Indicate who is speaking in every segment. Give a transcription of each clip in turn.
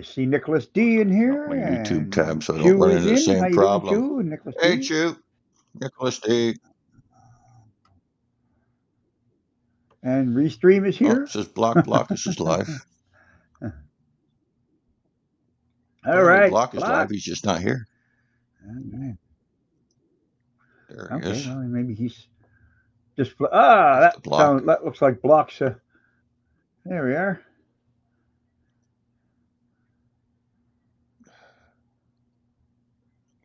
Speaker 1: I see Nicholas D in here.
Speaker 2: My YouTube tab, so I don't run into the
Speaker 1: in. How
Speaker 2: same
Speaker 1: you
Speaker 2: problem.
Speaker 1: doing, Chew? Nicholas
Speaker 2: Hey,
Speaker 1: D.
Speaker 2: Chew. Nicholas D.
Speaker 1: And Restream is
Speaker 2: Oh,
Speaker 1: here.
Speaker 2: it says block, block. This is live.
Speaker 1: All right.
Speaker 2: Block is
Speaker 1: Block.
Speaker 2: live. He's just not here.
Speaker 1: All right.
Speaker 2: There he
Speaker 1: Okay,
Speaker 2: is.
Speaker 1: well, maybe he's just ah. That sounds. That looks like blocks. Uh, there we are.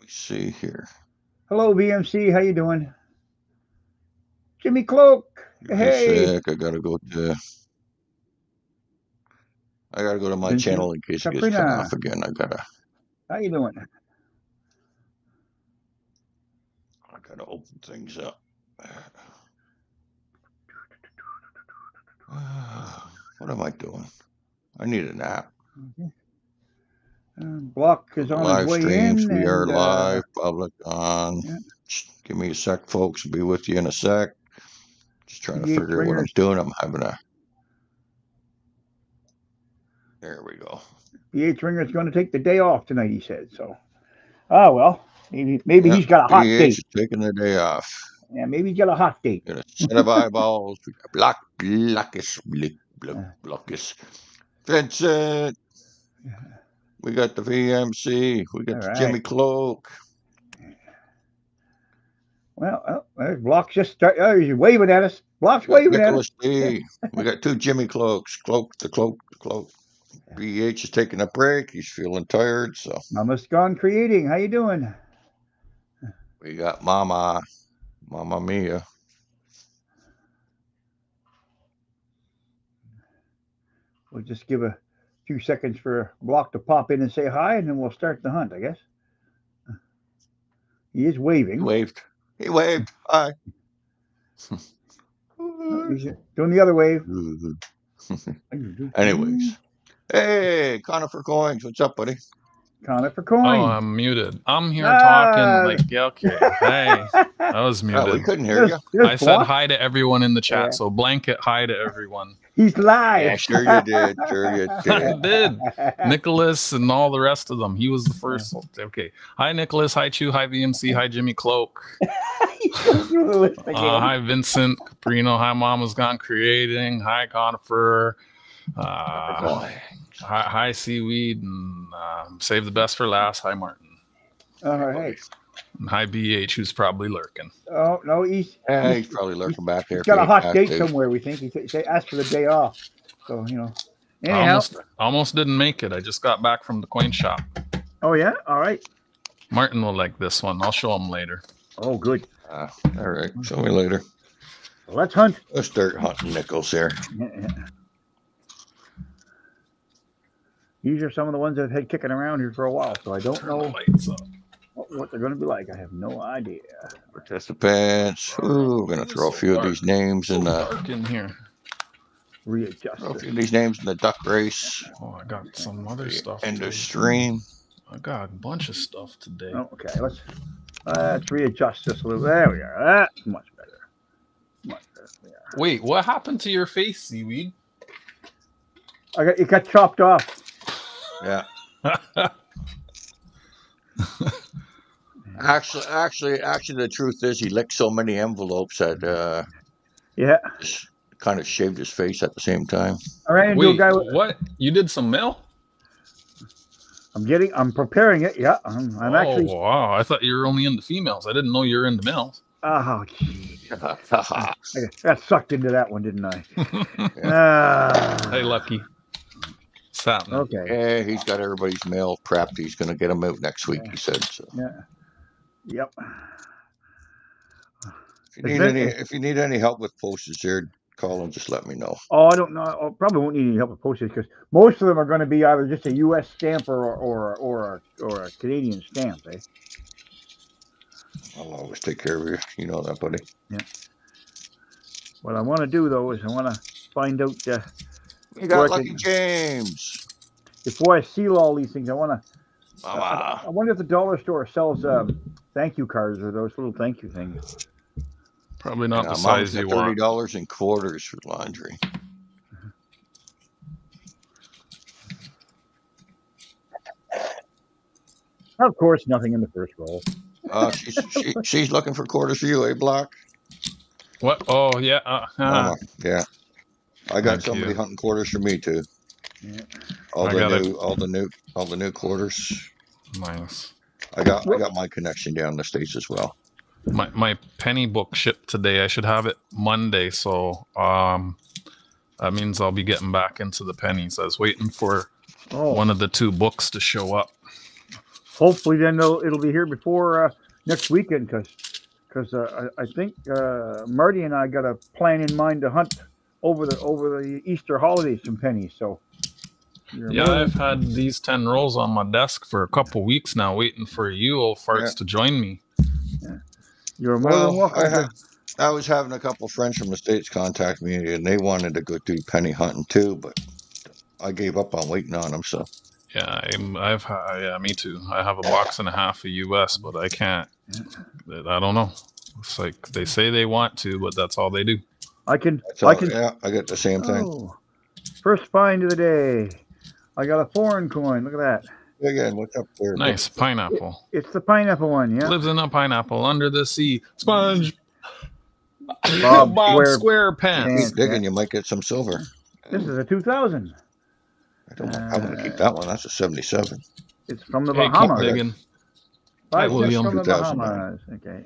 Speaker 2: We see here.
Speaker 1: Hello, VMC. How you doing? Jimmy Cloak.
Speaker 2: Me
Speaker 1: Hey.
Speaker 2: sec. I gotta go to. I gotta go to my channel in case it gets cut off again. I gotta.
Speaker 1: How you doing?
Speaker 2: I gotta open things up. What am I doing? I need a nap.
Speaker 1: Okay. Uh, Block is on
Speaker 2: Live
Speaker 1: his way
Speaker 2: streams.
Speaker 1: in.
Speaker 2: We are
Speaker 1: and, uh,
Speaker 2: live. Public on.
Speaker 1: yeah.
Speaker 2: Give me a sec, folks. Be with you in a sec. Just trying to figure out what I'm doing. I'm having a. There we go.
Speaker 1: BH Ringer's going to take the day off tonight. He said so. Ah well, maybe maybe
Speaker 2: Yep,
Speaker 1: he's got a hot
Speaker 2: BH
Speaker 1: date.
Speaker 2: is taking the day off.
Speaker 1: Yeah, maybe he's got a hot date.
Speaker 2: Got a set of eyeballs. Block, Blockus, Block, Blockus. Vincent. We got the VMC. We got
Speaker 1: right.
Speaker 2: Jimmy Cloak.
Speaker 1: Well, oh, there's Block just start. Oh, he's waving at us. Block's waving at us.
Speaker 2: Nicholas D. We got two Jimmy Cloaks. Cloak, the cloak, the cloak. BH is taking a break. He's feeling tired, so
Speaker 1: Mama's gone creating. How you doing?
Speaker 2: we got Mama, Mama Mia.
Speaker 1: We'll just give a few seconds for Block to pop in and say hi, and then we'll start the hunt. I guess. He is
Speaker 2: He
Speaker 1: waving.
Speaker 2: waved. He waved. Hi.
Speaker 1: He's doing the other wave.
Speaker 2: Anyways, hey, Conifer Coins, what's up, buddy?
Speaker 1: Conifer coin.
Speaker 3: Oh, I'm muted. I'm here
Speaker 1: Ah.
Speaker 3: talking like yeah, okay. Hey, I was
Speaker 2: Oh, we couldn't hear you.
Speaker 1: There's- there's
Speaker 3: I said
Speaker 1: Block.
Speaker 3: hi to everyone in the chat,
Speaker 1: Yeah.
Speaker 3: so blanket hi to everyone.
Speaker 1: He's live.
Speaker 2: Yeah, sure you did. Sure you
Speaker 3: I
Speaker 2: did.
Speaker 3: did. Nicholas and all the rest of them. He was the first. Okay. Hi, Nicholas. Hi, Chew. Hi, VMC. Hi, Jimmy Cloak.
Speaker 1: He's going through the list again.
Speaker 3: Uh, hi, Vincent Caprino. Hi, Mama's Gone Creating. Hi, Conifer. Uh, hi, hi, Seaweed. And uh, save the best for last. Hi, Martin.
Speaker 1: All right.
Speaker 3: And hi, BH, who's probably lurking.
Speaker 1: Oh no, he's
Speaker 2: Yeah, he's probably lurking back there.
Speaker 1: he's got a
Speaker 2: being
Speaker 1: hot date
Speaker 2: active.
Speaker 1: somewhere. We think he t- say asked for the day off. So you know.
Speaker 3: I
Speaker 1: Anyhow.
Speaker 3: almost, almost didn't make it. I just got back from the coin shop.
Speaker 1: Oh yeah. All right.
Speaker 3: Martin will like this one. I'll show him later.
Speaker 1: Oh good.
Speaker 2: Ah, all right, show me later.
Speaker 1: Well, let's hunt.
Speaker 2: Let's start hunting nickels here.
Speaker 1: These are some of the ones that have had kicking around here for a while, so I don't
Speaker 3: Turn
Speaker 1: know
Speaker 3: lights up.
Speaker 1: What, what they're going to be like. I have no idea.
Speaker 2: Participants. Ooh, we're gonna throw a few of these names in the
Speaker 3: Dark in here.
Speaker 1: Readjust.
Speaker 2: throw a few of these names in the duck race.
Speaker 3: Oh, I got some other stuff.
Speaker 2: End
Speaker 3: too.
Speaker 2: of stream.
Speaker 3: I got a bunch of stuff today.
Speaker 1: Oh, okay. Let's let's readjust this a little. There we are. That's much better. Much better. Yeah.
Speaker 3: Wait, what happened to your face, seaweed?
Speaker 1: I got it got chopped off.
Speaker 2: Yeah. Actually, actually, actually, the truth is, he licked so many envelopes that uh,
Speaker 1: Yeah.
Speaker 2: kind of shaved his face at the same time.
Speaker 1: I ran into a
Speaker 3: Wait,
Speaker 1: guy. With,
Speaker 3: what? You did some mail?
Speaker 1: I'm getting. I'm preparing it. Yeah. I'm, I'm
Speaker 3: oh,
Speaker 1: actually.
Speaker 3: wow. I thought you were only into females. I didn't know you were into males.
Speaker 1: Oh, gee. I got- got sucked into that one, didn't I? Ah.
Speaker 3: hey, Lucky. What's happening?
Speaker 1: Okay.
Speaker 2: yeah, he's got everybody's mail prepped. He's going to get them out next week. He said. So
Speaker 1: Yeah. Yep.
Speaker 2: if you need any, if you need any help with postage here, call and just let me know.
Speaker 1: Oh, I don't know. I probably won't need any help with postage because most of them are going to be either just a U.S. stamp or or or a, or a Canadian stamp. Eh?
Speaker 2: I'll always take care of you. You know that, buddy. Yeah.
Speaker 1: What I want to do though is I want to find out uh,
Speaker 2: You got. Lucky James.
Speaker 1: before I seal all these things. I want to. I,
Speaker 2: Mama.
Speaker 1: I wonder if the dollar store sells um, thank you cards or those little thank you things.
Speaker 3: Probably not
Speaker 2: yeah,
Speaker 3: the size you
Speaker 2: want. Thirty dollars in quarters for laundry.
Speaker 1: Of course, nothing in the first roll.
Speaker 2: Uh, she's, she, she's looking for quarters for you, a eh, block.
Speaker 3: What? Oh yeah, uh,
Speaker 2: uh. yeah. I got
Speaker 3: Thank
Speaker 2: somebody
Speaker 3: you.
Speaker 2: hunting quarters for me too.
Speaker 1: Yeah.
Speaker 2: All the new, all the new, all the new quarters.
Speaker 3: Nice.
Speaker 2: I got, I got my connection down in the states as well.
Speaker 3: My my penny book shipped today. I should have it Monday, so um, that means I'll be getting back into the pennies. I was waiting for
Speaker 1: Oh,
Speaker 3: one of the two books to show up.
Speaker 1: hopefully then it'll, it'll be here before uh, next weekend because because uh, I, I think uh, Marty and I got a plan in mind to hunt over the over the Easter holidays some pennies. So you're
Speaker 3: Yeah,
Speaker 1: more
Speaker 3: I've had these ten rolls on my desk for a couple weeks now, waiting for you old farts
Speaker 2: Yeah.
Speaker 3: to join me.
Speaker 1: you're more than
Speaker 2: Well,
Speaker 1: welcome.
Speaker 2: I,
Speaker 1: to-
Speaker 2: ha- I was having a couple friends from the states contact me, and they wanted to go do penny hunting too, but I gave up on waiting on them. So
Speaker 3: Yeah, I'm, I've ha- yeah, me too. I have a box and a half of US, but I can't. I don't know. It's like they say they want to, but that's all they do.
Speaker 1: I can
Speaker 2: that's
Speaker 1: I can
Speaker 2: yeah, I got the same thing.
Speaker 1: Oh, first find of the day. I got a foreign coin. Look at that.
Speaker 2: Again, look up there?
Speaker 3: Nice pineapple.
Speaker 1: It's the pineapple one. Yeah.
Speaker 3: Lives in a pineapple under the sea. Sponge.
Speaker 1: Bob
Speaker 3: Bob,
Speaker 1: Square
Speaker 3: Square, pants.
Speaker 2: Keep digging, you might get some silver.
Speaker 1: This is a 2000.
Speaker 2: I don't know. I'm gonna keep that one. That's a 77.
Speaker 1: It's from the
Speaker 3: Hey, keep
Speaker 1: Bahamas.
Speaker 3: digging.
Speaker 1: Five
Speaker 3: Hi, William.
Speaker 1: from the
Speaker 2: 2000.
Speaker 1: Bahamas. Okay.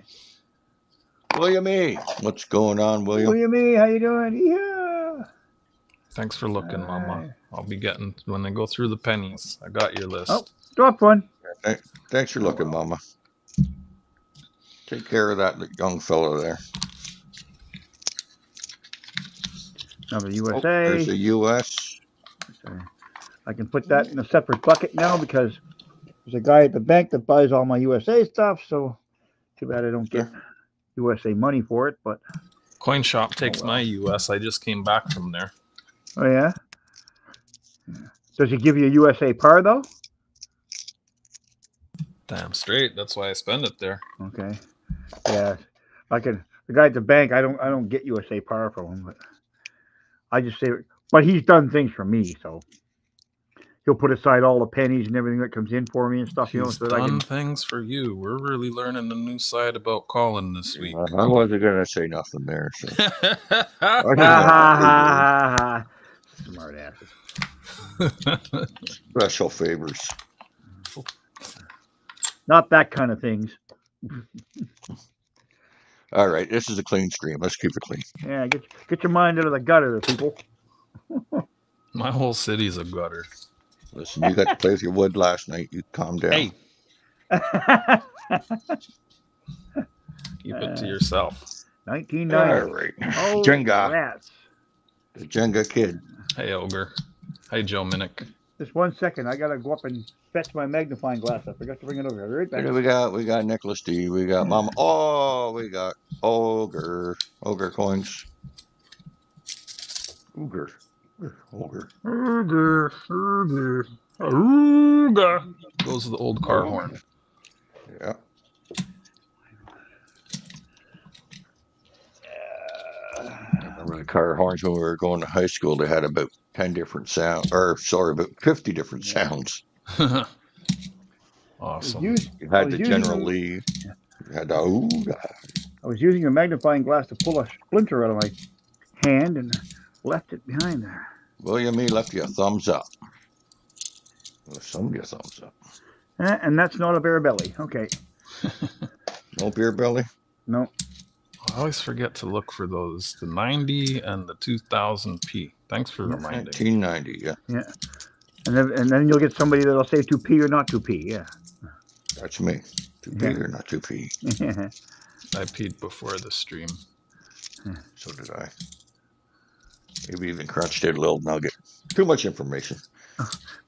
Speaker 2: William E. What's going on, William?
Speaker 1: William E, how you doing? Yeah.
Speaker 3: Thanks for looking, Mama.
Speaker 1: Alright.
Speaker 3: I'll be getting when they go through the pennies. I got your list.
Speaker 1: Oh. Drop one.
Speaker 2: Thanks for looking, Mama. Take care of that young fellow there.
Speaker 1: Another
Speaker 2: Oh, there's
Speaker 1: USA.
Speaker 2: the U.S.
Speaker 1: I can put that in a separate bucket now because there's a guy at the bank that buys all my USA stuff. So too bad I don't get USA money for it. But
Speaker 3: Coin shop takes
Speaker 1: Oh, well.
Speaker 3: my US. I just came back from there.
Speaker 1: oh yeah. Does he give you a USA par though?
Speaker 3: Damn straight. That's why I spend it there.
Speaker 1: Okay. Yeah. I can the guy at the bank, I don't I don't get USA par from him, but I just say but he's done things for me, so he'll put aside all the pennies and everything that comes in for me and stuff, you know,
Speaker 3: He's
Speaker 1: so that I
Speaker 3: done
Speaker 1: can
Speaker 3: things for you. We're really learning a new side about Colin this week.
Speaker 2: I wasn't gonna say nothing there. So.
Speaker 1: ha ha ha ha ha. Smart asses.
Speaker 2: Special favors.
Speaker 1: Not that kind of things.
Speaker 2: All right, this is a clean stream. Let's keep it clean.
Speaker 1: Yeah, get get your mind out of the gutter, people.
Speaker 3: My whole city's a gutter.
Speaker 2: Listen, you got to play with your wood last night. You calm down.
Speaker 3: Hey, keep it to yourself.
Speaker 2: All
Speaker 1: 1990.
Speaker 2: right.
Speaker 1: Oh,
Speaker 2: Jenga.
Speaker 1: rats.
Speaker 2: The Jenga kid.
Speaker 3: Hey, Ogre. Hey, Joe Minnick.
Speaker 1: Just one second. I gotta go up and fetch my magnifying glass. I forgot to bring it over. I'll be right
Speaker 2: Who do
Speaker 1: back.
Speaker 2: we got? We got Nicholas D. We got Mama. Oh, we got Ogre. Ogre coins. Ogre. Ogre.
Speaker 3: Ogre, Ogre, Ogre. Goes to the old car horn.
Speaker 2: Yeah. I remember the car horns when we were going to high school. They had about ten different sounds, or sorry, but fifty different sounds.
Speaker 3: awesome.
Speaker 1: Use-
Speaker 2: You had the General Lee. You had the Ooga.
Speaker 1: I was using a magnifying glass to pull a splinter out of my hand and left it behind there.
Speaker 2: William E. left you a thumbs up. Well, somebody a thumbs up.
Speaker 1: Eh, and that's not a bare belly. Okay.
Speaker 2: No beer belly.
Speaker 1: No.
Speaker 3: I always forget to look for those the 90 and the 2000p. Thanks for reminding.
Speaker 2: 1990. Yeah, Yeah.
Speaker 1: And then, and then you'll get somebody that'll say 2P or not 2P. Yeah.
Speaker 2: that's me. Two P
Speaker 1: Yeah.
Speaker 2: or not two P.
Speaker 3: I peed before the stream.
Speaker 2: So did I. Maybe even crunched it a little nugget. Too much information.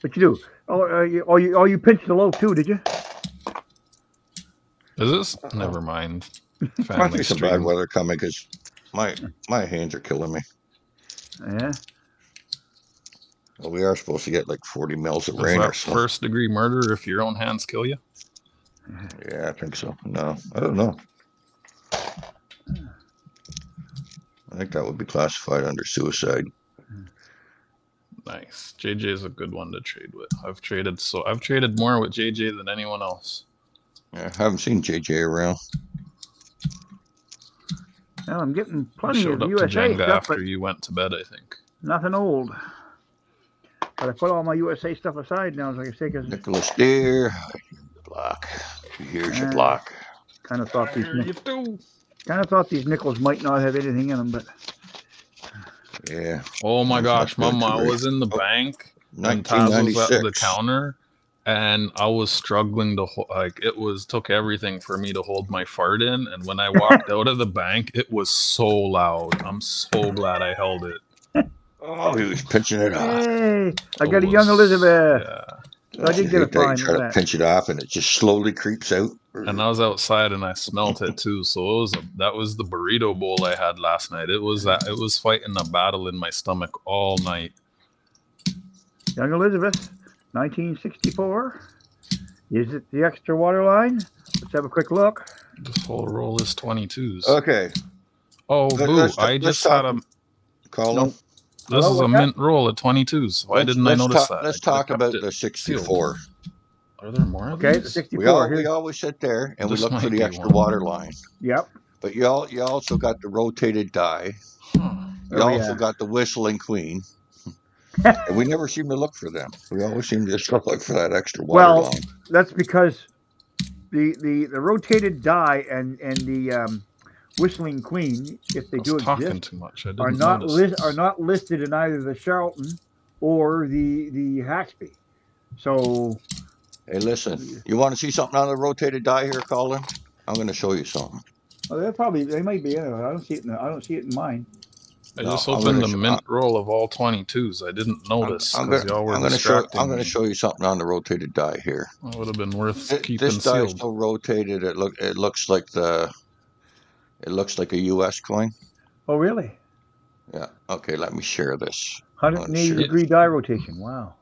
Speaker 1: but you do. Oh, uh, you, oh, you, oh, you pinched the loaf too, did you?
Speaker 3: Is this? Never mind.
Speaker 2: Might
Speaker 3: Family
Speaker 2: be some bad weather coming because my my hands are killing me.
Speaker 1: Yeah.
Speaker 2: Well, we are supposed to get like 40 mils of
Speaker 3: Is
Speaker 2: rain or
Speaker 3: that
Speaker 2: something.
Speaker 3: first degree murder if your own hands kill you?
Speaker 2: Yeah, I think so. No, I don't know. I think that would be classified under suicide.
Speaker 3: Nice. JJ is a good one to trade with. I've traded so I've traded more with JJ than anyone else.
Speaker 2: Yeah, I haven't seen JJ around.
Speaker 1: Well, I'm getting
Speaker 3: I
Speaker 1: plenty of
Speaker 3: showed up
Speaker 1: USA
Speaker 3: Jenga
Speaker 1: stuff,
Speaker 3: after you went to bed, I think.
Speaker 1: nothing old. But I put all my USA stuff aside now, like I say, because
Speaker 2: Nicholas Deer, block. Here's your block.
Speaker 1: kind of thought these
Speaker 3: you do.
Speaker 1: kind of thought these nickels might not have anything in them, but
Speaker 2: Yeah,
Speaker 3: Oh my gosh,
Speaker 2: not good
Speaker 3: Mama, I was in the
Speaker 2: Oh,
Speaker 3: bank and Taz was at the
Speaker 2: 1996.
Speaker 3: counter and I was struggling to hold like it was took everything for me to hold my fart in and when I walked out of the bank it was so loud. I'm so glad I held it.
Speaker 2: Oh, he was pinching it off.
Speaker 1: hey, I
Speaker 3: It
Speaker 1: got a young Elizabeth.
Speaker 3: Yeah.
Speaker 1: I did
Speaker 2: You
Speaker 1: get a
Speaker 2: hate that you
Speaker 1: fine
Speaker 2: Try to
Speaker 1: that.
Speaker 2: pinch it off, and it just slowly creeps out.
Speaker 3: And I was outside and I smelt it too. So it was a, that was the burrito bowl I had last night. It was that it was fighting a battle in my stomach all night.
Speaker 1: Young Elizabeth, 1964. Is it the extra water line? Let's have a quick look.
Speaker 3: This whole roll is 22s.
Speaker 2: Okay,
Speaker 3: oh,
Speaker 2: let-
Speaker 3: boo.
Speaker 2: let's-
Speaker 3: I
Speaker 2: let's
Speaker 3: just
Speaker 2: talk-
Speaker 3: had a
Speaker 2: Colin.
Speaker 1: No.
Speaker 3: this
Speaker 1: Hello,
Speaker 3: is a
Speaker 1: what's that?
Speaker 3: mint roll at 22s. Why
Speaker 2: let's-
Speaker 3: didn't I
Speaker 2: let's
Speaker 3: notice
Speaker 2: talk-
Speaker 3: that?
Speaker 2: Let's
Speaker 3: I
Speaker 2: talk about
Speaker 3: it
Speaker 2: the
Speaker 3: sealed.
Speaker 2: 64.
Speaker 3: Are there more of
Speaker 1: Okay, the 64.
Speaker 2: We all
Speaker 1: here.
Speaker 2: we always sit there and
Speaker 3: This
Speaker 2: we look for the extra
Speaker 3: one.
Speaker 2: water line.
Speaker 1: Yep.
Speaker 2: But you all you also got the rotated die.
Speaker 3: Huh.
Speaker 2: You
Speaker 1: Oh,
Speaker 2: also
Speaker 1: yeah.
Speaker 2: got the whistling queen. And we never seem to look for them. We always seem to just look for that extra water
Speaker 1: Well,
Speaker 2: line.
Speaker 1: That's because the the, the rotated die and and the um, whistling queen, if they
Speaker 3: I was
Speaker 1: do
Speaker 3: talking
Speaker 1: exist,
Speaker 3: too much. I didn't
Speaker 1: are not
Speaker 3: notice
Speaker 1: lis-
Speaker 3: this.
Speaker 1: are not listed in either the Charlton or the the Haxby. So
Speaker 2: Hey, listen, you want to see something on the rotated die here, Colin? I'm going to show you something.
Speaker 1: well, they probably they might be in it. I don't see it. In the, I don't see it in mine.
Speaker 3: I
Speaker 2: No,
Speaker 3: just
Speaker 2: I'm
Speaker 3: opened the
Speaker 2: sh-
Speaker 3: mint roll of all 22s. I didn't notice
Speaker 2: I'm
Speaker 3: because
Speaker 2: gonna,
Speaker 3: y'all were
Speaker 2: I'm gonna show. I'm going to show you something on the rotated die here.
Speaker 3: It would have been worth
Speaker 2: Th-
Speaker 3: keeping
Speaker 2: This die is
Speaker 3: sealed.
Speaker 2: still rotated. It look. It looks like the. It looks like a U.S. coin.
Speaker 1: Oh, really?
Speaker 2: Yeah. Okay. Let me share this.
Speaker 1: 180
Speaker 2: sure.
Speaker 1: degree die rotation. Wow,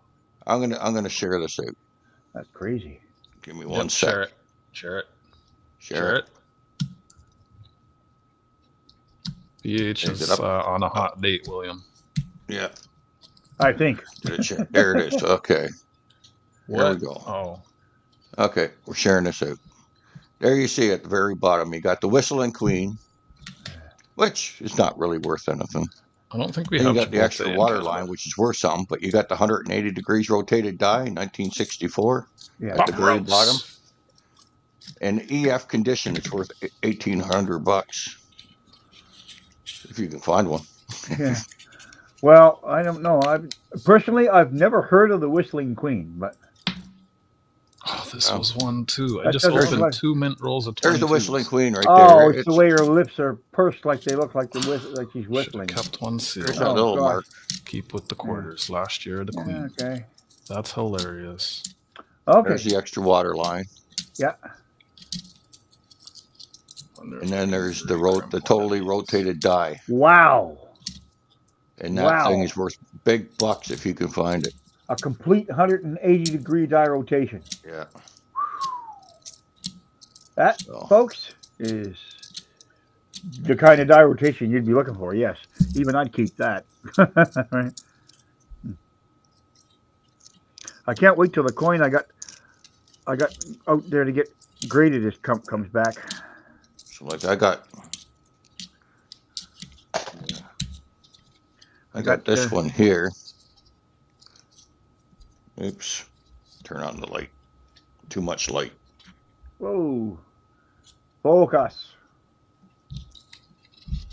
Speaker 2: I'm gonna. I'm gonna share this out.
Speaker 1: that's crazy.
Speaker 2: Give me
Speaker 3: Yep,
Speaker 2: one sec.
Speaker 3: share it. Share it.
Speaker 2: Share,
Speaker 3: Share
Speaker 2: it.
Speaker 3: it. BH
Speaker 2: Is
Speaker 3: is uh, on a hot date, William.
Speaker 2: Yeah.
Speaker 1: I think.
Speaker 2: Did it share? there it is. Okay. There we go.
Speaker 3: Oh,
Speaker 2: Okay. We're sharing this out. There you see at the very bottom, you got the whistling queen, which is not really worth anything.
Speaker 3: I don't think we
Speaker 2: Then you
Speaker 3: have
Speaker 2: got the extra
Speaker 3: in
Speaker 2: water line, which is worth something, but you got the 180 degrees rotated die, 1964,
Speaker 1: Yeah.
Speaker 2: at the very
Speaker 3: Gross.
Speaker 2: bottom. And EF condition is worth 1800 bucks. If you can find one.
Speaker 1: yeah. Well, I don't know. I've personally I've never heard of the Whistling Queen, but
Speaker 3: Oh, this
Speaker 2: Oh.
Speaker 3: was one too. I just opened
Speaker 1: like-
Speaker 3: two mint rolls of 22s.
Speaker 2: There's the whistling queen right
Speaker 1: oh,
Speaker 2: there.
Speaker 1: it's, the way her lips are pursed, like they look like the whist- like she's whistling.
Speaker 3: have kept one sealed.
Speaker 2: There's that
Speaker 1: Oh,
Speaker 2: little
Speaker 1: gosh.
Speaker 2: mark.
Speaker 3: Keep with the quarters. Last year, the
Speaker 1: Yeah,
Speaker 3: queen.
Speaker 1: okay.
Speaker 3: That's hilarious.
Speaker 1: Okay.
Speaker 2: There's the extra water line.
Speaker 1: Yeah.
Speaker 3: Wonder
Speaker 2: And then there's the
Speaker 3: read
Speaker 2: ro- the totally rotated die.
Speaker 1: Wow.
Speaker 2: And that
Speaker 1: Wow.
Speaker 2: thing is worth big bucks if you can find it.
Speaker 1: A complete 180 degree die rotation.
Speaker 2: Yeah.
Speaker 1: That,
Speaker 2: So
Speaker 1: folks, is the kind of die rotation you'd be looking for. Yes. Even I'd keep that. right. I can't wait till the coin I got I got out there to get graded is com- comes back.
Speaker 2: So like I got I got
Speaker 1: got,
Speaker 2: this
Speaker 1: uh,
Speaker 2: one here. Oops. Turn on the light. Too much light.
Speaker 1: Whoa. Focus.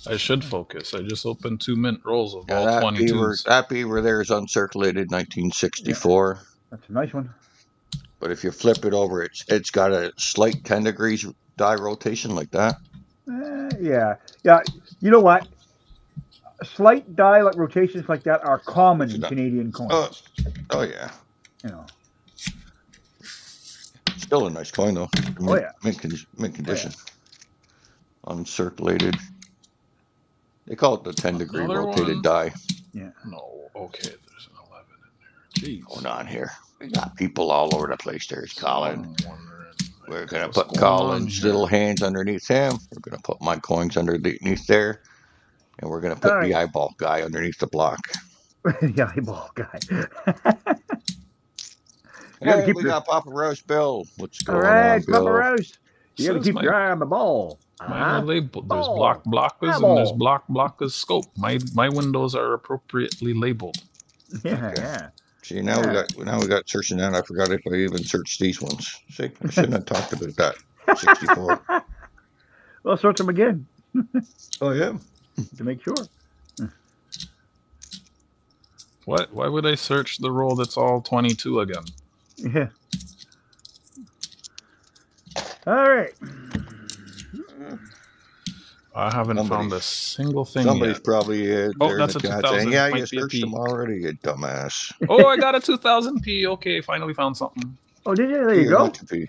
Speaker 3: I should focus. I just opened two mint rolls of
Speaker 2: Yeah,
Speaker 3: all
Speaker 2: that
Speaker 3: 22s.
Speaker 2: beaver that beaver there is uncirculated 1964.
Speaker 1: That's a nice one.
Speaker 2: But if you flip it over, it's it's got a slight 10 degrees die rotation like that.
Speaker 1: Eh, yeah. Yeah. You know what? Slight die like rotations like that are common in Canadian coins.
Speaker 2: Oh, oh yeah.
Speaker 1: you know.
Speaker 2: Still a nice coin though. Mint,
Speaker 1: Oh, yeah.
Speaker 2: mint, con- mint condition. Uncirculated. They call it the 10 degree
Speaker 3: Another
Speaker 2: rotated
Speaker 3: one.
Speaker 2: die. Yeah.
Speaker 3: No, okay, there's an 11 in there. Jeez.
Speaker 2: Going on here. We got people all over the place. There's Colin. We're gonna put Colin's
Speaker 3: here?
Speaker 2: little hands underneath him. We're gonna put my coins underneath there, and we're gonna put
Speaker 1: All
Speaker 2: the eyeball guy underneath the block.
Speaker 1: the eyeball guy. You gotta
Speaker 2: Hey,
Speaker 1: keep
Speaker 2: we
Speaker 1: your-
Speaker 2: got Papa Roast Bill. What's going
Speaker 1: right,
Speaker 2: on, Bill?
Speaker 1: Papa Roast. You gotta
Speaker 3: Says
Speaker 1: keep
Speaker 3: my-
Speaker 1: your eye on the ball.
Speaker 3: Mine
Speaker 1: Uh-huh.
Speaker 3: are. There's block blockers
Speaker 1: Yeah,
Speaker 3: and there's block blockers scope. My my windows are appropriately labeled.
Speaker 1: Yeah,
Speaker 2: Okay.
Speaker 1: yeah.
Speaker 2: See, now we got now we got searching that. I forgot if I even searched these ones. See, I shouldn't have talked about that. 64.
Speaker 1: Well, search them again
Speaker 2: Oh yeah.
Speaker 1: to make sure.
Speaker 3: What? Why would I search the roll that's all 22 again?
Speaker 1: Yeah. All right.
Speaker 3: I haven't found a single thing
Speaker 2: Somebody's
Speaker 3: yet.
Speaker 2: probably uh,
Speaker 3: Oh, that's a
Speaker 2: chat
Speaker 3: 2000.
Speaker 2: "Yeah,
Speaker 3: Might
Speaker 2: you
Speaker 3: be
Speaker 2: searched them already, you dumbass."
Speaker 3: oh, I got a 2000p. Okay, finally found something.
Speaker 1: Oh, did you? There you
Speaker 2: Here,
Speaker 1: go.
Speaker 2: that's a P.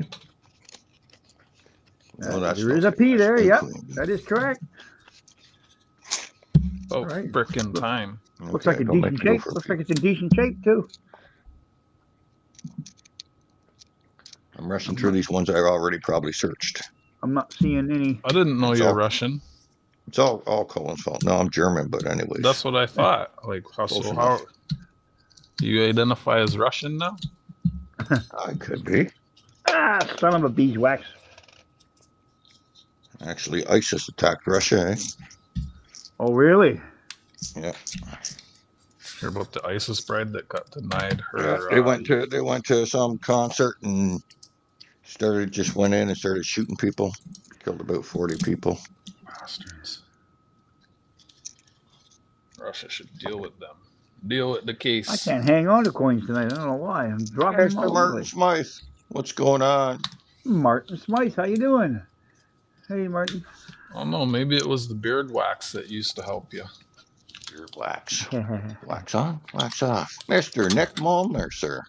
Speaker 1: Uh,
Speaker 2: that's
Speaker 1: there
Speaker 2: not
Speaker 1: is a
Speaker 2: too
Speaker 1: P
Speaker 2: much.
Speaker 1: there. Yep,
Speaker 2: you.
Speaker 1: that is correct.
Speaker 3: Oh,
Speaker 1: Right.
Speaker 3: frickin' time.
Speaker 1: Looks like a
Speaker 2: don't
Speaker 1: decent shape.
Speaker 2: a
Speaker 1: Looks
Speaker 2: P.
Speaker 1: like it's in decent shape too.
Speaker 2: I'm rushing through these ones I already probably searched.
Speaker 1: I'm not seeing any.
Speaker 3: I didn't know
Speaker 2: It's
Speaker 3: you're
Speaker 2: all-
Speaker 3: Russian.
Speaker 2: It's all all Colin's fault. No, I'm German, but anyways.
Speaker 3: That's what I thought. Like, how,
Speaker 2: Close
Speaker 3: so
Speaker 2: enough.
Speaker 3: how you identify as Russian now?
Speaker 2: I could be.
Speaker 1: Ah, son of a beeswax.
Speaker 2: Actually, ISIS attacked Russia. Eh?
Speaker 1: Oh, really?
Speaker 2: Yeah,
Speaker 3: Hear about the ISIS bride that got denied
Speaker 2: yeah.
Speaker 3: her.
Speaker 2: They
Speaker 3: uh,
Speaker 2: went to they went to some concert and started just went in and started shooting people. Killed about forty people.
Speaker 3: Bastards. Russia should deal with them. Deal with the case.
Speaker 1: I can't hang on to coins tonight. I don't know why. I'm dropping
Speaker 2: There's
Speaker 1: them all
Speaker 2: Martin
Speaker 1: place.
Speaker 2: Smythe. What's going on?
Speaker 1: Martin Smythe, how you doing? Hey, Martin.
Speaker 3: Oh know. maybe it was the beard wax that used to help you.
Speaker 2: Beard wax. Wax on, wax off. Mr. Nick Molnar, sir.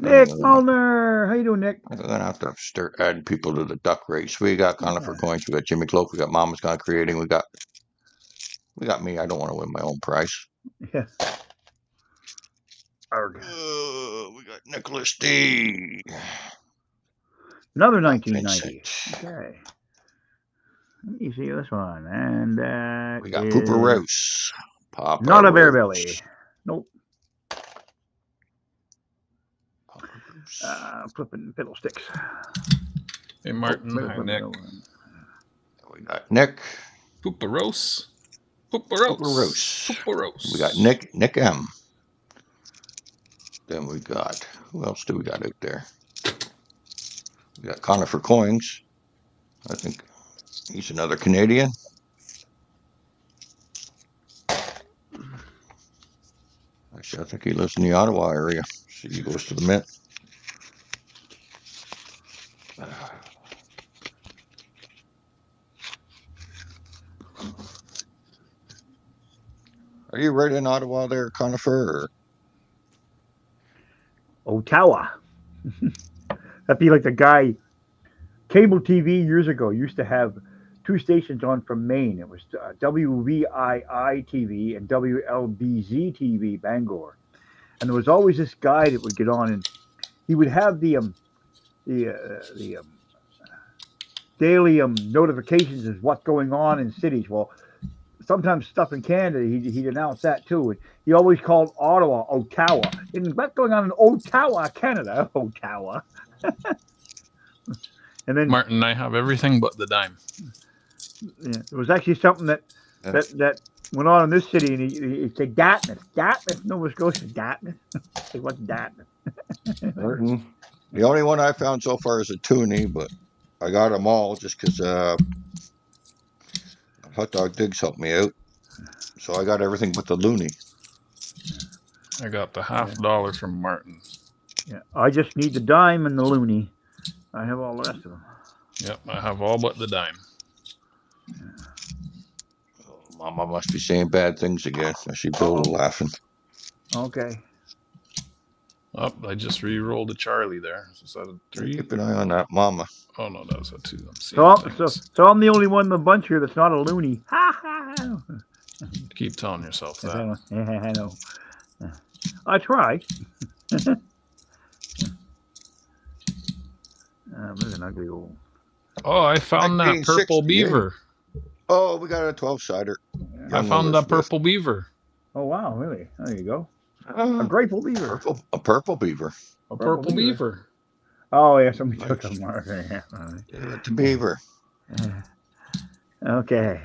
Speaker 1: Nick
Speaker 2: Uh,
Speaker 1: Mulner, how you doing, Nick?
Speaker 2: I'm gonna have to start adding people to the duck race. We got Conifer Coins, we got Jimmy Cloak, we got Mama's Gone Creating, we got we got me. I don't want to win my own prize.
Speaker 1: Yeah. Arg.
Speaker 2: Uh, we got Nicholas D.
Speaker 1: Another 1990.
Speaker 2: Vincent.
Speaker 1: Okay. Let me see this one. And that
Speaker 2: We got
Speaker 1: is
Speaker 2: Pooper Rouse. Papa
Speaker 1: Not a bear
Speaker 2: Rouse.
Speaker 1: belly. Nope.
Speaker 2: Papa Rouse.
Speaker 1: Uh, flipping fiddlesticks.
Speaker 3: Hey Martin,
Speaker 1: Oh,
Speaker 3: hi
Speaker 1: wait,
Speaker 3: Nick.
Speaker 1: wait, wait.
Speaker 2: we got Nick.
Speaker 3: Pooperos. Pooperos.
Speaker 2: Pooperos.
Speaker 3: Pooperos.
Speaker 2: We got Nick. Nick M. Then we got who else do we got out there? We got Conifer Coins. I think he's another Canadian. Actually, I think he lives in the Ottawa area. See, he goes to the Mint. Are you right in Ottawa there, Conifer? Or?
Speaker 1: Ottawa. That'd be like the guy. Cable TV years ago used to have two stations on from Maine. It was uh, WVII TV and WLBZ TV Bangor, and there was always this guy that would get on and he would have the um the uh, the um, daily um notifications of what's going on in cities. Well, sometimes stuff in Canada, he'd, he'd announce that too. And he always called Ottawa Ottawa. And what's going on in Ottawa, Canada? Ottawa. and then
Speaker 3: Martin, I have everything but the dime.
Speaker 1: yeah, there was actually something that
Speaker 2: Yeah.
Speaker 1: that that went on in this city, and he, he he said Dartmouth, Dartmouth, Nova Scotia, Dartmouth. it wasn't Dartmouth.
Speaker 2: Martin. The only one I found so far is a toonie, but I got them all just because uh, Hot Dog Digs helped me out. So I got everything but the loony.
Speaker 3: I got the half dollar from Martin.
Speaker 1: Yeah, I just need the dime and the loony. I have all the rest of them.
Speaker 3: Yep, I have all but the dime.
Speaker 2: Oh, Mama must be saying bad things again. I see Bill laughing.
Speaker 1: Okay.
Speaker 3: Oh, I just re-rolled a Charlie there. Is that a three?
Speaker 2: Keep an eye on that Mama.
Speaker 3: Oh no, that was a two. I'm seeing
Speaker 1: So, I'm- so, so I'm the only one in the bunch here that's not a loony. Ha ha.
Speaker 3: Keep telling yourself that.
Speaker 1: Yeah, I know. I try. um, there's an ugly old.
Speaker 3: Oh, I found that
Speaker 2: 1960,
Speaker 3: purple
Speaker 2: yeah.
Speaker 3: beaver.
Speaker 2: Oh, we got a 12 sider.
Speaker 3: I found that purple beaver.
Speaker 1: Oh wow, really? There you go. A
Speaker 2: Uh,
Speaker 1: grateful beaver.
Speaker 2: purple, a purple beaver.
Speaker 3: A
Speaker 1: Purple
Speaker 3: purple
Speaker 1: beaver.
Speaker 3: beaver.
Speaker 1: Oh yeah, somebody took a marker. Yeah. all right.
Speaker 2: Give it to beaver.
Speaker 1: Okay.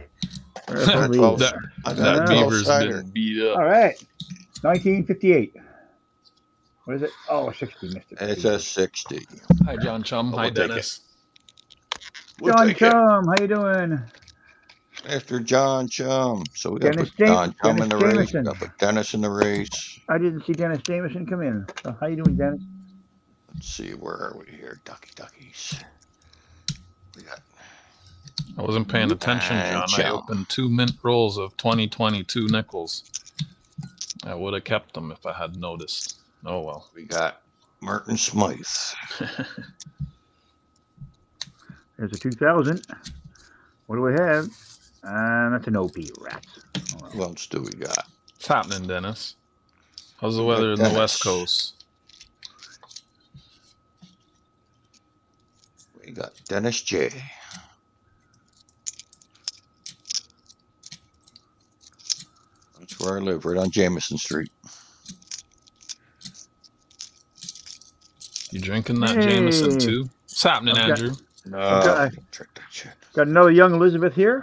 Speaker 1: Purple beaver.
Speaker 2: all-
Speaker 3: That, that
Speaker 1: a
Speaker 3: beaver's
Speaker 2: cider.
Speaker 3: been beat up.
Speaker 1: All right. 1958. What is it? Oh, 60, missed it.
Speaker 2: It's a 60.
Speaker 3: Hi, John Chum. Hi. Dennis.
Speaker 2: We'll
Speaker 1: John
Speaker 2: take it.
Speaker 1: Chum, how you doing?
Speaker 2: Mr. John Chum. So we got to put John
Speaker 1: James-
Speaker 2: Chum in the
Speaker 1: Dennis
Speaker 2: race. We got to put Dennis in the race.
Speaker 1: I didn't see Dennis Jameson come in. So how you doing, Dennis?
Speaker 2: Let's see, where are we here? Ducky Duckies. We got
Speaker 3: I wasn't paying attention,
Speaker 2: And
Speaker 3: John. I opened two mint rolls of 2022 nickels. I would have kept them if I had noticed. Oh well.
Speaker 2: we got Martin Smythe.
Speaker 1: There's a 2000. What do we have? And that's an OP rat. Well.
Speaker 2: Who else do we got?
Speaker 3: What's happening, Dennis? How's the weather in the West Coast?
Speaker 2: We got Dennis J. That's where I live, right on Jameson Street.
Speaker 3: You drinking that
Speaker 1: Hey.
Speaker 3: Jameson too? What's happening,
Speaker 1: I've got-
Speaker 3: Andrew?
Speaker 2: No,
Speaker 1: Okay.
Speaker 2: drink that.
Speaker 1: Got another young Elizabeth here.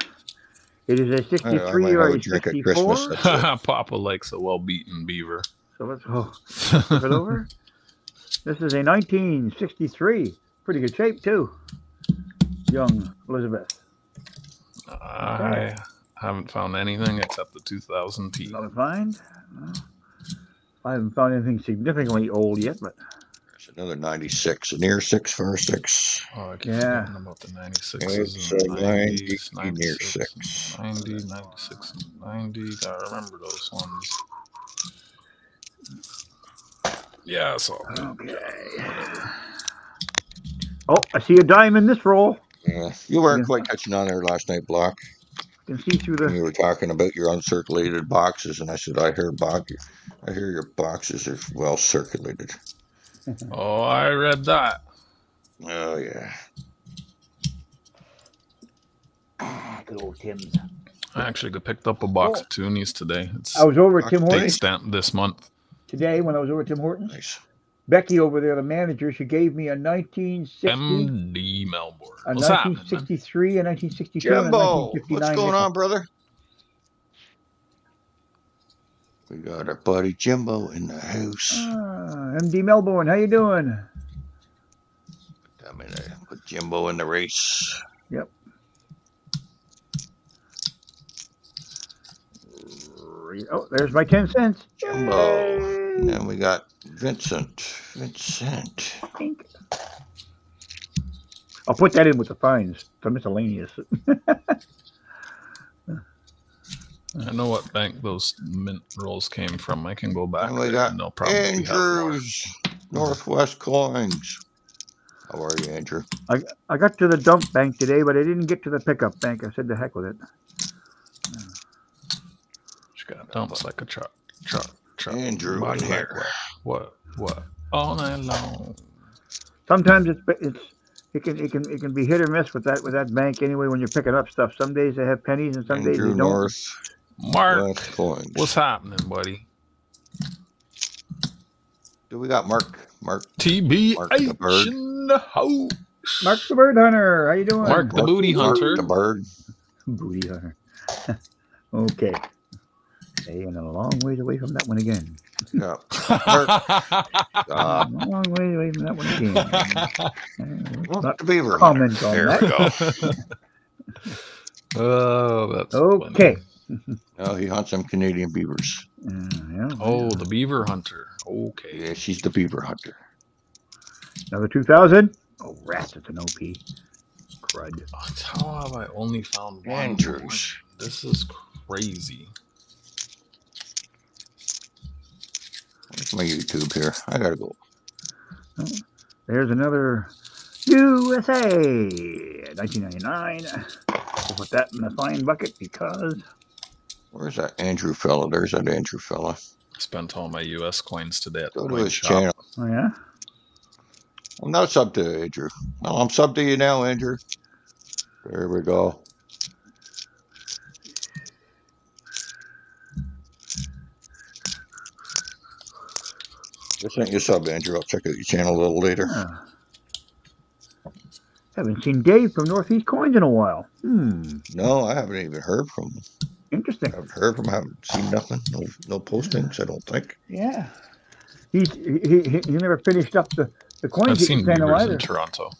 Speaker 1: It is a
Speaker 2: I- I
Speaker 1: 63
Speaker 2: might
Speaker 1: or a
Speaker 2: a drink at
Speaker 1: 64.
Speaker 2: Christmas. That's it.
Speaker 3: Papa likes a well-beaten beaver.
Speaker 1: So let's oh, flip it over. This is a 1963. Pretty good shape, too. Young Elizabeth.
Speaker 3: I haven't found anything except the 2000 T.
Speaker 1: Another find. No. I haven't found anything significantly old yet, but
Speaker 2: There's another 96, a near six for a six.
Speaker 3: Oh, I keep
Speaker 1: Yeah.
Speaker 3: forgetting about the 96s
Speaker 2: It's
Speaker 3: and uh,
Speaker 2: a 90, near
Speaker 3: 96,
Speaker 2: six.
Speaker 3: 90, 96, and 90. I remember those ones. Yeah, so
Speaker 1: okay. Oh, I see a dime in this roll.
Speaker 2: Yeah, you weren't
Speaker 1: Yeah.
Speaker 2: quite catching on there last night, Block.
Speaker 1: You can see through
Speaker 2: when
Speaker 1: the.
Speaker 2: you were talking about your uncirculated boxes, and I said, I hear box, I hear your boxes are well circulated.
Speaker 3: Oh, I read that.
Speaker 2: Oh yeah, ah,
Speaker 1: Good old Tim's.
Speaker 3: I actually picked up a box
Speaker 1: Oh.
Speaker 3: of toonies today. It's
Speaker 1: I was over at Tim
Speaker 3: date
Speaker 1: Hortons
Speaker 3: stamped this month.
Speaker 1: today when I was over at Tim Hortons.
Speaker 2: nice.
Speaker 1: Becky over there, the manager, she gave me a 1960,
Speaker 3: MD Melbourne.
Speaker 1: a
Speaker 3: What's happening,
Speaker 1: 1963, a 1962, and a
Speaker 2: Jimbo,
Speaker 1: 1959.
Speaker 2: what's going
Speaker 1: nickel.
Speaker 2: on, brother? We got our buddy Jimbo in the house.
Speaker 1: Ah, MD Melbourne, how you doing?
Speaker 2: I mean, I put Jimbo in the race. Yep.
Speaker 1: Oh, there's my 10 cents.
Speaker 2: Jimbo. And then we got Vincent. Vincent.
Speaker 1: I'll put that in with the fines for miscellaneous.
Speaker 3: I know what bank those mint rolls came from. I can go back.
Speaker 2: And we got
Speaker 3: and they'll probably.
Speaker 2: Andrews. Northwest Coins. How are you, Andrew?
Speaker 1: I I got to the dump bank today, but I didn't get to the pickup bank. I said the heck with it.
Speaker 3: She got dumps like a truck, truck, truck.
Speaker 2: Andrew
Speaker 3: Body
Speaker 2: in here.
Speaker 3: What? What? All night long.
Speaker 1: Sometimes it's it's it can it can it can be hit or miss with that with that bank anyway when you're picking up stuff. Some days they have pennies and some days
Speaker 2: Andrew
Speaker 1: they don't.
Speaker 2: North.
Speaker 3: Mark, what's happening, buddy?
Speaker 2: Do we got Mark? Mark.
Speaker 3: TB
Speaker 2: Mark the bird.
Speaker 3: in the house.
Speaker 1: Mark the bird hunter, how you doing?
Speaker 3: Mark the booty hunter.
Speaker 2: Mark
Speaker 3: hunter.
Speaker 2: the bird.
Speaker 1: booty hunter. okay. Staying a long ways away from that one again.
Speaker 2: Yeah.
Speaker 3: oh,
Speaker 2: Uh,
Speaker 1: A long way away from that one again. Let's not
Speaker 2: the beaver.
Speaker 1: comment on
Speaker 2: There
Speaker 1: that.
Speaker 2: we go.
Speaker 3: Oh, that's
Speaker 1: Okay.
Speaker 3: funny.
Speaker 2: Oh, he hunts them Canadian beavers.
Speaker 1: Uh, yeah.
Speaker 3: Oh, the beaver hunter. Okay.
Speaker 2: Yeah, she's the beaver hunter.
Speaker 1: Another 2000. Oh, rats, it's an OP. Crud.
Speaker 3: How have I only found one?
Speaker 2: Andrews.
Speaker 3: This is crazy.
Speaker 2: Where's my YouTube here? I gotta go.
Speaker 1: There's another USA 1999. We'll put that in the fine bucket because
Speaker 2: Where's that Andrew fella? There's that Andrew fella.
Speaker 3: Spent all my U.S. coins today at the
Speaker 2: Go to his
Speaker 3: shop.
Speaker 2: channel.
Speaker 1: oh yeah.
Speaker 2: I'm not sub to Andrew. No, I'm sub to you now, Andrew. There we go. Just sent you a sub, Andrew. I'll check out your channel a little later.
Speaker 1: Huh. Haven't seen Dave from Northeast Coins in a while. Hmm.
Speaker 2: No, I haven't even heard from him.
Speaker 1: Interesting.
Speaker 2: I haven't heard from him. haven't seen nothing. No, no postings. I don't think.
Speaker 1: Yeah. He's, he, he, he never finished up the, the coins
Speaker 3: I've seen
Speaker 1: you sent him
Speaker 3: Beavers
Speaker 1: either.
Speaker 3: in Toronto.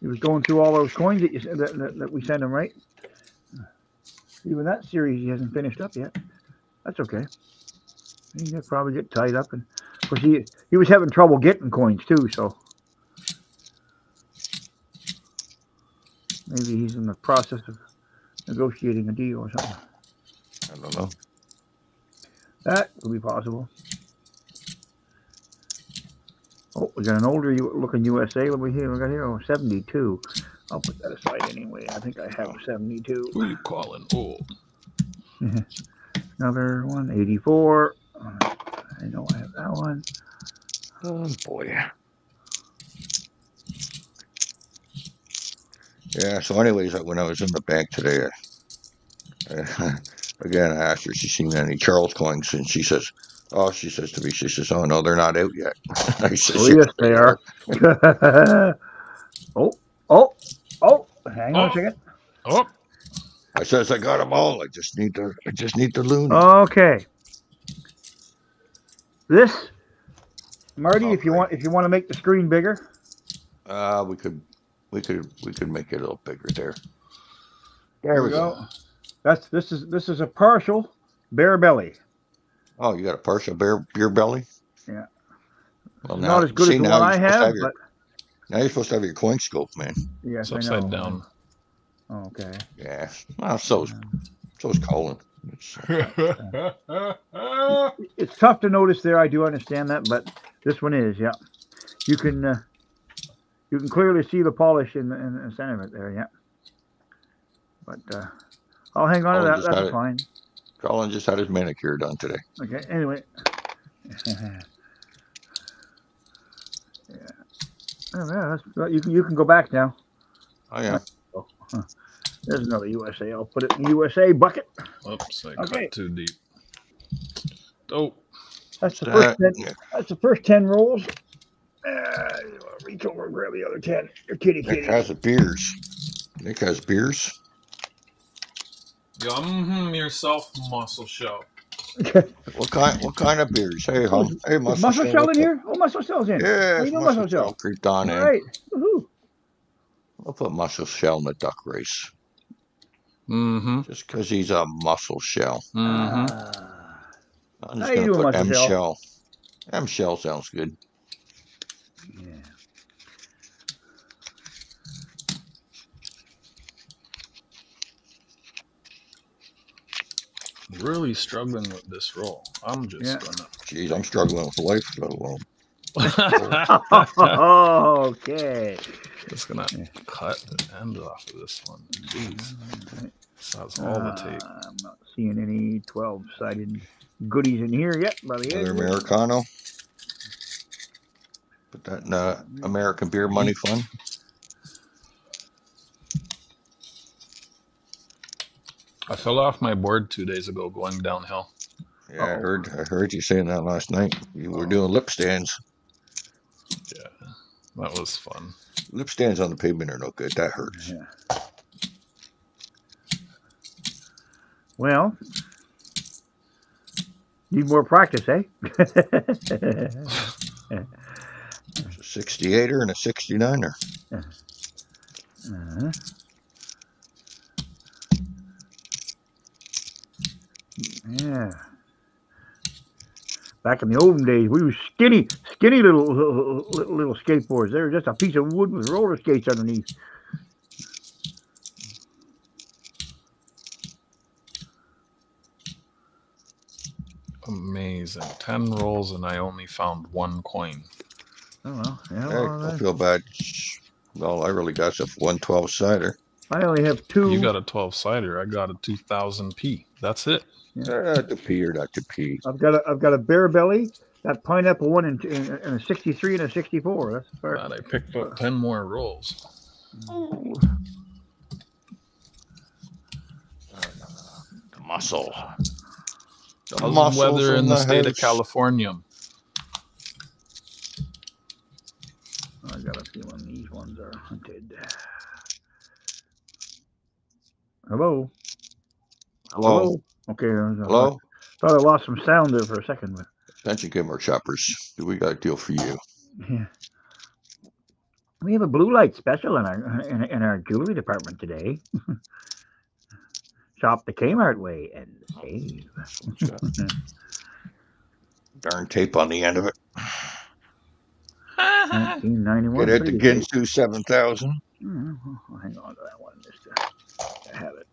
Speaker 1: He was going through all those coins that, you, that, that, that we sent him, right? Even that series he hasn't finished up yet. That's okay. He'll probably get tied up, and of course he he was having trouble getting coins too. So maybe he's in the process of negotiating a deal or something.
Speaker 2: I don't know.
Speaker 1: That could be possible. Oh, we got an older looking USA. What we here? We got here. Oh, 72. I'll put that aside anyway. I think I have 72.
Speaker 3: Who you calling old?
Speaker 1: Another one, 84. Uh, I know I have that one.
Speaker 2: Oh boy. Yeah. So, anyways, when I was in the bank today, I, again, I asked her if she seen any Charles coins, and she says, "Oh, she says to me, she says, oh no, they're not out yet." I says,
Speaker 1: Oh, yes, they are. oh, oh, oh. Hang on
Speaker 3: Oh.
Speaker 1: a second.
Speaker 3: Oh,
Speaker 2: I says, "I got them all. I just need to, I just need the loon."
Speaker 1: Okay. This, Marty, if you
Speaker 2: Okay.
Speaker 1: want, if you want to make the screen bigger,
Speaker 2: Uh, we could, we could, we could make it a little bigger there. There we go.
Speaker 1: That's this is this is a partial bare belly.
Speaker 2: Oh, you got a partial bare beer belly.
Speaker 1: Yeah.
Speaker 2: Well, now,
Speaker 1: Not as good
Speaker 2: see,
Speaker 1: as the
Speaker 2: now
Speaker 1: one
Speaker 2: you're
Speaker 1: I
Speaker 2: supposed to
Speaker 1: have,
Speaker 2: your-
Speaker 1: but
Speaker 2: now you're supposed to have your coin scope, man.
Speaker 1: yes,
Speaker 3: it's
Speaker 1: I know.
Speaker 3: upside down.
Speaker 1: Okay.
Speaker 2: Yeah. Well, so's so's Colin. It's, uh,
Speaker 1: It's tough to notice there. I do understand that, but this one is. Yeah. You can uh, you can clearly see the polish in the, in the center of it there. Yeah. But uh, I'll hang on to
Speaker 2: Oh,
Speaker 1: that.
Speaker 2: just had
Speaker 1: That's
Speaker 2: it.
Speaker 1: fine.
Speaker 2: Colin just had his manicure done today.
Speaker 1: Okay. Anyway. yeah. Oh, yeah. That's, you can you can go back now.
Speaker 2: Oh yeah.
Speaker 1: There's another USA. I'll put it in USA bucket.
Speaker 3: Oops, I
Speaker 1: Okay.
Speaker 3: cut too deep. Oh,
Speaker 1: That's the
Speaker 2: That-
Speaker 1: first ten.
Speaker 2: yeah.
Speaker 1: That's the first ten rolls. Uh, reach over and grab the other ten. Your kitty kitty.
Speaker 2: Nick has the beers. Nick has beers.
Speaker 3: yum yourself, muscle shell.
Speaker 2: What kind? What kind of beers? Hey, hum. Hey, muscle,
Speaker 1: muscle shell in here? Oh, muscle shell's in.
Speaker 2: Yeah,
Speaker 1: How
Speaker 2: it's
Speaker 1: you know
Speaker 2: muscle
Speaker 1: muscle shell?
Speaker 2: shell creeped on
Speaker 1: All
Speaker 2: in.
Speaker 1: right. Woohoo.
Speaker 2: I'll put muscle shell in the duck race
Speaker 3: Mm-hmm.
Speaker 2: just because he's a muscle shell.
Speaker 3: Mm-hmm.
Speaker 1: Ah.
Speaker 2: I'm just
Speaker 1: you
Speaker 2: gonna
Speaker 1: doing,
Speaker 2: put M
Speaker 1: Shell?
Speaker 2: shell. M shell sounds good.
Speaker 1: yeah.
Speaker 3: Really struggling with this roll. I'm just
Speaker 1: Yeah.
Speaker 2: Jeez, I'm struggling with life, let alone.
Speaker 3: gonna.
Speaker 1: okay.
Speaker 3: just gonna
Speaker 1: Yeah.
Speaker 3: cut the end off of this one. Jeez, this has all the tape.
Speaker 1: Uh, I'm not seeing any 12 sided goodies in here yet. By the
Speaker 2: Another
Speaker 1: end.
Speaker 2: Americano. Put that in uh, American Beer Money Fund.
Speaker 3: I fell off my board two days ago going downhill.
Speaker 2: Yeah, I
Speaker 1: Uh-oh.
Speaker 2: heard. I heard you saying that last night. You were doing lip stands.
Speaker 3: Yeah, that was fun.
Speaker 2: Lip stands on the pavement are no good. That hurts.
Speaker 1: Yeah. Well, need more practice, eh?
Speaker 2: There's a 68er and a 69er.
Speaker 1: Uh-huh. Yeah. Back in the olden days, we were skinny, skinny little uh, uh, uh, little, little skateboards. They were just a piece of wood with roller skates underneath.
Speaker 3: Amazing. Ten rolls and I only found one coin.
Speaker 1: Oh well, yeah.
Speaker 2: Hey,
Speaker 1: well,
Speaker 2: don't
Speaker 1: then-
Speaker 2: feel bad. Well, I really got a 112 cider.
Speaker 1: I only have two.
Speaker 3: You got a 12 cider. I got a 2000p. That's it.
Speaker 2: Uh, to pee or not to pee.
Speaker 1: I've got a I've got a bare belly, that pineapple one, and, and, and a sixty-three and a sixty-four. That's fair.
Speaker 3: Glad I picked up 10 more rolls.
Speaker 2: The muscle.
Speaker 3: How's
Speaker 2: muscles
Speaker 3: the weather in the, state of. California?
Speaker 1: I got a feeling these ones are hunted. Hello.
Speaker 2: Hello,
Speaker 1: Okay. I I
Speaker 2: hello.
Speaker 1: Thought I lost some sound there for a second, but
Speaker 2: Attention, Kmart shoppers. Do we got a deal for you?
Speaker 1: yeah. We have a blue light special in our in, in our jewelry department today. Shop the Kmart way and save.
Speaker 2: Darn tape on the end of it.
Speaker 1: 1991.
Speaker 2: Get it to. Ginsu 7000.
Speaker 1: Mm, I'll hang on to that one just to, to have it.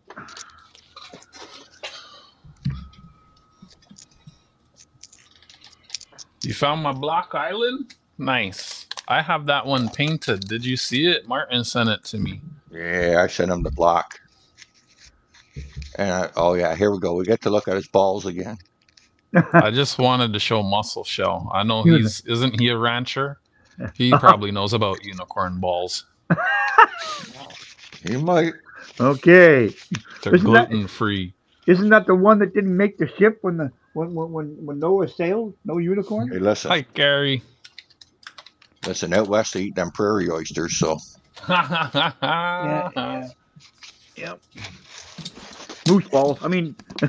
Speaker 3: You found my block island? Nice. I have that one painted. Did you see it? Martin sent it to me.
Speaker 2: Yeah, I sent him the block. And I, oh yeah, here we go. We get to look at his balls again.
Speaker 3: I just wanted to show Muscle Shell. I know
Speaker 1: Good.
Speaker 3: he's isn't he a rancher? He probably knows about unicorn balls.
Speaker 2: He might.
Speaker 1: Okay.
Speaker 3: They're
Speaker 1: Isn't that-
Speaker 3: gluten free.
Speaker 1: Isn't that the one that didn't make the ship when the when when when, when Noah sailed? No unicorn.
Speaker 2: Hey, listen,
Speaker 3: Hi, Gary.
Speaker 2: listen. Out west, they eat them prairie oysters. So
Speaker 1: Yeah, yeah. Yep. Moose balls. I mean,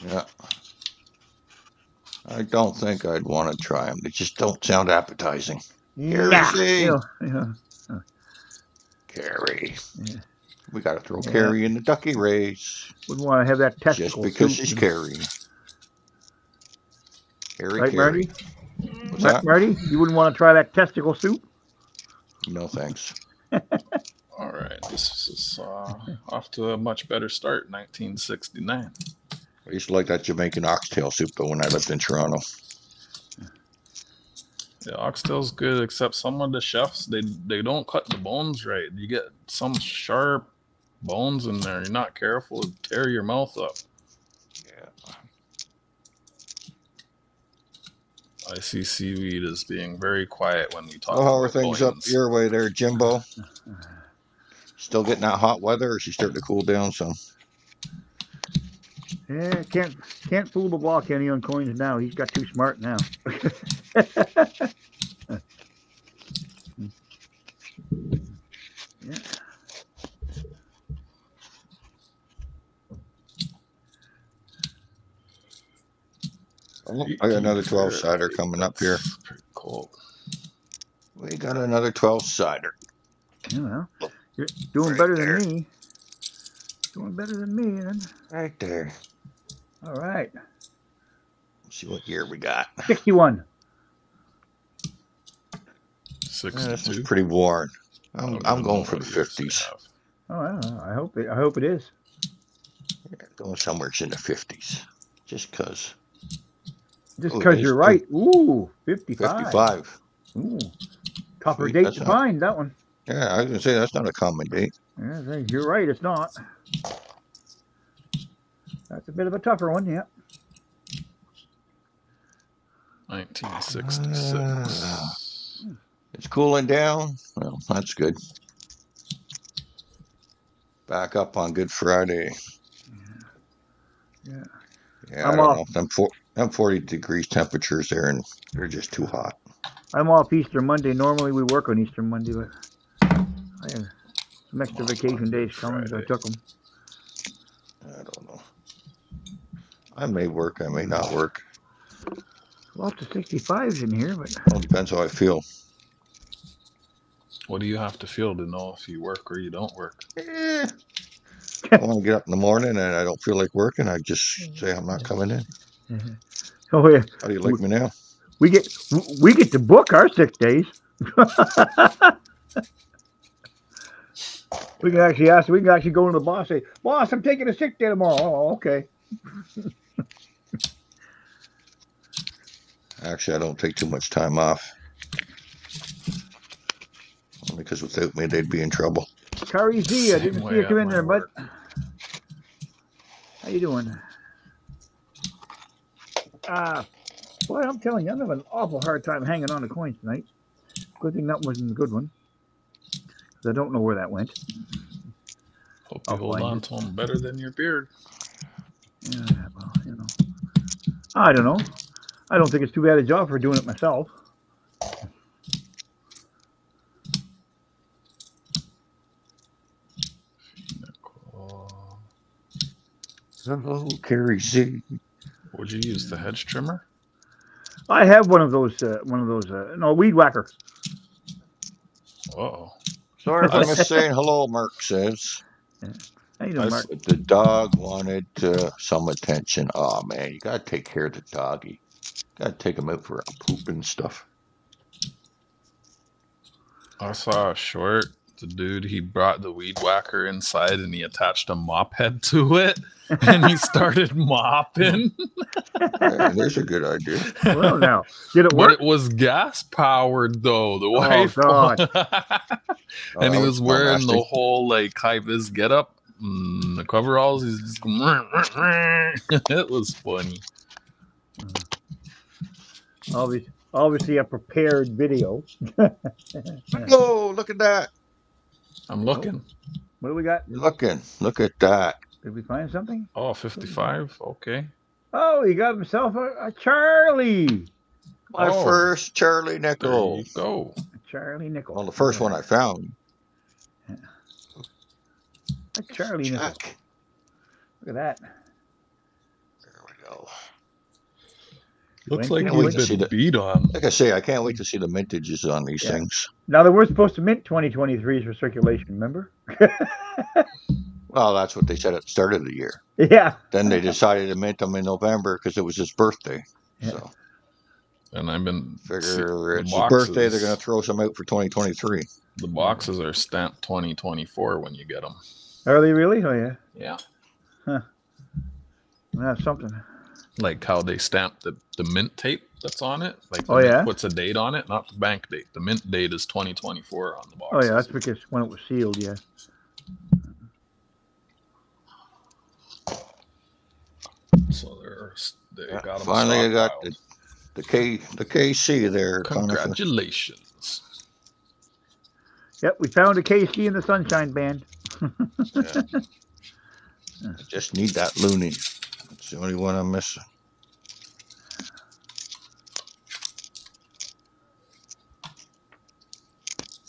Speaker 2: yeah, I don't think I'd want to try them. They just don't sound appetizing. Mm. Here
Speaker 1: yeah,
Speaker 2: is he.
Speaker 1: you know, yeah.
Speaker 2: Carrie,
Speaker 1: Yeah.
Speaker 2: We got to throw
Speaker 1: Yeah.
Speaker 2: Carrie in the ducky race
Speaker 1: Wouldn't want to have that
Speaker 2: just
Speaker 1: testicle.
Speaker 2: because
Speaker 1: soup,
Speaker 2: she's
Speaker 1: you know.
Speaker 2: Carrie. Carrie,
Speaker 1: Right,
Speaker 2: Carrie.
Speaker 1: Marty?
Speaker 2: What's
Speaker 1: Mar-
Speaker 2: that?
Speaker 1: Marty, you wouldn't want to try that testicle soup?
Speaker 2: No thanks.
Speaker 3: All right, this is uh, off to a much better start. 1969.
Speaker 2: I used to like that Jamaican oxtail soup though when I lived in Toronto.
Speaker 3: The oxtail's good, except some of the chefs they they don't cut the bones right. You get some sharp bones in there. You're not careful, to tear your mouth up.
Speaker 2: Yeah.
Speaker 3: I see seaweed as being very quiet when we talk.
Speaker 2: Oh, how are
Speaker 3: about
Speaker 2: things up your way there, Jimbo? Still getting that hot weather, or is she starting to cool down some?
Speaker 1: Yeah, can't can't fool the block any on coins now. He's got too smart now.
Speaker 2: Oh, I got another 12 sider coming up here.
Speaker 3: That's Pretty cold.
Speaker 2: We got another 12 sider.
Speaker 1: Yeah, well, you're doing
Speaker 2: Right
Speaker 1: better
Speaker 2: there.
Speaker 1: than me. Doing better than me, then.
Speaker 2: Right there.
Speaker 1: All right.
Speaker 2: Let's see what year we got.
Speaker 1: 61.
Speaker 2: Uh, this is
Speaker 3: 62.
Speaker 2: pretty worn. I'm, I'm going for the
Speaker 3: what years they
Speaker 2: 50s.
Speaker 1: Oh, I. I hope it. I hope it is.
Speaker 2: Yeah, going somewhere in the 50s. Just because.
Speaker 1: Just because you're right. Ooh, 55.
Speaker 2: 55.
Speaker 1: Ooh, tougher
Speaker 2: Sweet,
Speaker 1: date to
Speaker 2: not-
Speaker 1: find that one.
Speaker 2: Yeah, I was going to say that's not a common date.
Speaker 1: Yeah, you're right. It's not. That's a bit of a tougher one. Yeah.
Speaker 3: 1966.
Speaker 2: Ah. It's cooling down. Well, that's good. Back up on Good Friday.
Speaker 1: Yeah.
Speaker 2: Yeah,
Speaker 1: I'm off.
Speaker 2: know. Them, four, them 40 degrees temperatures there, and they're just too hot.
Speaker 1: I'm off Easter Monday. Normally we work on Easter Monday, but I have some extra vacation days coming, so I took them.
Speaker 2: I don't know. I may work, I may not work.
Speaker 1: Lots of 65s in here, but
Speaker 2: All depends how I feel.
Speaker 3: What do you have to feel to know if you work or you don't work?
Speaker 2: Eh. I want to get up in the morning and I don't feel like working. I just say I'm not coming in. Mm-hmm.
Speaker 1: oh yeah,
Speaker 2: How do you like me now?
Speaker 1: we get we get to book our sick days. we can actually ask. We can actually go to the boss. and Say, boss, I'm taking a sick day tomorrow. Oh, oh okay.
Speaker 2: Actually, I don't take too much time off. Because without me, they'd be in trouble.
Speaker 1: Kari Z, I didn't see you come in
Speaker 3: my
Speaker 1: there, bud.
Speaker 3: work.
Speaker 1: How you doing? Ah, boy, I'm telling you, I'm having an awful hard time hanging on to coins tonight. Good thing that wasn't a good one. 'Cause I don't know where that went.
Speaker 3: Hope you
Speaker 1: I'll
Speaker 3: hold on
Speaker 1: it.
Speaker 3: to them better than your beard.
Speaker 1: Yeah, well, you know. I don't know. I don't think it's too bad a job for doing it myself.
Speaker 2: Hello, Carrie Z.
Speaker 3: Would you use the hedge trimmer?
Speaker 1: I have one of those. Uh, one of those. Uh, no, weed whacker.
Speaker 3: Oh,
Speaker 2: Sorry if I missed saying hello, Mark says.
Speaker 1: How you doing, Mark?
Speaker 2: The dog wanted uh, some attention. Oh, man, you got to take care of the doggy. Got to take him out for a poop and stuff.
Speaker 3: I saw a short. The dude he brought the weed whacker inside and he attached a mop head to it and he started mopping.
Speaker 2: Yeah, there's a good idea.
Speaker 1: well, now did it work?
Speaker 3: But it was gas powered though. The wife,
Speaker 1: God.
Speaker 3: and he
Speaker 2: Oh,
Speaker 3: was
Speaker 2: that
Speaker 3: wearing the whole like high vis get up, mm, the coveralls. He's just it was funny.
Speaker 1: Obviously, obviously a prepared video.
Speaker 2: Oh, look at that.
Speaker 3: I'm looking.
Speaker 1: What do we got?
Speaker 2: Looking. Look at that.
Speaker 1: Did we find something?
Speaker 3: Oh, 55. Okay.
Speaker 1: Oh, he got himself a, a Charlie.
Speaker 2: My
Speaker 3: Oh.
Speaker 2: first Charlie
Speaker 3: There
Speaker 2: nickel.
Speaker 3: you go.
Speaker 1: A Charlie nickel.
Speaker 2: Well, the first one I found.
Speaker 1: A Charlie nickel. Look at that.
Speaker 2: There we go.
Speaker 3: Looks like
Speaker 1: can't
Speaker 2: wait
Speaker 3: he's
Speaker 2: to see
Speaker 3: been
Speaker 2: the-
Speaker 3: beat on.
Speaker 2: Like I say, I can't wait to see the mintages on these
Speaker 1: Yeah.
Speaker 2: things.
Speaker 1: Now they were supposed to mint 2023s for circulation. Remember?
Speaker 2: Well, that's what they said at the start of the year.
Speaker 1: yeah.
Speaker 2: Then they decided to mint them in November because it was his birthday.
Speaker 1: Yeah.
Speaker 2: So
Speaker 3: And I've been
Speaker 2: figure
Speaker 3: the
Speaker 2: it's his birthday. They're going to throw some out for 2023.
Speaker 3: The boxes are stamped 2024 when you get them.
Speaker 1: Are they really? Oh yeah.
Speaker 3: Yeah.
Speaker 1: That's something.
Speaker 3: Like how they stamp the, the mint tape that's on it. Like
Speaker 1: Oh, yeah?
Speaker 3: puts a date on it, not the bank date. The mint date is 2024 on the box.
Speaker 1: Oh yeah, that's because when it was sealed. Yeah.
Speaker 3: So there's they
Speaker 2: Yeah,
Speaker 3: got 'em
Speaker 2: Finally, I got the, the K the KC there. Conifer.
Speaker 3: Congratulations.
Speaker 1: Yep. We found a KC in the Sunshine Band.
Speaker 2: I just need that loonie. It's the only one I'm missing.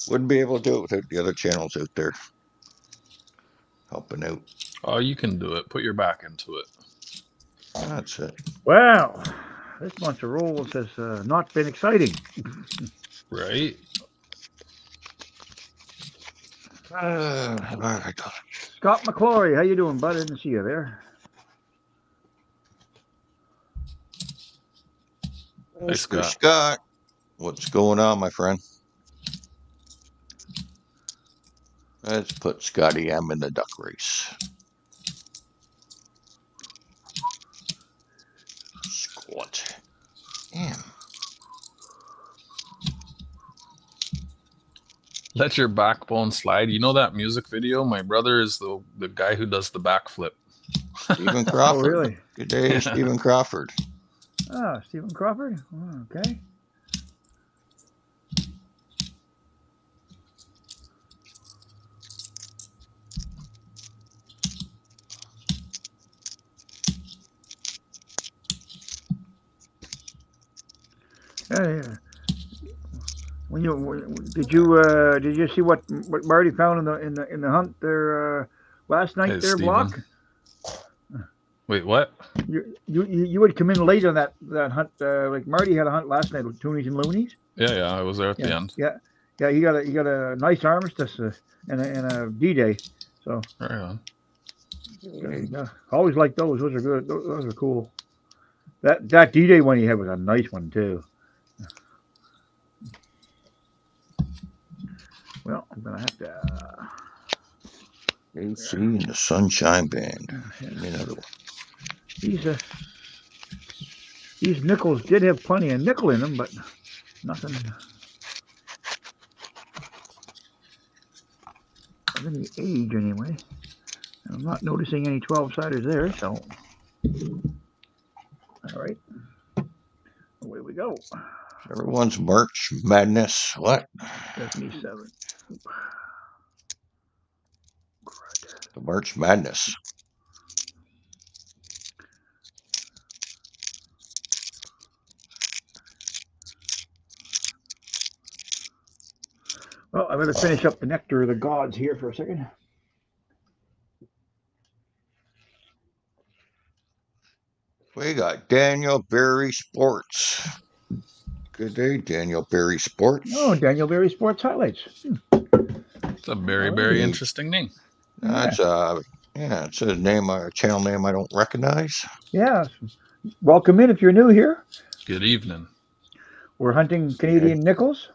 Speaker 2: Wouldn't be able to do it without the other channels out there helping out.
Speaker 3: Oh, you can do it. Put your back into it.
Speaker 2: That's it.
Speaker 1: Wow. This month's of rules has uh, not been exciting.
Speaker 3: Right?
Speaker 2: Uh, all right.
Speaker 1: Scott McClory, how you doing, bud? I didn't see you there.
Speaker 3: Hey,
Speaker 2: Scott.
Speaker 3: Scott.
Speaker 2: Scott, what's going on, my friend? Let's put Scotty M in the duck race. Squat. Damn.
Speaker 3: Let your backbone slide. You know that music video? My brother is the the guy who does the backflip.
Speaker 2: Stephen
Speaker 1: Oh,
Speaker 2: Crawford.
Speaker 1: really?
Speaker 2: Good day, Stephen Crawford.
Speaker 1: Ah, Stephen Crawford. Oh, okay. Yeah, yeah. When you when- did you uh, did you see what what Marty found in the in the in the hunt there uh, last night
Speaker 3: Hey,
Speaker 1: there,
Speaker 3: Stephen.
Speaker 1: block?
Speaker 3: Wait, what?
Speaker 1: You, you you would come in late on that that hunt. Uh, like Marty had a hunt last night with toonies and loonies.
Speaker 3: Yeah, yeah, I was there at the end.
Speaker 1: yeah, yeah. You got a you got a nice armistice uh, and a, and a D day. So
Speaker 3: Right on.
Speaker 1: yeah, always like those. Those are good. Those, those are cool. That that D day one you had was a nice one too. Well, I'm gonna have to. Uh,
Speaker 2: KC and the Sunshine Band. Another one.
Speaker 1: these uh, these nickels did have plenty of nickel in them, but nothing of any age anyway. I'm not noticing any 12 siders there, so all right. Away we go.
Speaker 2: Everyone's March Madness. What?
Speaker 1: Hmm.
Speaker 2: The March Madness.
Speaker 1: Well, I'm going to uh. finish up the Nectar of the Gods here for a second.
Speaker 2: We got Daniel Berry Sports. Good day, Daniel Berry Sports.
Speaker 1: Oh, Daniel Berry Sports Highlights.
Speaker 3: It's a very, very interesting name.
Speaker 2: That's uh yeah, it's a name a channel name I don't recognize.
Speaker 1: Yeah. Welcome in if you're new here.
Speaker 3: Good evening.
Speaker 1: We're hunting Canadian nickels.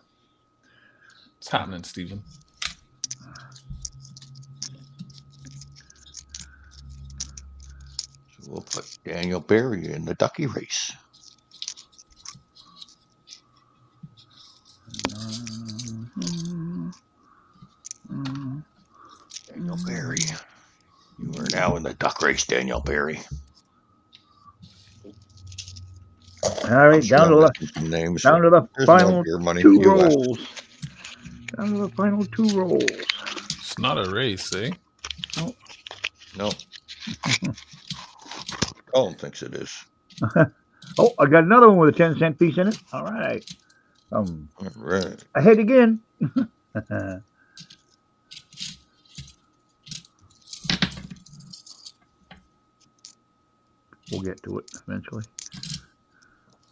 Speaker 3: What's happening, Stephen?
Speaker 2: So we'll put Daniel Berry in the ducky race. Daniel Berry. You now in the duck race, Daniel Berry.
Speaker 1: All right, down to the
Speaker 2: the names.
Speaker 1: down to the
Speaker 2: There's
Speaker 1: final
Speaker 2: beer money
Speaker 1: two
Speaker 2: for you left.
Speaker 1: rolls. Down to the final two rolls.
Speaker 3: It's not a race, eh?
Speaker 2: No. Colin thinks it is.
Speaker 1: Oh, I got another one with a ten cent piece in it. All right. Um,
Speaker 2: All right.
Speaker 1: ahead again. we'll get to it eventually.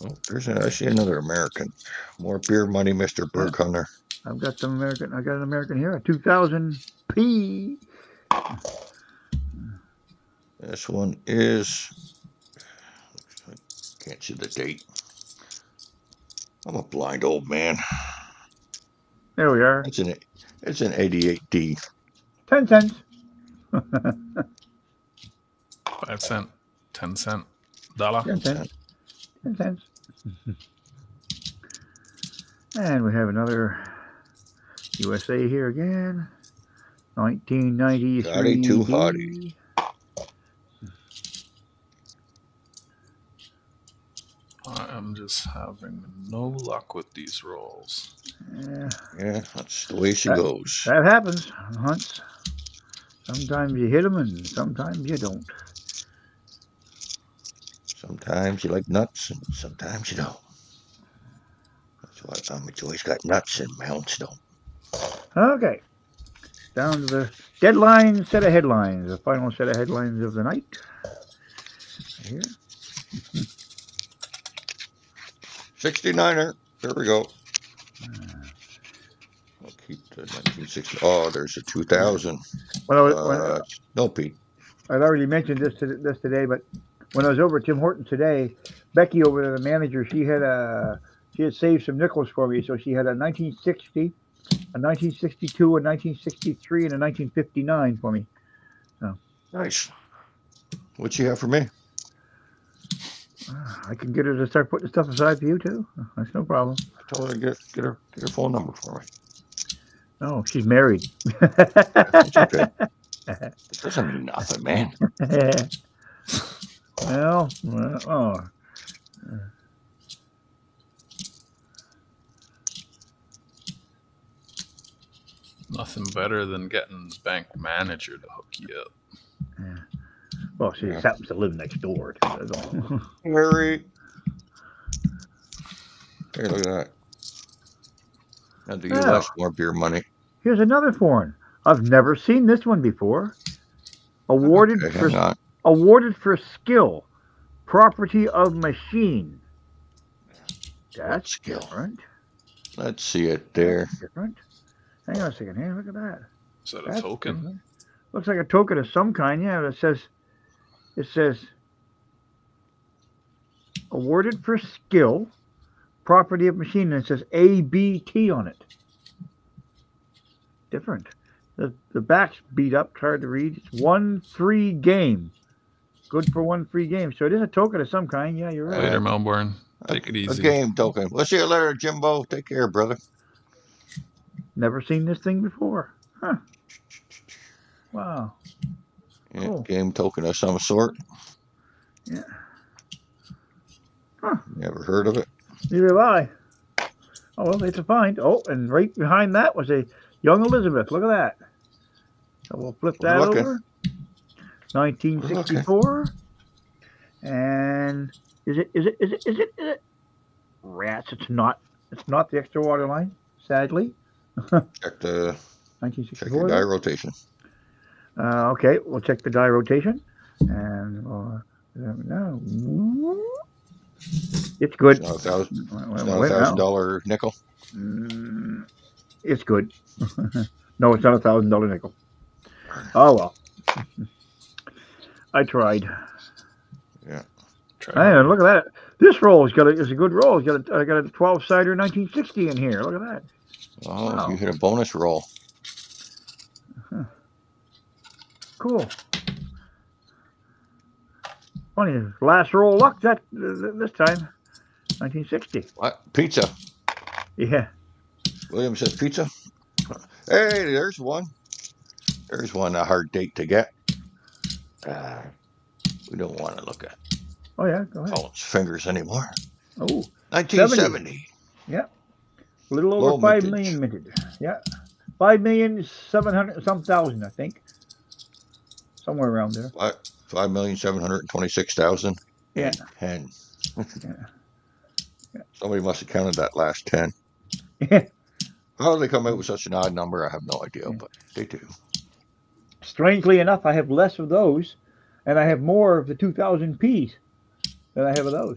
Speaker 2: Oh, there's a, I see another American. More beer money, Mr. Berg Hunter.
Speaker 1: I've got some American. I got an American here, a 2000 P.
Speaker 2: This one is. I can't see the date. I'm a blind old man.
Speaker 1: There we are.
Speaker 2: It's an it's an 88D.
Speaker 1: 10 cents.
Speaker 3: Five cent, ten cent, dollar.
Speaker 1: 10 cents. 10 cents. and we have another USA here again. 1993.
Speaker 2: Hottie too hottie.
Speaker 3: I am just having no luck with these rolls.
Speaker 1: Yeah,
Speaker 2: Yeah, that's the way she
Speaker 1: That-
Speaker 2: goes.
Speaker 1: that happens on hunts. Sometimes you hit them and sometimes you don't.
Speaker 2: Sometimes you like nuts and sometimes you don't. That's why always got nuts and mounts don't.
Speaker 1: Okay. Down to the deadline set of headlines, the final set of headlines of the night. Here.
Speaker 2: 69er. There we go. I'll keep the 1960. Oh, there's a 2000.
Speaker 1: Well, I was- when-
Speaker 2: Uh, no, Pete.
Speaker 1: I'd already mentioned this to, this today, but when I was over at Tim Horton today, Becky over there, the manager, she had a she had saved some nickels for me. So she had a 1960, a 1962, a 1963, and a 1959 for me. So.
Speaker 2: Nice. What you have for me?
Speaker 1: Ah, I can get her to start putting stuff aside for you too. That's no problem.
Speaker 2: I Tell her to get get her get her phone number for me.
Speaker 1: No, she's married.
Speaker 2: It's okay. It doesn't mean nothing, man.
Speaker 1: well, well, oh.
Speaker 3: Nothing better than getting the bank manager to hook you up.
Speaker 1: Well, she
Speaker 2: Yeah.
Speaker 1: just happens to live next door. too, that's all.
Speaker 2: Harry. Hey, look at that. Now the
Speaker 1: Yeah.
Speaker 2: U.S. more beer money.
Speaker 1: Here's another foreign. I've never seen this one before. Awarded
Speaker 2: Okay,
Speaker 1: for
Speaker 2: hang on.
Speaker 1: Awarded for skill, property of machine. That's
Speaker 2: skill?
Speaker 1: different.
Speaker 2: Let's see it there.
Speaker 1: That's different. Hang on a second here. Look at that.
Speaker 3: Is that a token?
Speaker 1: different. Looks like a token of some kind. Yeah, it says it says awarded for skill, property of machine, and it says ABT on it. Different. The the back's beat up, hard to read. It's one 3 game. Good for one free game. So it is a token of some kind. Yeah, you're right.
Speaker 3: Later, Melbourne. Take it easy.
Speaker 2: A game token. We'll see you later, Jimbo. Take care, brother.
Speaker 1: Never seen this thing before. Huh. Wow.
Speaker 2: Yeah,
Speaker 1: Cool.
Speaker 2: Game token of some sort.
Speaker 1: Yeah. Huh.
Speaker 2: Never heard of it.
Speaker 1: Neither have I. Oh well, it's a find. Oh, and right behind that was a young Elizabeth. Look at that. So we'll flip that over. 1964. And is it? Is it? Is it? Is it? Is it? Rats! It's not. It's not the extra water line. Sadly,
Speaker 2: Check the check your
Speaker 1: 1964.
Speaker 2: die rotation.
Speaker 1: Uh, okay, we'll check the die rotation. And uh, no. It's good.
Speaker 2: It's not a thousand. It's not a thousand
Speaker 1: no.
Speaker 2: nickel.
Speaker 1: Mm, It's good. no, it's not a thousand dollar nickel. Oh well. I tried.
Speaker 3: Try
Speaker 1: Hey, look at that. This roll's got a, is a good roll. It's got a, I got a 12 sider 1960 in here. Look at that.
Speaker 2: Oh,
Speaker 1: Wow.
Speaker 2: you hit a bonus roll.
Speaker 1: Cool. Funny, last roll of luck that th- this time. 1960.
Speaker 2: What? Pizza.
Speaker 1: Yeah.
Speaker 2: William says pizza. Hey, there's one. There's one a hard date to get. Ah, we don't want to look at
Speaker 1: Oh yeah. Go ahead.
Speaker 2: Colin's fingers anymore.
Speaker 1: Oh,
Speaker 2: 1970.
Speaker 1: yeah a little over
Speaker 2: Low
Speaker 1: five
Speaker 2: mintage.
Speaker 1: million minted. Yeah. Five million seven hundred some thousand, I think. Somewhere around there.
Speaker 2: Five, five million seven hundred twenty-six thousand.
Speaker 1: Yeah.
Speaker 2: Ten.
Speaker 1: Yeah.
Speaker 2: Somebody must have counted that last ten.
Speaker 1: Yeah.
Speaker 2: How do they come out with such an odd number? I have no idea, but they do.
Speaker 1: Strangely enough, I have less of those, and I have more of the 2000 Ps than I have of those.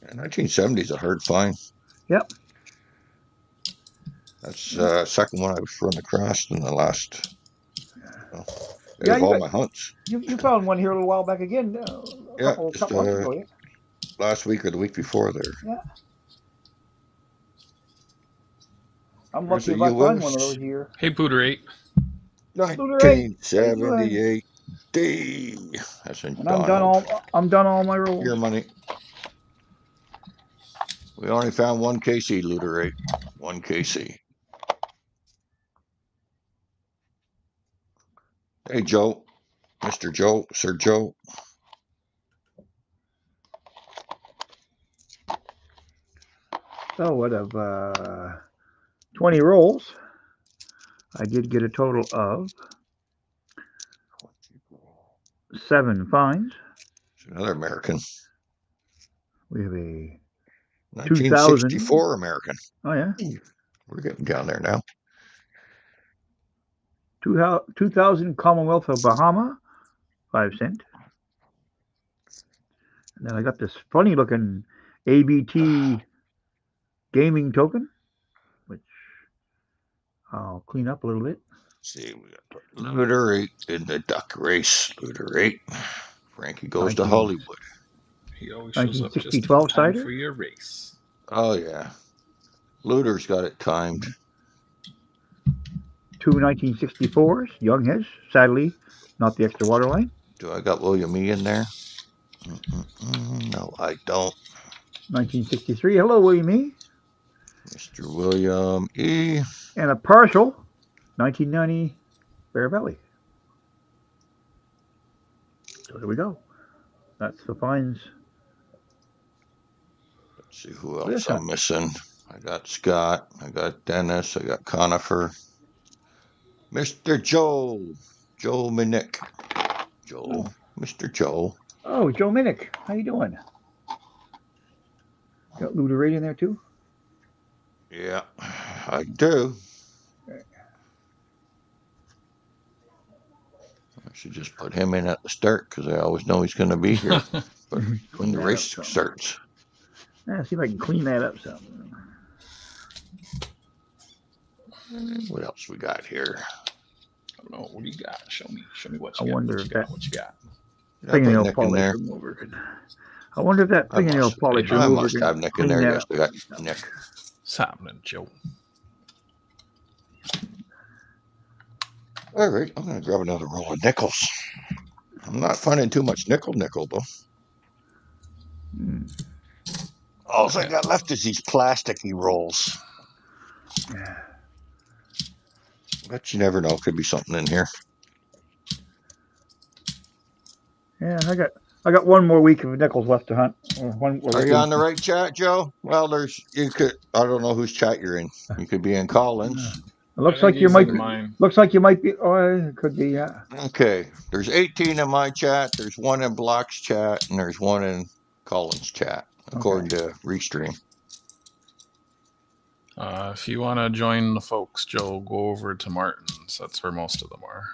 Speaker 2: Yeah, 1970 is a hard find.
Speaker 1: Yep.
Speaker 2: That's uh, second one I've run across in the last. Well, out
Speaker 1: Yeah,
Speaker 2: of
Speaker 1: you
Speaker 2: all
Speaker 1: bet.
Speaker 2: my hunts,
Speaker 1: You, you found one here a little while back again. Uh,
Speaker 2: Yeah,
Speaker 1: couple,
Speaker 2: just,
Speaker 1: couple months
Speaker 2: uh,
Speaker 1: ago, yeah.
Speaker 2: last week or the week before there. Yeah.
Speaker 1: I'm
Speaker 2: Where's
Speaker 1: lucky if I find one of those here.
Speaker 3: Hey, Booter 8.
Speaker 2: 1978 D. That's in
Speaker 1: And I'm done all. I'm done all my rolls.
Speaker 2: Your money. We only found one KC looter eight. One KC. Hey Joe. Mr. Joe. Sir Joe.
Speaker 1: So what of uh, 20 rolls, I did get a total of seven finds.
Speaker 2: Another American.
Speaker 1: We have a
Speaker 2: 1964 American.
Speaker 1: oh yeah,
Speaker 2: We're getting down there now.
Speaker 1: two 2000 Commonwealth of Bahama, five cent. And then I got this funny looking ABT ah. gaming token, I'll clean up a little bit.
Speaker 2: see, we got looter eight in the duck race. Looter eight. Frankie goes to Hollywood.
Speaker 3: He always shows up just in
Speaker 1: 12
Speaker 3: time
Speaker 1: sider?
Speaker 3: for your race.
Speaker 2: Oh yeah. Looter's got it timed.
Speaker 1: Two 1964s, young heads, sadly, not the extra water line.
Speaker 2: Do I got William E in there? Mm-mm-mm, No, I don't.
Speaker 1: 1963. Hello, William E.
Speaker 2: Mr. William E.
Speaker 1: And a partial 1990 Bear Valley. So there we go. That's the finds.
Speaker 2: Let's see who else I'm missing. I got Scott. I got Dennis. I got Conifer. Mr. Joe. Joe Minick. Joe. Mr. Joe.
Speaker 1: Oh, Joe oh, Minnick. How you doing? Got Luda right in there too?
Speaker 2: Yeah, I do. I should just put him in at the start because I always know he's going to be here. but when the race
Speaker 1: up some.
Speaker 2: starts,
Speaker 1: Yeah, see if I can clean that up some.
Speaker 2: what else we got here?
Speaker 3: I don't know. What do you got? Show me. Show me what
Speaker 1: I
Speaker 3: you got.
Speaker 1: wonder
Speaker 3: what
Speaker 1: if
Speaker 3: you got.
Speaker 1: that-
Speaker 3: What you got.
Speaker 2: Did I
Speaker 1: Fingernail
Speaker 2: Nick in
Speaker 1: polish
Speaker 2: there?
Speaker 1: remover. I wonder if that
Speaker 2: I
Speaker 1: fingernail
Speaker 2: must-
Speaker 1: polish
Speaker 2: I
Speaker 1: remover
Speaker 2: must have Nick in there. Yes,
Speaker 1: up.
Speaker 2: I got Nick.
Speaker 3: What's happening, Joe?
Speaker 2: All right, I'm going to grab another roll of nickels. I'm not finding too much nickel nickel though.
Speaker 1: Hmm.
Speaker 2: All I got left is these plasticky rolls. But you never know. Could be something in here.
Speaker 1: Yeah, I got I got one more week of nickels left to hunt. One, or
Speaker 2: Are you on the right chat, Joe? Well, there's you could. I don't know whose chat you're in. You could be in Colin's.
Speaker 1: It looks like you might be,
Speaker 3: mine.
Speaker 1: looks like you might be oh it could be yeah.
Speaker 2: Okay. There's 18 in my chat. There's one in Block's chat, and there's one in Colin's chat, according to Restream.
Speaker 3: Uh, if you want to join the folks, Joe, go over to Martin's. That's where most of them are.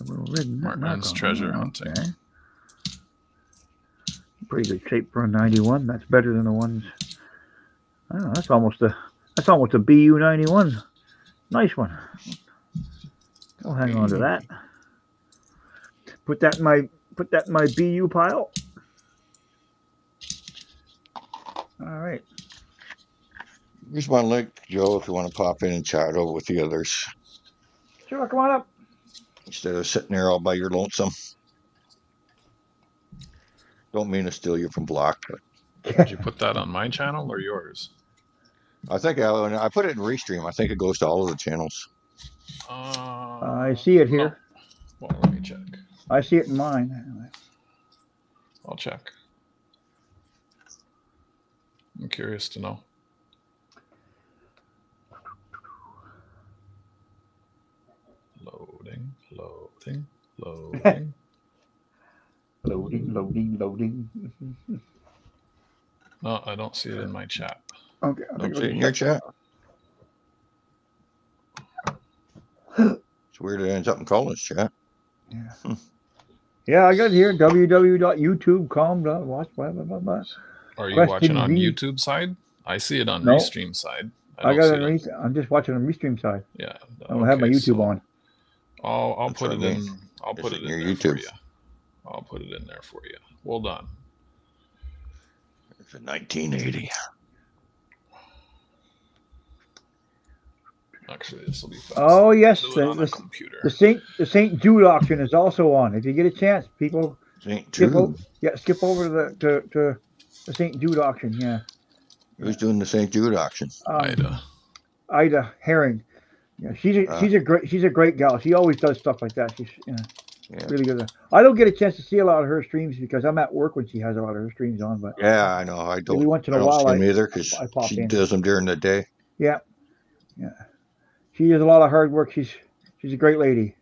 Speaker 1: A little red nut
Speaker 3: Martin's treasure hunting.
Speaker 1: okay. Pretty good shape for a 91. That's better than the ones. Oh, that's almost a that's almost a BU 91. Nice one. I'll hang on to that. Put that in my put that in my BU pile. All right.
Speaker 2: Here's my link, Joe, if you want to pop in and chat over with the others
Speaker 1: Sure, come on up.
Speaker 2: instead of sitting there all by your lonesome. Don't mean to steal you from block, but
Speaker 3: Did you put that on my channel or yours?
Speaker 2: I think I, when I put it in Restream. I think it goes to all of the channels.
Speaker 3: Uh,
Speaker 1: I see it here.
Speaker 3: Well, let me check.
Speaker 1: I see it in mine.
Speaker 3: I'll check. I'm curious to know. Loading, loading, loading.
Speaker 1: Loading, loading, loading.
Speaker 3: no, I don't see it in my chat.
Speaker 1: Okay. I
Speaker 2: Don't
Speaker 1: think
Speaker 2: see it in your chat. It's weird it ends up in Colin's chat.
Speaker 1: Yeah, Yeah, I got it here. www.youtube.com. Watch blah blah blah blah.
Speaker 3: Are you
Speaker 1: Question
Speaker 3: watching on
Speaker 1: V.
Speaker 3: YouTube side? I see it on
Speaker 1: No.
Speaker 3: Restream side.
Speaker 1: I,
Speaker 3: don't
Speaker 1: got it. On Re- I'm just watching on Restream side.
Speaker 3: Yeah.
Speaker 1: I don't have my YouTube
Speaker 3: so
Speaker 1: on.
Speaker 3: I'll I'll
Speaker 2: That's
Speaker 3: put it in.
Speaker 2: mean.
Speaker 3: I'll
Speaker 2: It's
Speaker 3: put it
Speaker 2: in
Speaker 3: in
Speaker 2: your
Speaker 3: there for
Speaker 2: YouTube.
Speaker 3: you. I'll put it in there for you. Well done.
Speaker 2: It's in 1980.
Speaker 3: Actually, this will be fast.
Speaker 1: Oh yes, the, the,
Speaker 3: computer.
Speaker 1: the Saint the Saint Jude auction is also on. If you get a chance, people
Speaker 2: St.
Speaker 1: skip
Speaker 2: Jude.
Speaker 1: over, yeah skip over to the to, to the Saint Jude auction. Yeah,
Speaker 2: Who's doing the St. Jude auction?
Speaker 1: um,
Speaker 3: Ida.
Speaker 1: Ida Herring. Yeah, she's a,
Speaker 2: Ah.
Speaker 1: she's a great she's a great gal. She always does stuff like that. She's yeah,
Speaker 2: Yeah.
Speaker 1: really good. I don't get a chance to see a lot of her streams because I'm at work when she has a lot of her streams on. But
Speaker 2: Yeah, I know. I don't.
Speaker 1: every once in
Speaker 2: I
Speaker 1: a
Speaker 2: don't
Speaker 1: while,
Speaker 2: see him
Speaker 1: I,
Speaker 2: either because she
Speaker 1: in.
Speaker 2: does them during the day.
Speaker 1: yeah, yeah, she does a lot of hard work. She's she's a great lady.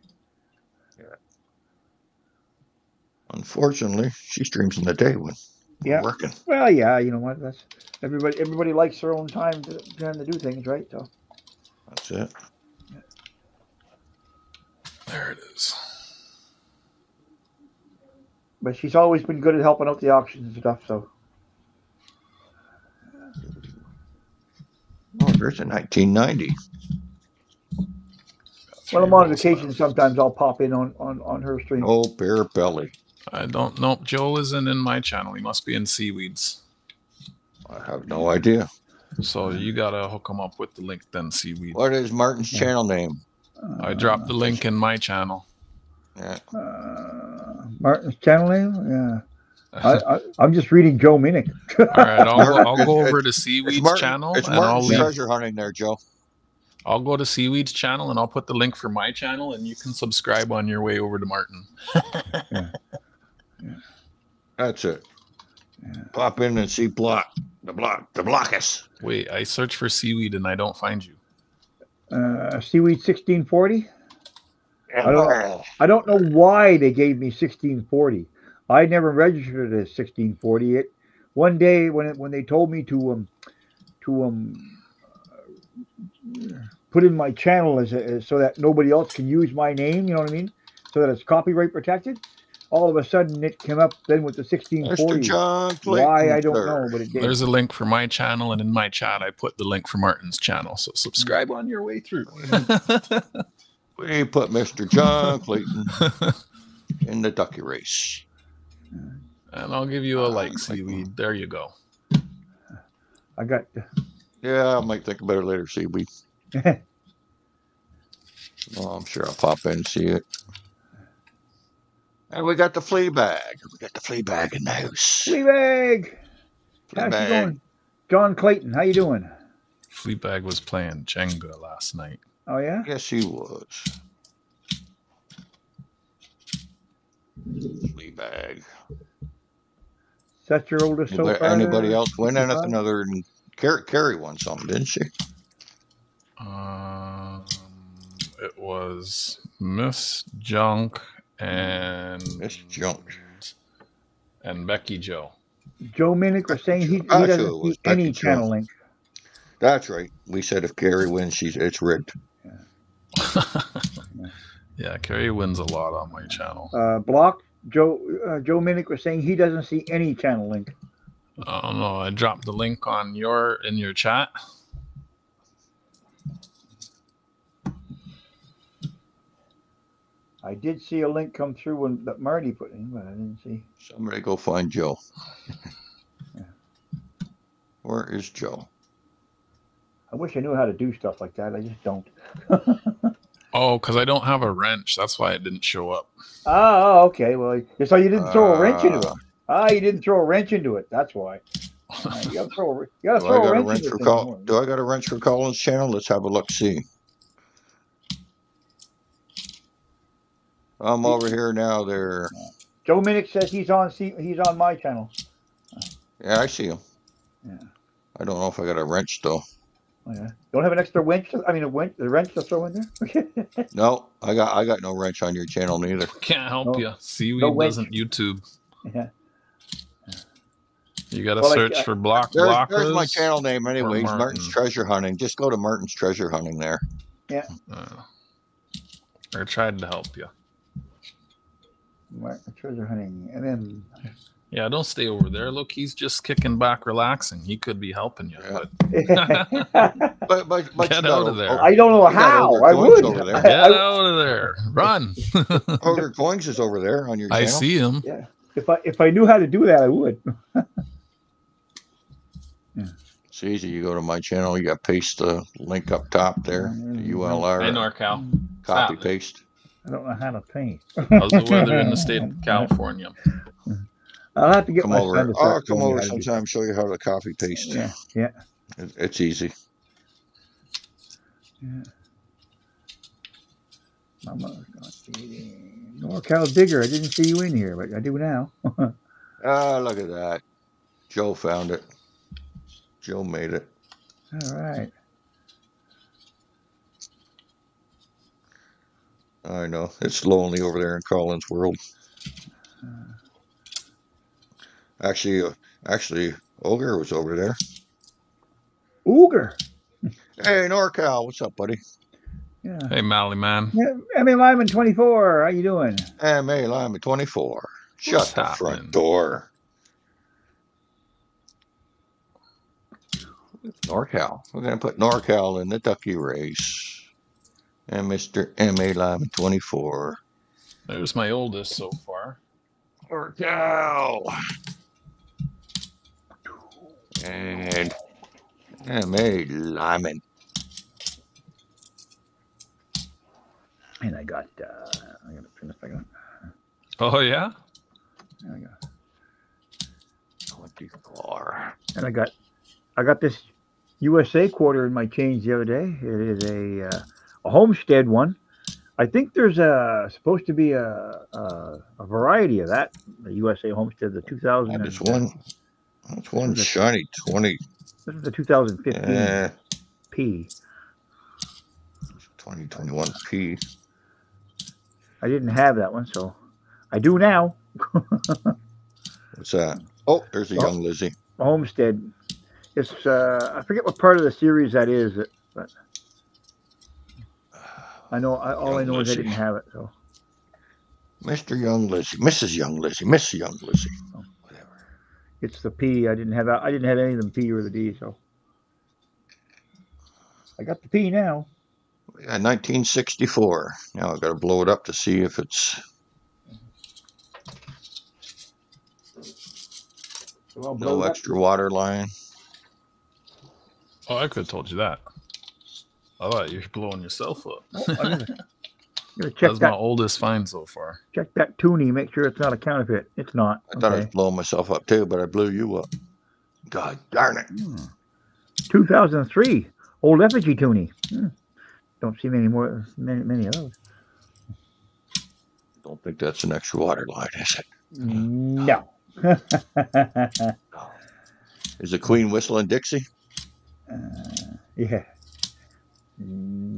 Speaker 2: Unfortunately, she streams in the day when
Speaker 1: Yeah.
Speaker 2: working.
Speaker 1: Well, yeah, you know what? That's everybody. Everybody likes their own time to, time to do things, right? So
Speaker 2: That's it.
Speaker 3: There it is.
Speaker 1: but she's always been good at helping out the auctions and stuff. So
Speaker 2: Oh, there's a 1990.
Speaker 1: When I'm on vacation, sometimes I'll pop in on on on her stream.
Speaker 2: Oh, bare belly.
Speaker 3: I don't know. Joe isn't in my channel. He must be in Seaweeds.
Speaker 2: I have no idea.
Speaker 3: So you gotta hook him up with the link then, Seaweed.
Speaker 2: What is Martin's channel name?
Speaker 3: I dropped the link in my channel.
Speaker 2: Yeah.
Speaker 1: Uh, Martin's channel name. Yeah, I, I I'm just reading Joe Minnick.
Speaker 3: All right, I'll, I'll go over to
Speaker 2: It's,
Speaker 3: Seaweed's
Speaker 2: Martin,
Speaker 3: channel
Speaker 2: it's
Speaker 3: and I'll
Speaker 2: Martin's
Speaker 3: leave.
Speaker 2: treasure hunting there, Joe.
Speaker 3: I'll go to Seaweed's channel and I'll put the link for my channel and you can subscribe on your way over to Martin.
Speaker 2: That's it.
Speaker 1: Yeah.
Speaker 2: Pop in and see block. The block. The blockus.
Speaker 3: Wait, I search for Seaweed and I don't find you.
Speaker 1: Uh, Seaweed 1640.
Speaker 2: I
Speaker 1: don't- I don't know why they gave me 1640. I never registered as 1640. It one day when it, when they told me to um to um uh, put in my channel as, a, as so that nobody else can use my name, you know what I mean? So that it's copyright protected. All of a sudden it came up then with the
Speaker 2: Mr.
Speaker 1: 1640.
Speaker 2: John Clayton.
Speaker 1: Why I don't
Speaker 2: sir.
Speaker 1: know, but it did.
Speaker 3: There's a link for my channel and in my chat I put the link for Martin's channel. So subscribe on your way through.
Speaker 2: We put Mr. John Clayton in the ducky race.
Speaker 3: and I'll give you a like, Seaweed. There you go.
Speaker 1: I got
Speaker 2: Yeah, I might think about it later, see. We,
Speaker 1: the,
Speaker 2: oh, I'm sure I'll pop in and see it. And we got the flea bag. We got the flea bag in the house.
Speaker 1: Fleabag.
Speaker 2: Flea
Speaker 1: How's you
Speaker 2: bag.
Speaker 1: going? John Clayton, how you doing?
Speaker 3: Fleabag was playing Jenga last night.
Speaker 1: Oh yeah?
Speaker 2: Yes, he was. Flea bag.
Speaker 1: Is that your oldest so
Speaker 2: Anybody,
Speaker 1: far?
Speaker 2: anybody else win anything other than Carrie? Carrie won something, didn't she?
Speaker 3: Um, it was Miss Junk and
Speaker 2: Miss Junk.
Speaker 3: and Becky Joe.
Speaker 1: Joe Minnick was saying he, he doesn't
Speaker 2: it
Speaker 1: see any
Speaker 2: Becky
Speaker 1: channel
Speaker 2: Joe.
Speaker 1: link.
Speaker 2: That's right. We said if Carrie wins, she's it's rigged.
Speaker 3: yeah, Carrie wins a lot on my channel.
Speaker 1: Uh, block Joe uh, Joe Minnick was saying he doesn't see any channel link.
Speaker 3: I don't know. I dropped the link on your in your chat.
Speaker 1: I did see a link come through when that Marty put in, but I didn't see.
Speaker 2: Somebody go find Joe. Where is Joe?
Speaker 1: I wish I knew how to do stuff like that. I just don't.
Speaker 3: Oh, because I don't have a wrench. That's why it didn't show up.
Speaker 1: Oh, okay. Well, so you didn't throw a wrench into it.
Speaker 2: Uh,
Speaker 1: Ah, you didn't throw a wrench into it. That's why. You gotta throw. A, you gotta
Speaker 2: Do
Speaker 1: throw
Speaker 2: I got a
Speaker 1: wrench,
Speaker 2: wrench for
Speaker 1: things
Speaker 2: Col- Do I got a wrench for Colin's channel? Let's have a look. See. I'm over here now. There.
Speaker 1: Joe Minnick says he's on. See, he's on my channel.
Speaker 2: Yeah, I see him.
Speaker 1: Yeah.
Speaker 2: I don't know if I got a wrench though.
Speaker 1: Oh, yeah. Don't have an extra wrench. To, I mean, a wrench, the wrench to throw in there.
Speaker 2: No, I got I got no wrench on your channel neither.
Speaker 3: Can't help
Speaker 1: No-
Speaker 3: you. Seaweed
Speaker 1: no
Speaker 3: doesn't YouTube.
Speaker 1: yeah.
Speaker 3: You got to
Speaker 1: Well,
Speaker 3: search
Speaker 1: I-
Speaker 3: for block
Speaker 2: There's,
Speaker 3: blockers.
Speaker 2: there's my channel name anyways.
Speaker 3: Martin.
Speaker 2: Martin's Treasure Hunting. Just go to Martin's Treasure Hunting there.
Speaker 3: Uh, I tried to help you.
Speaker 1: Martin treasure hunting, and then
Speaker 3: Yeah, don't stay over there. Look, he's just kicking back, relaxing. He could be helping you,
Speaker 2: Yeah.
Speaker 3: but
Speaker 2: But but but
Speaker 3: Get
Speaker 2: you
Speaker 3: out of there.
Speaker 1: I don't know
Speaker 2: You
Speaker 1: how.
Speaker 2: older
Speaker 1: I
Speaker 2: coins
Speaker 1: would.
Speaker 2: over there.
Speaker 1: I-
Speaker 3: get
Speaker 1: I-
Speaker 3: out of there. Run.
Speaker 2: Ogre Coins is over there on your
Speaker 3: I see him.
Speaker 1: yeah. If I if I knew how to do that, I would.
Speaker 2: It's easy. You go to my channel. You got paste the link up top there. The mm-hmm.
Speaker 3: Hey,
Speaker 2: ULR.
Speaker 3: NorCal. Mm-hmm.
Speaker 2: Copy
Speaker 3: Stop.
Speaker 2: paste.
Speaker 1: I don't know how to paint.
Speaker 3: How's the weather in the state of California?
Speaker 1: I'll have to get
Speaker 2: Come
Speaker 1: my
Speaker 2: over.
Speaker 1: son to
Speaker 2: Oh,
Speaker 1: start
Speaker 2: come
Speaker 1: showing me
Speaker 2: over
Speaker 1: how to
Speaker 2: sometime. Show you how to copy paste.
Speaker 1: Yeah, yeah.
Speaker 2: It- It's easy.
Speaker 1: Mama's got the NorCal Digger. I didn't see you in here, but I do now.
Speaker 2: Ah, look at that. Joe found it. Joe made it.
Speaker 1: All right.
Speaker 2: I know. It's lonely over there in Colin's world. Actually, uh, actually, Ogre was over there.
Speaker 1: Ooger.
Speaker 2: Hey, NorCal, what's up, buddy?
Speaker 1: Yeah.
Speaker 3: Hey, Mally man.
Speaker 1: yeah. Emmy Lyman, 24. How you doing?
Speaker 2: M.A. Lyman 24. Shut
Speaker 3: What's
Speaker 2: the
Speaker 3: happening?
Speaker 2: front door. NorCal. We're going to put NorCal in the ducky race. And Mr. M.A. Lima 24.
Speaker 3: There's my oldest so far.
Speaker 2: NorCal. And M.A. Lyman.
Speaker 1: And I got, uh, I gotta turn this back on.
Speaker 3: Oh yeah.
Speaker 1: There we go.
Speaker 2: 24.
Speaker 1: And I got, I got this USA quarter in my change the other day. It is a, uh, a homestead one. I think there's a supposed to be a a, a variety of that. The USA homestead, the 2000.
Speaker 2: That
Speaker 1: and-
Speaker 2: is one. That's one
Speaker 1: This
Speaker 2: shiny 20.
Speaker 1: This is the 2015
Speaker 2: Uh,
Speaker 1: P.
Speaker 2: 2021 P.
Speaker 1: I didn't have that one, so I do now.
Speaker 2: What's that? Oh, there's a
Speaker 1: Oh.
Speaker 2: young Lizzie.
Speaker 1: Homestead. It's uh, I forget what part of the series that is, but I know I, all I
Speaker 2: Young
Speaker 1: know is I didn't have it. So
Speaker 2: Mr. Young Lizzie. Mrs. Young Lizzie. Miss Young Lizzie. Oh. Whatever.
Speaker 1: it's the P. I didn't have. I didn't have any of them P or the D. So I got the P now.
Speaker 2: Yeah, 1964. Now I've got to blow it up to see if it's
Speaker 1: So
Speaker 2: no
Speaker 1: it up.
Speaker 2: extra water line.
Speaker 3: Oh, I could have told you that. I thought you're blowing yourself up.
Speaker 1: Oh, gonna, gonna check
Speaker 3: That's my oldest find so far.
Speaker 1: Check that Toonie. Make sure it's not a counterfeit. It's not.
Speaker 2: I thought I was blowing myself up too, but I blew you up. God darn it.
Speaker 1: Hmm. 2003 old effigy Toonie. Hmm. Don't see many more. Many many of those.
Speaker 2: Don't think that's an extra water line, is it?
Speaker 1: No.
Speaker 2: Is the Queen whistling Dixie?
Speaker 1: Uh, yeah.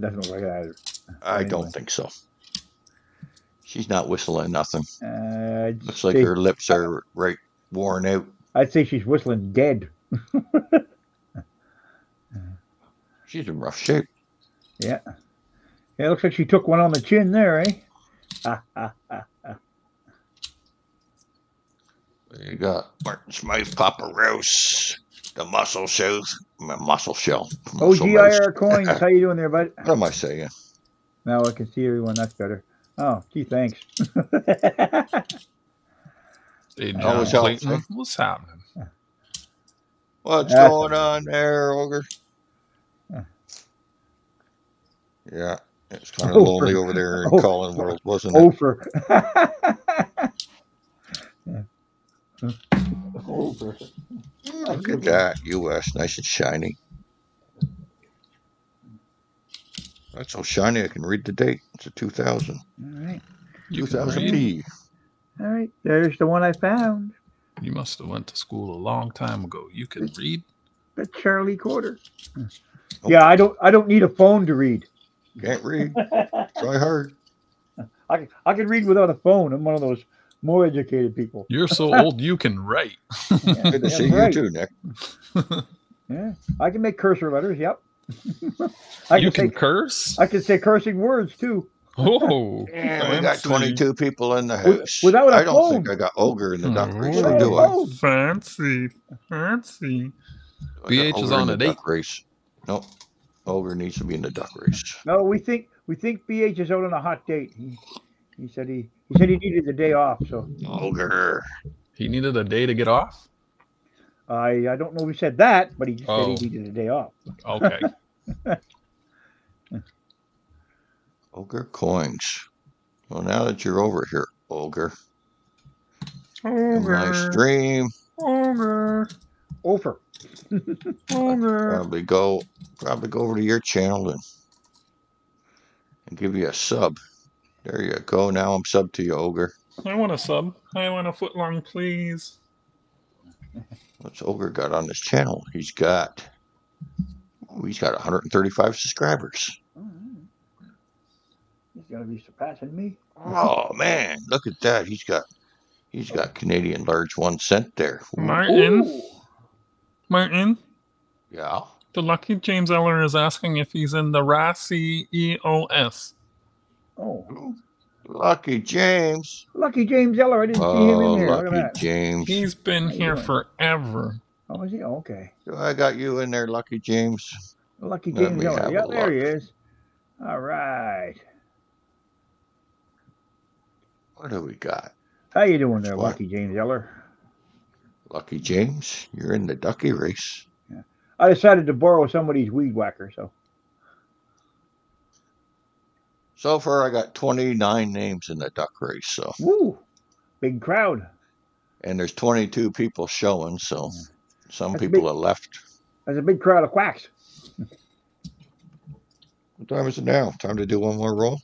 Speaker 1: Doesn't look like that.
Speaker 2: I
Speaker 1: Anyway.
Speaker 2: don't think so. She's not whistling nothing.
Speaker 1: Uh,
Speaker 2: Looks like her lips are right worn out.
Speaker 1: I'd say she's whistling dead.
Speaker 2: She's in rough shape.
Speaker 1: Yeah. Yeah, it looks like she took one on the chin there, eh? Ah, ah, ah.
Speaker 2: There you got Martin Smythe, Papa Rouse, the muscle shows, muscle shell. Oh, muscle roast.
Speaker 1: OGIR coins. How you doing there, bud?
Speaker 2: What am I saying?
Speaker 1: Now I can see everyone. That's better. Oh, gee, thanks.
Speaker 3: Hey,
Speaker 2: That
Speaker 3: John
Speaker 2: was helpful.
Speaker 3: Clayton, what's happening?
Speaker 2: What's
Speaker 1: That's
Speaker 2: going on there, Ogre?
Speaker 1: Yeah.
Speaker 2: Yeah, it's kind of
Speaker 1: Over.
Speaker 2: lonely over there in
Speaker 1: Oh.
Speaker 2: Colin World, wasn't it?
Speaker 1: Ofer.
Speaker 2: Oh, look at that, U.S. nice and shiny. That's so shiny I can read the date. It's a 2000.
Speaker 1: All right.
Speaker 3: You, can
Speaker 2: 2000
Speaker 3: read?
Speaker 2: P.
Speaker 1: All right. There's the one I found.
Speaker 3: you must have went to school a long time ago. You can read.
Speaker 1: The Charlie Quarter. Oh. Yeah, I don't. I don't need a phone to read.
Speaker 2: Can't read. Try hard.
Speaker 1: I can, I can read without a phone. I'm one of those more educated people.
Speaker 3: You're so old you can write.
Speaker 1: Yeah,
Speaker 2: Good to
Speaker 1: yeah,
Speaker 2: see
Speaker 1: right.
Speaker 2: you too, Nick.
Speaker 1: Yeah, I can make cursor letters. Yep. I
Speaker 3: you
Speaker 1: can
Speaker 3: can
Speaker 1: say
Speaker 3: curse?
Speaker 1: I can say cursing words too.
Speaker 3: Oh,
Speaker 2: Yeah, we got 22 people in the house.
Speaker 1: without a
Speaker 2: I don't
Speaker 1: phone.
Speaker 2: think I got Ogre in the oh. duck race,
Speaker 3: Oh,
Speaker 2: or do I?
Speaker 1: Oh.
Speaker 3: Fancy, fancy. BH is
Speaker 2: Ogre in
Speaker 3: on
Speaker 2: the
Speaker 3: a date.
Speaker 2: duck race. Nope. Ogre needs to be in the duck race.
Speaker 1: No, we think we think BH is out on a hot date. He, he said he he said he needed the day off. So
Speaker 2: Ogre.
Speaker 3: He needed a day to get off.
Speaker 1: I I don't know if he said that, but he just
Speaker 3: Oh.
Speaker 1: said he oh. needed a day off.
Speaker 3: Okay.
Speaker 2: Ogre coins. Well, now that you're over here, Ogre, in my stream,
Speaker 3: Ogre.
Speaker 1: Ofer.
Speaker 3: Ogre.
Speaker 2: probably go, probably go over to your channel and and give you a sub. There you go. Now I'm sub to you, Ogre.
Speaker 3: I want a sub. I want a foot long, please.
Speaker 2: What's Ogre got on his channel? He's got, oh, he's got 135 subscribers.
Speaker 1: He's gonna be surpassing me.
Speaker 2: Oh man, look at that. He's got, he's got Canadian large one cent there. Ooh,
Speaker 3: Martin,
Speaker 1: Ooh.
Speaker 3: Martin,
Speaker 2: Yeah.
Speaker 3: the lucky James Eller is asking if he's in the RASI EOS.
Speaker 1: Oh,
Speaker 2: Lucky James.
Speaker 1: lucky James Eller. I didn't see him
Speaker 2: Oh,
Speaker 1: in there. Look at
Speaker 2: lucky
Speaker 1: that.
Speaker 2: James.
Speaker 3: He's been
Speaker 1: How
Speaker 3: here forever.
Speaker 1: Oh, is he? Oh, okay.
Speaker 2: So I got you in there, Lucky James.
Speaker 1: Lucky James
Speaker 2: me
Speaker 1: Eller.
Speaker 2: have
Speaker 1: Yeah,
Speaker 2: a
Speaker 1: there he is. All right.
Speaker 2: What do we got?
Speaker 1: How you doing there,
Speaker 2: What?
Speaker 1: Lucky James Eller?
Speaker 2: Lucky James, you're in the ducky race. Yeah.
Speaker 1: I decided to borrow somebody's weed whacker, so
Speaker 2: So far, I got 29 names in the duck race. So,
Speaker 1: woo, big crowd.
Speaker 2: and there's 22 people showing. So, some
Speaker 1: That's
Speaker 2: people
Speaker 1: big-
Speaker 2: have left.
Speaker 1: There's a big crowd of quacks.
Speaker 2: What time is it now? Time to do one more roll.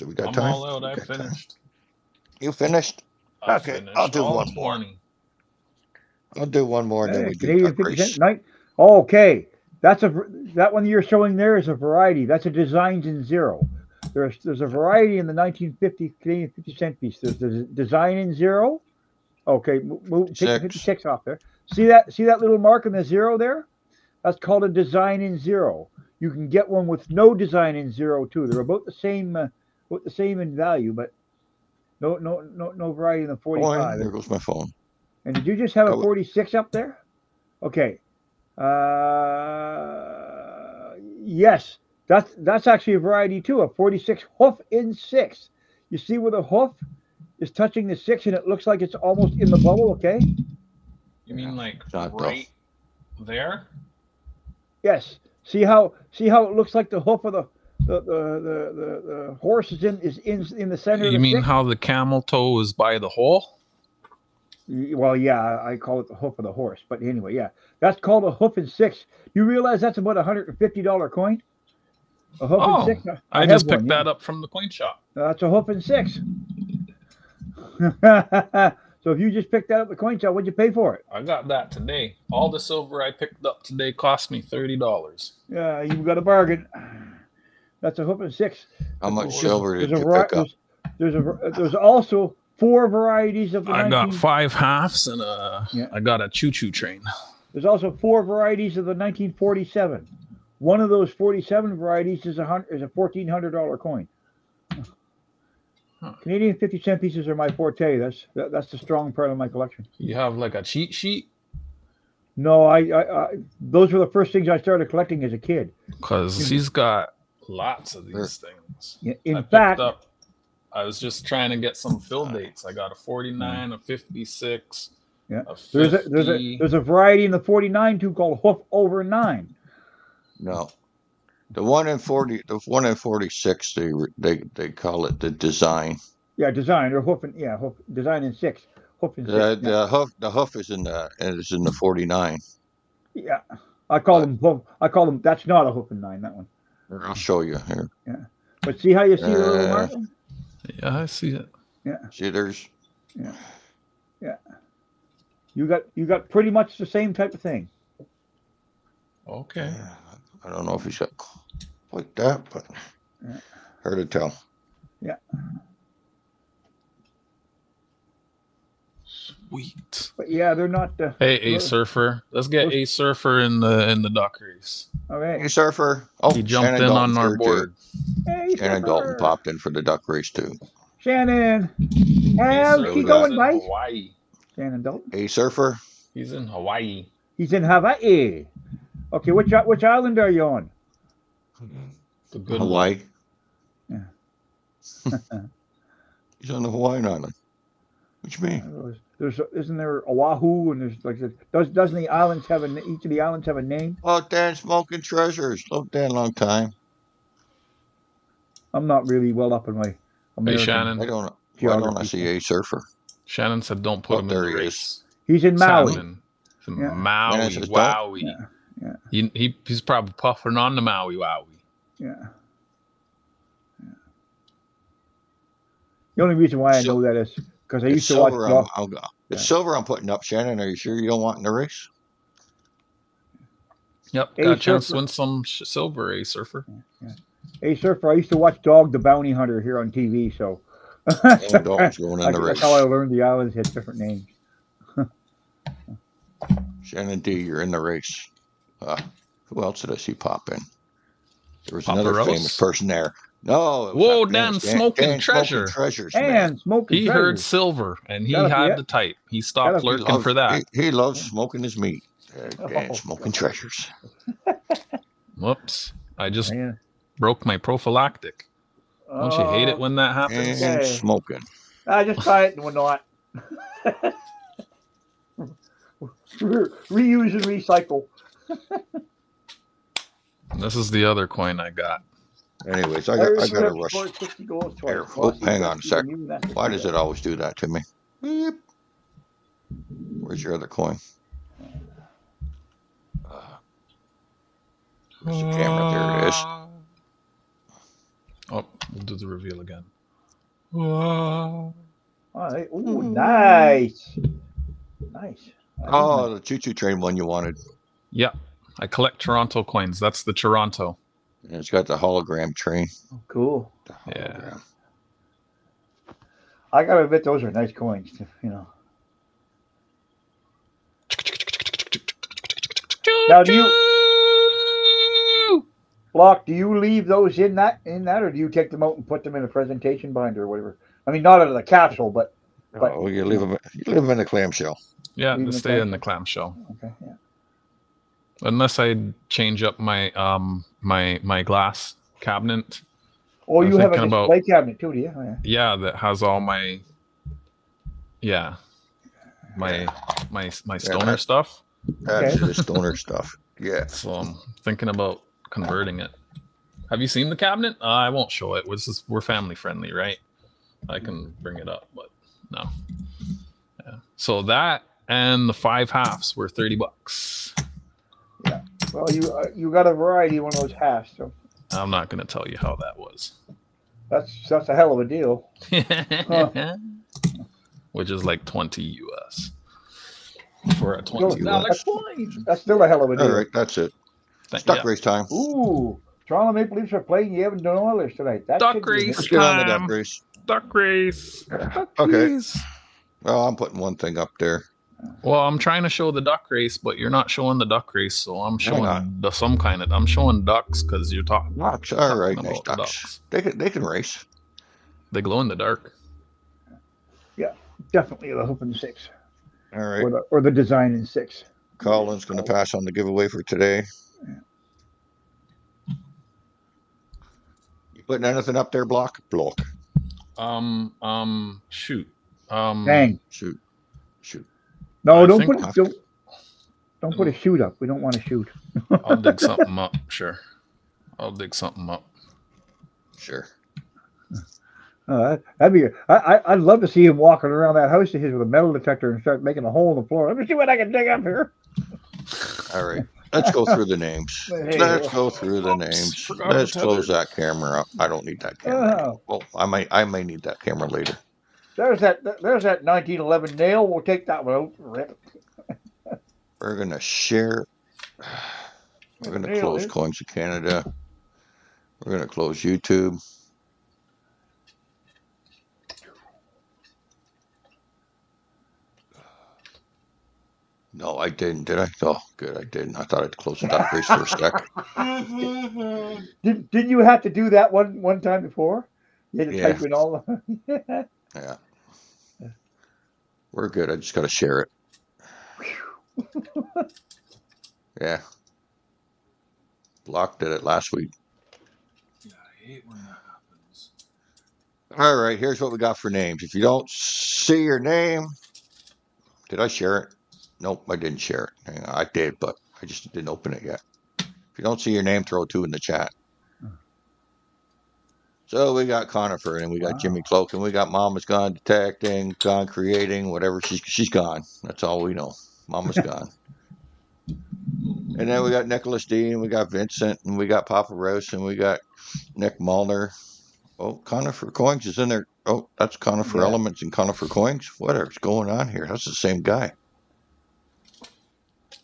Speaker 2: Do we got
Speaker 3: I'm
Speaker 2: time?
Speaker 3: all out. I
Speaker 2: Okay, time.
Speaker 3: finished.
Speaker 2: You finished?
Speaker 3: I
Speaker 2: Okay,
Speaker 3: finished
Speaker 2: I'll do
Speaker 3: all
Speaker 2: one more.
Speaker 3: 20.
Speaker 2: I'll do one more, and then
Speaker 1: Hey,
Speaker 2: we do duck race.
Speaker 1: night. Okay, that's a that one you're showing there is a variety. That's a designs in zero. There's there's a variety in the 1950 Canadian 50 cent piece. There's the design in zero. Okay, move, take the
Speaker 2: Six.
Speaker 1: 56 off there. See that see that little mark in the zero there? That's called a design in zero. You can get one with no design in zero too. They're about the same uh, about the same in value, but no no no no variety in the
Speaker 2: Boing,
Speaker 1: 45.
Speaker 2: there goes my phone.
Speaker 1: And did you just have a
Speaker 2: Oh.
Speaker 1: 46 up there? Okay. Uh, yes, that's that's actually a variety too. A 46 hoof in six. You see where the hoof is touching the six, and it looks like it's almost in the bubble. Okay.
Speaker 3: You mean like
Speaker 2: Not though.
Speaker 3: right there?
Speaker 1: Yes. See how see how it looks like the hoof of the the the, the, the, the horse is in is in in the center. of
Speaker 3: You
Speaker 1: the
Speaker 3: mean
Speaker 1: six?
Speaker 3: how the camel toe is by the hole?
Speaker 1: Well, yeah, I call it the hoof of the horse, but anyway, yeah, that's called a hoof and six. You realize that's about a hundred and fifty dollar coin. A hoof
Speaker 3: Oh,
Speaker 1: and six.
Speaker 3: I,
Speaker 1: have
Speaker 3: just
Speaker 1: one,
Speaker 3: picked
Speaker 1: yeah.
Speaker 3: that up from the coin shop.
Speaker 1: That's a hoof and six. so if you just picked that up at the coin shop, what'd you pay for it?
Speaker 3: I got that today. All the silver I picked up today cost me thirty dollars.
Speaker 1: Yeah, you got a bargain. That's a hoof and six.
Speaker 2: How much
Speaker 3: There's-
Speaker 2: silver did
Speaker 1: There's a
Speaker 2: you
Speaker 1: vari-
Speaker 2: pick up?
Speaker 1: there's, there's a there's also four varieties of the
Speaker 3: I
Speaker 1: 19...
Speaker 3: got five halves and a.
Speaker 1: Yeah.
Speaker 3: I got a choo-choo train.
Speaker 1: There's also four varieties of the 1947. One of those 47 varieties is a hundred is a fourteen hundred dollar coin.
Speaker 3: Huh.
Speaker 1: Canadian 50 cent pieces are my forte. That's that, that's the strong part of my collection.
Speaker 3: You have like a cheat sheet
Speaker 1: No, I, I, I those were the first things I started collecting as a kid.
Speaker 3: because he's got lots of these things.
Speaker 1: Yeah,
Speaker 3: I
Speaker 1: In fact,
Speaker 3: up. I was just trying to get some fill dates. I got a 49, a 56.
Speaker 1: Yeah.
Speaker 3: A
Speaker 1: there's a there's a there's a variety in the 49 too called hoof over nine.
Speaker 2: No. The one in forty, the one in forty-six, they they they call it the design.
Speaker 1: Yeah, design or hoof and yeah, hoof design in six. Hoof in six.
Speaker 2: The
Speaker 1: yeah.
Speaker 2: the hoof the hoof is in the is in the forty-nine.
Speaker 1: yeah. I call them hoof. I call them. That's not a hoof and nine. That one.
Speaker 2: I'll show you here.
Speaker 1: Yeah, but see how you see the little
Speaker 2: Uh,
Speaker 1: mark?
Speaker 3: Yeah, I see it. Yeah.
Speaker 2: See, there's Yeah. Yeah.
Speaker 1: You got you got pretty much the same type of thing.
Speaker 3: Okay.
Speaker 2: I don't know if he's got like that, but
Speaker 1: Yeah.
Speaker 2: hard to tell. Yeah.
Speaker 3: Sweet.
Speaker 1: But yeah, they're not. Uh,
Speaker 3: Hey, a surfer. Let's get
Speaker 1: those-
Speaker 3: a surfer in the in the duck race.
Speaker 1: okay.
Speaker 2: a surfer. Oh,
Speaker 3: He jumped
Speaker 2: Shannon
Speaker 3: in
Speaker 2: Dalton's
Speaker 3: on our
Speaker 2: here, too.
Speaker 3: board.
Speaker 1: Hey,
Speaker 2: Shannon Dalton popped in for the duck race too.
Speaker 1: Shannon.
Speaker 3: Hey,
Speaker 1: How's
Speaker 3: surfer.
Speaker 1: he
Speaker 3: He's
Speaker 1: going,
Speaker 3: in
Speaker 1: mate?
Speaker 3: Hawaii.
Speaker 1: Shannon Dalton.
Speaker 2: A surfer.
Speaker 3: He's in Hawaii.
Speaker 1: He's in Hawaii. Okay, which which island are you on?
Speaker 3: The good one.
Speaker 2: Hawaii.
Speaker 1: Yeah.
Speaker 2: He's on the Hawaiian island. What you mean?
Speaker 1: Uh, there's isn't there Oahu and there's like does doesn't the islands have a each of the islands have a name?
Speaker 2: Oh, Dan Smoking Treasures. Love Dan long time.
Speaker 1: I'm not really well up in my.
Speaker 3: Hey,
Speaker 1: American-
Speaker 2: I
Speaker 3: Shannon.
Speaker 2: don't know. Why don't I see a surfer?
Speaker 3: Shannon said, "Don't put
Speaker 2: Oh,
Speaker 3: him
Speaker 2: there
Speaker 3: in
Speaker 2: he
Speaker 3: the
Speaker 2: is.
Speaker 3: race."
Speaker 1: He's in Maui.
Speaker 3: Salmon. It's in
Speaker 1: Yeah.
Speaker 3: Maui,
Speaker 2: Yeah, it's just
Speaker 3: Wowie.
Speaker 1: Yeah, yeah.
Speaker 3: He, he he's probably puffing on the Maui Wowie.
Speaker 1: Yeah. Yeah. The only reason why I
Speaker 2: Sil-
Speaker 1: know that is because I used to watch.
Speaker 2: silver. I'm,
Speaker 1: Dog-
Speaker 2: I'm, it's
Speaker 1: Yeah.
Speaker 2: silver I'm putting up, Shannon. Are you sure you don't want in the race?
Speaker 3: Yep,
Speaker 1: Hey,
Speaker 3: got a chance to win some sh- silver, a surfer.
Speaker 1: Hey, surfer! I used to watch Dog the Bounty Hunter here on TV, so oh,
Speaker 2: Dan Dalton's going in
Speaker 1: I-
Speaker 2: the
Speaker 1: that's
Speaker 2: race.
Speaker 1: how I learned the islands had different names.
Speaker 2: Shannon D, you're in the race. Uh, who else did I see pop in? There was
Speaker 3: Papa
Speaker 2: another
Speaker 3: Rose?
Speaker 2: famous person there. No.
Speaker 3: Whoa,
Speaker 2: that- man,
Speaker 3: Dan Smoking
Speaker 2: Dan
Speaker 3: Treasure.
Speaker 2: Treasures, man.
Speaker 1: And smoking.
Speaker 3: He heard silver and he
Speaker 1: Gotta
Speaker 3: had
Speaker 1: it.
Speaker 3: to type. He
Speaker 1: Gotta
Speaker 3: stopped
Speaker 1: be
Speaker 2: He
Speaker 3: lurking
Speaker 2: loves-
Speaker 3: for that.
Speaker 2: He, he loves smoking his meat. Uh, Dan
Speaker 1: Oh.
Speaker 2: Smoking Treasures.
Speaker 3: Whoops. I just
Speaker 1: Yeah.
Speaker 3: broke my prophylactic. Don't you hate it when that happens?
Speaker 2: And smoking.
Speaker 1: I just try it and we're not. Reuse and recycle.
Speaker 3: This is the other coin I got.
Speaker 2: Anyways, I got, I got to rush. Here, oh, hang on a sec. Why does it always do that to me? Beep. Where's your other coin? Uh, Where's the camera? There it is.
Speaker 3: Oh, we'll do the reveal again.
Speaker 1: Oh, ooh, nice. Nice.
Speaker 2: Oh, the choo-choo train one you wanted.
Speaker 3: Yeah, I collect Toronto coins. That's the Toronto.
Speaker 2: And it's got the hologram train.
Speaker 1: cool.
Speaker 2: The
Speaker 3: Yeah.
Speaker 1: I gotta admit, those are nice coins. You know. Now, do you, Block, do you leave those in that in that, or do you take them out and put them in a presentation binder or whatever? I mean, not out of the capsule, but But-
Speaker 2: Oh, you leave them. You leave them in the clamshell.
Speaker 3: Yeah,
Speaker 1: Leave
Speaker 3: they
Speaker 1: the
Speaker 3: stay in the clamshell.
Speaker 1: okay, yeah.
Speaker 3: Unless I change up my um my my glass cabinet.
Speaker 1: Oh,
Speaker 3: I'm
Speaker 1: you have a
Speaker 3: thinking about-
Speaker 1: display cabinet too, do you? Oh, yeah.
Speaker 3: Yeah, that has all my yeah my my my stoner
Speaker 2: that-
Speaker 3: stuff.
Speaker 2: That's
Speaker 1: Okay.
Speaker 2: the stoner stuff. Yeah.
Speaker 3: So I'm thinking about converting it. Have you seen the cabinet? Uh, I won't show it. This is we're family friendly, right? I can bring it up, but no. Yeah. So that and the five halves were thirty bucks.
Speaker 1: Well, you uh, you got a variety of one of those halves, so
Speaker 3: I'm not going to tell you how that was.
Speaker 1: that's that's a hell of a deal.
Speaker 3: Which is like 20 US for a $20
Speaker 1: that's- That's still a hell of a deal.
Speaker 2: All right. That's it.
Speaker 3: Thank-
Speaker 2: Duck
Speaker 3: yeah.
Speaker 2: race time.
Speaker 1: Ooh, Toronto Maple Leafs are playing the Edmonton Oilers tonight. That
Speaker 3: Duck
Speaker 1: should be
Speaker 3: race.
Speaker 2: Let's get on the
Speaker 3: time.
Speaker 2: duck race.
Speaker 3: duck race. Duck
Speaker 2: Okay.
Speaker 3: race.
Speaker 2: Well, I'm putting one thing up there.
Speaker 3: Well, I'm trying to show the duck race, but you're not showing the duck race, so I'm showing the, some kind of. I'm showing ducks because you're talking.
Speaker 2: Ducks. All right,
Speaker 3: talking
Speaker 2: nice
Speaker 3: about
Speaker 2: ducks. They can they can race.
Speaker 3: They glow in the dark.
Speaker 1: Yeah, definitely the hoop in six,
Speaker 2: All right.
Speaker 1: or the or the design in six.
Speaker 2: Colin's going to pass on the giveaway for today. You putting anything up there, block? Block.
Speaker 3: Um, um, shoot. Um,
Speaker 1: Dang.
Speaker 2: Shoot. Shoot.
Speaker 1: No,
Speaker 3: I
Speaker 1: don't put
Speaker 2: I'll
Speaker 1: it. Don't, don't put a shoot up. We don't want to shoot.
Speaker 3: I'll dig something up. Sure, I'll dig something up.
Speaker 2: Sure.
Speaker 1: Uh, that'd be. I, I I'd love to see him walking around that house of his with a metal detector and start making a hole in the floor. Let me see what I can dig up here.
Speaker 2: All right. Let's go through the names.
Speaker 1: Hey.
Speaker 2: Let's go through the
Speaker 3: Oops,
Speaker 2: names. Let's close that camera up. I don't need that camera.
Speaker 1: Oh.
Speaker 2: Well, I might I may need that camera later.
Speaker 1: There's that. There's that 1911 nail. We'll take that one out. Rip.
Speaker 2: We're gonna share. We're gonna close
Speaker 1: it.
Speaker 2: Coins of Canada. We're gonna close YouTube. No, I didn't, did I? Oh, good, I didn't. I thought I'd close the duck race for a sec.
Speaker 1: Did Did you have to do that one one time before? You had to
Speaker 2: Yeah.
Speaker 1: type in all. The,
Speaker 2: Yeah. We're good. I just gotta share it. Yeah. Block did it last week.
Speaker 3: Yeah, I hate when that happens.
Speaker 2: All right, here's what we got for names. If you don't see your name, did I share it? Nope, I didn't share it. I did, but I just didn't open it yet. If you don't see your name, throw two in the chat. So we got Conifer and we got
Speaker 1: Wow.
Speaker 2: Jimmy Cloak and we got Mama's gone detecting, gone creating, whatever. She's she's gone. That's all we know. Mama's gone. And then we got Nicholas D and we got Vincent and we got Papa Rose and we got Nick Mulner. Oh, Conifer Coins is in there. Oh, that's Conifer
Speaker 1: Yeah.
Speaker 2: Elements and Conifer Coins. Whatever's going on here? That's the same guy.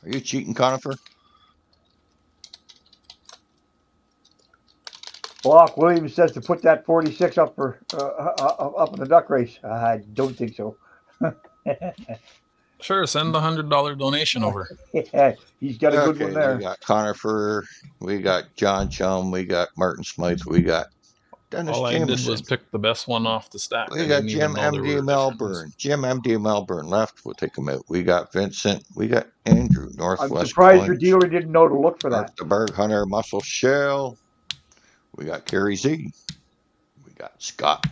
Speaker 2: Are you cheating, Conifer?
Speaker 1: Block Williams says to put that 46 up for uh, uh, up in the duck race. I don't think so.
Speaker 3: Sure, send the hundred dollar donation over.
Speaker 1: yeah, he's got a good one there.
Speaker 2: We got Conifer. We got John Chum. We got Martin Smythe. We got Dennis
Speaker 3: All I did was pick the best one off the stack.
Speaker 2: We got Jim
Speaker 3: know there were
Speaker 2: MD
Speaker 3: different
Speaker 2: Melbourne. Jim MD Melbourne left. We'll take him out. We got Vincent. We got Andrew Northwest.
Speaker 1: I'm
Speaker 2: Northwest.
Speaker 1: surprised your dealer didn't know to look for that.
Speaker 2: The Berg Hunter Muscle Shell. We got Kerry Z. We got Scott.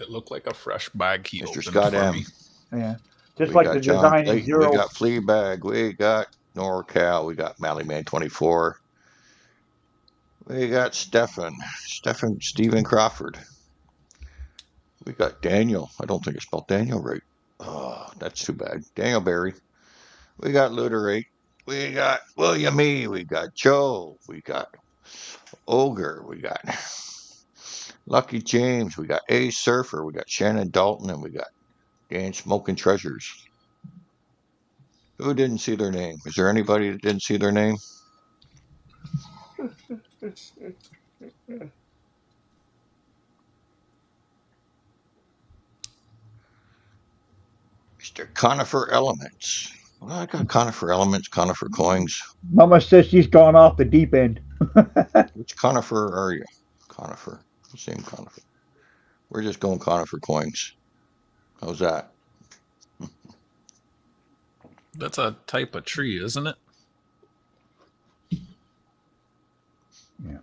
Speaker 3: It looked like a fresh bag he
Speaker 2: Mr.
Speaker 3: opened
Speaker 2: Scott
Speaker 3: for
Speaker 2: M.
Speaker 3: me.
Speaker 1: Yeah, just
Speaker 2: we
Speaker 1: like the
Speaker 2: John
Speaker 1: design
Speaker 2: Clayton.
Speaker 1: zero.
Speaker 2: We got Fleabag. We got NorCal. We got Mallyman 24. We got Stefan. Stefan Stephen Crawford. We got Daniel. I don't think I spelled Daniel right. Oh, that's too bad. Daniel Barry. We got Luderate. We got William E. We got Joe. We got Ogre. We got Lucky James. We got A Surfer. We got Shannon Dalton. And we got Dan Smoking Treasures. Who didn't see their name? Is there anybody that didn't see their name? Mr. Conifer Elements. Well, I got Conifer Elements, Conifer Coins.
Speaker 1: Mama says she's gone off the deep end.
Speaker 2: Which Conifer are you? Conifer. Same Conifer. We're just going Conifer Coins. How's that?
Speaker 3: That's a type of tree, isn't it? Yeah.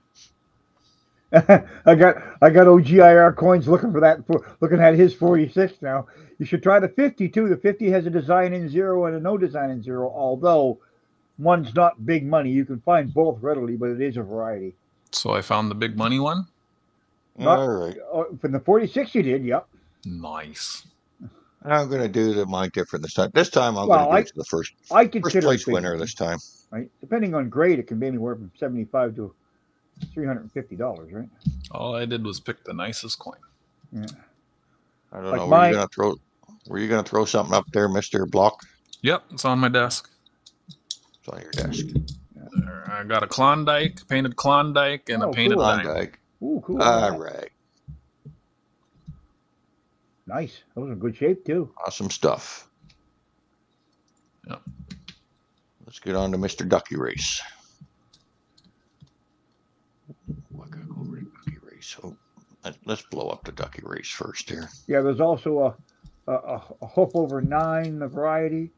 Speaker 1: I got I got OGIR coins looking for that for looking at his 46 now. You should try the 50 too. The 50 has a design in zero and a no design in zero, although one's not big money. You can find both readily, but it is a variety.
Speaker 3: So I found the big money one.
Speaker 1: Not-
Speaker 2: All right.
Speaker 1: Oh, from the 46 you did, yep.
Speaker 3: Nice.
Speaker 2: I'm going to do the mine different this time. This time I'm
Speaker 1: Well,
Speaker 2: going to do it to the first,
Speaker 1: I
Speaker 2: first place
Speaker 1: big
Speaker 2: winner this time.
Speaker 1: right? Depending on grade, it can be anywhere from 75 to 350 dollars, right?
Speaker 3: All I did was pick the nicest coin. Yeah.
Speaker 2: I don't
Speaker 1: Like
Speaker 2: know. Were
Speaker 1: mine-
Speaker 2: you going to throw? Were you going to throw something up there, Mister Block?
Speaker 3: Yep, it's on my desk.
Speaker 2: It's on your desk.
Speaker 3: I got a Klondike, painted Klondike, and
Speaker 1: Oh,
Speaker 3: a painted
Speaker 1: cool.
Speaker 3: dime.
Speaker 2: Klondike.
Speaker 1: Ooh, cool.
Speaker 2: All right.
Speaker 1: Nice. Those are in good shape too.
Speaker 2: Awesome stuff.
Speaker 3: Yeah.
Speaker 2: Let's get on to Mr. Ducky Race. Oh, I gotta go over to Ducky Race. Oh, let- let's blow up the Ducky Race first here.
Speaker 1: Yeah, there's also a a, a, a hoof over nine the variety.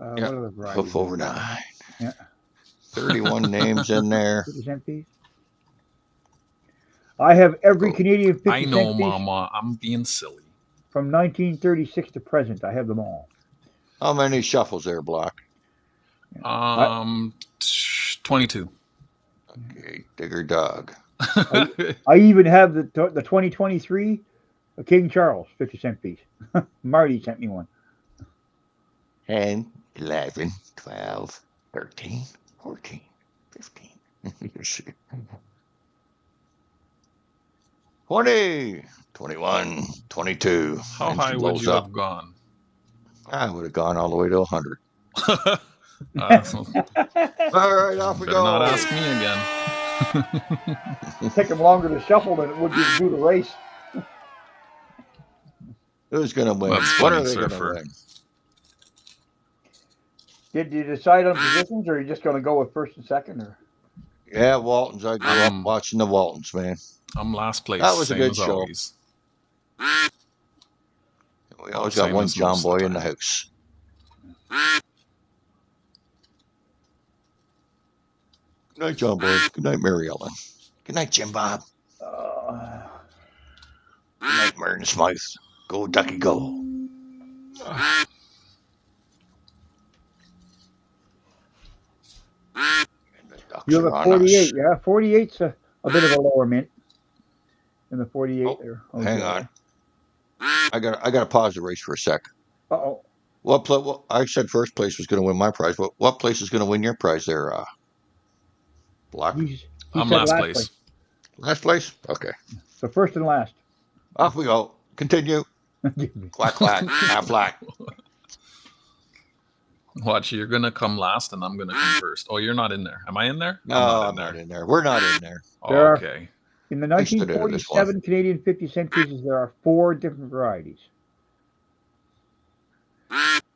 Speaker 1: Uh,
Speaker 2: Yeah,
Speaker 1: What other varieties?
Speaker 2: Hoof over nine.
Speaker 1: Yeah.
Speaker 2: 31 names in there.
Speaker 1: 50 cent piece. I have every
Speaker 2: Oh,
Speaker 1: Canadian 50
Speaker 3: I know,
Speaker 1: cent piece
Speaker 3: Mama. I'm being silly.
Speaker 1: from 1936 to present. I have them all.
Speaker 2: How many shuffles there, Block?
Speaker 3: Um, t- 22.
Speaker 2: Okay, Digger Dog.
Speaker 1: I even have the the 2023 King Charles 50 cent piece. Marty sent me one.
Speaker 2: 10, 11, 12, 13, 14, 15. Let's see. 20, 21, 22.
Speaker 3: How
Speaker 2: And she
Speaker 3: high would you
Speaker 2: up.
Speaker 3: have gone?
Speaker 2: I would have gone all the way to 100.
Speaker 3: Uh,
Speaker 2: All right, off we
Speaker 3: better
Speaker 2: go.
Speaker 3: not ask me again.
Speaker 1: It'd take them longer to shuffle than it would be to do the race.
Speaker 2: Who's going to win?
Speaker 3: That's
Speaker 2: what
Speaker 3: funny,
Speaker 2: are they going to win?
Speaker 1: Did you decide on positions, or are you just going to go with first and second? Or
Speaker 2: Yeah, Waltons. I grew
Speaker 3: Um,
Speaker 2: up watching the Waltons, man.
Speaker 3: I'm last place.
Speaker 2: That was a good
Speaker 3: as
Speaker 2: show.
Speaker 3: always.
Speaker 2: We always got one John Boy
Speaker 3: the
Speaker 2: in the house. Good night, John Boy. Good night, Mary Ellen. Good night, Jim Bob.
Speaker 1: uh,
Speaker 2: Good night, Martin Smythe. Go, Ducky, go. And the Ducks
Speaker 1: you have a 48. Yeah, 48's a, a bit of a lower mint than the 48
Speaker 2: Oh,
Speaker 1: there.
Speaker 2: Hang on. I got. I got to pause the race for a sec.
Speaker 1: Uh oh.
Speaker 2: What, pla what I said first place was going to win my prize. What what place is going to win your prize there, uh, Block?
Speaker 1: He's, he
Speaker 3: I'm
Speaker 1: said
Speaker 3: last place.
Speaker 2: Last place? Okay.
Speaker 1: So first and last.
Speaker 2: Off we go. Continue. Quack, quack, half black.
Speaker 3: Watch, you're gonna come last, and I'm gonna come ah. first. Oh, you're not in there. Am I in there?
Speaker 2: No,
Speaker 3: I'm
Speaker 2: I'm
Speaker 3: not
Speaker 2: not in there. We're not in there.
Speaker 3: Oh,
Speaker 1: There are-
Speaker 3: okay.
Speaker 1: In the
Speaker 2: I stood in this one.
Speaker 1: 1947 Canadian 50 cent pieces, there are four different varieties.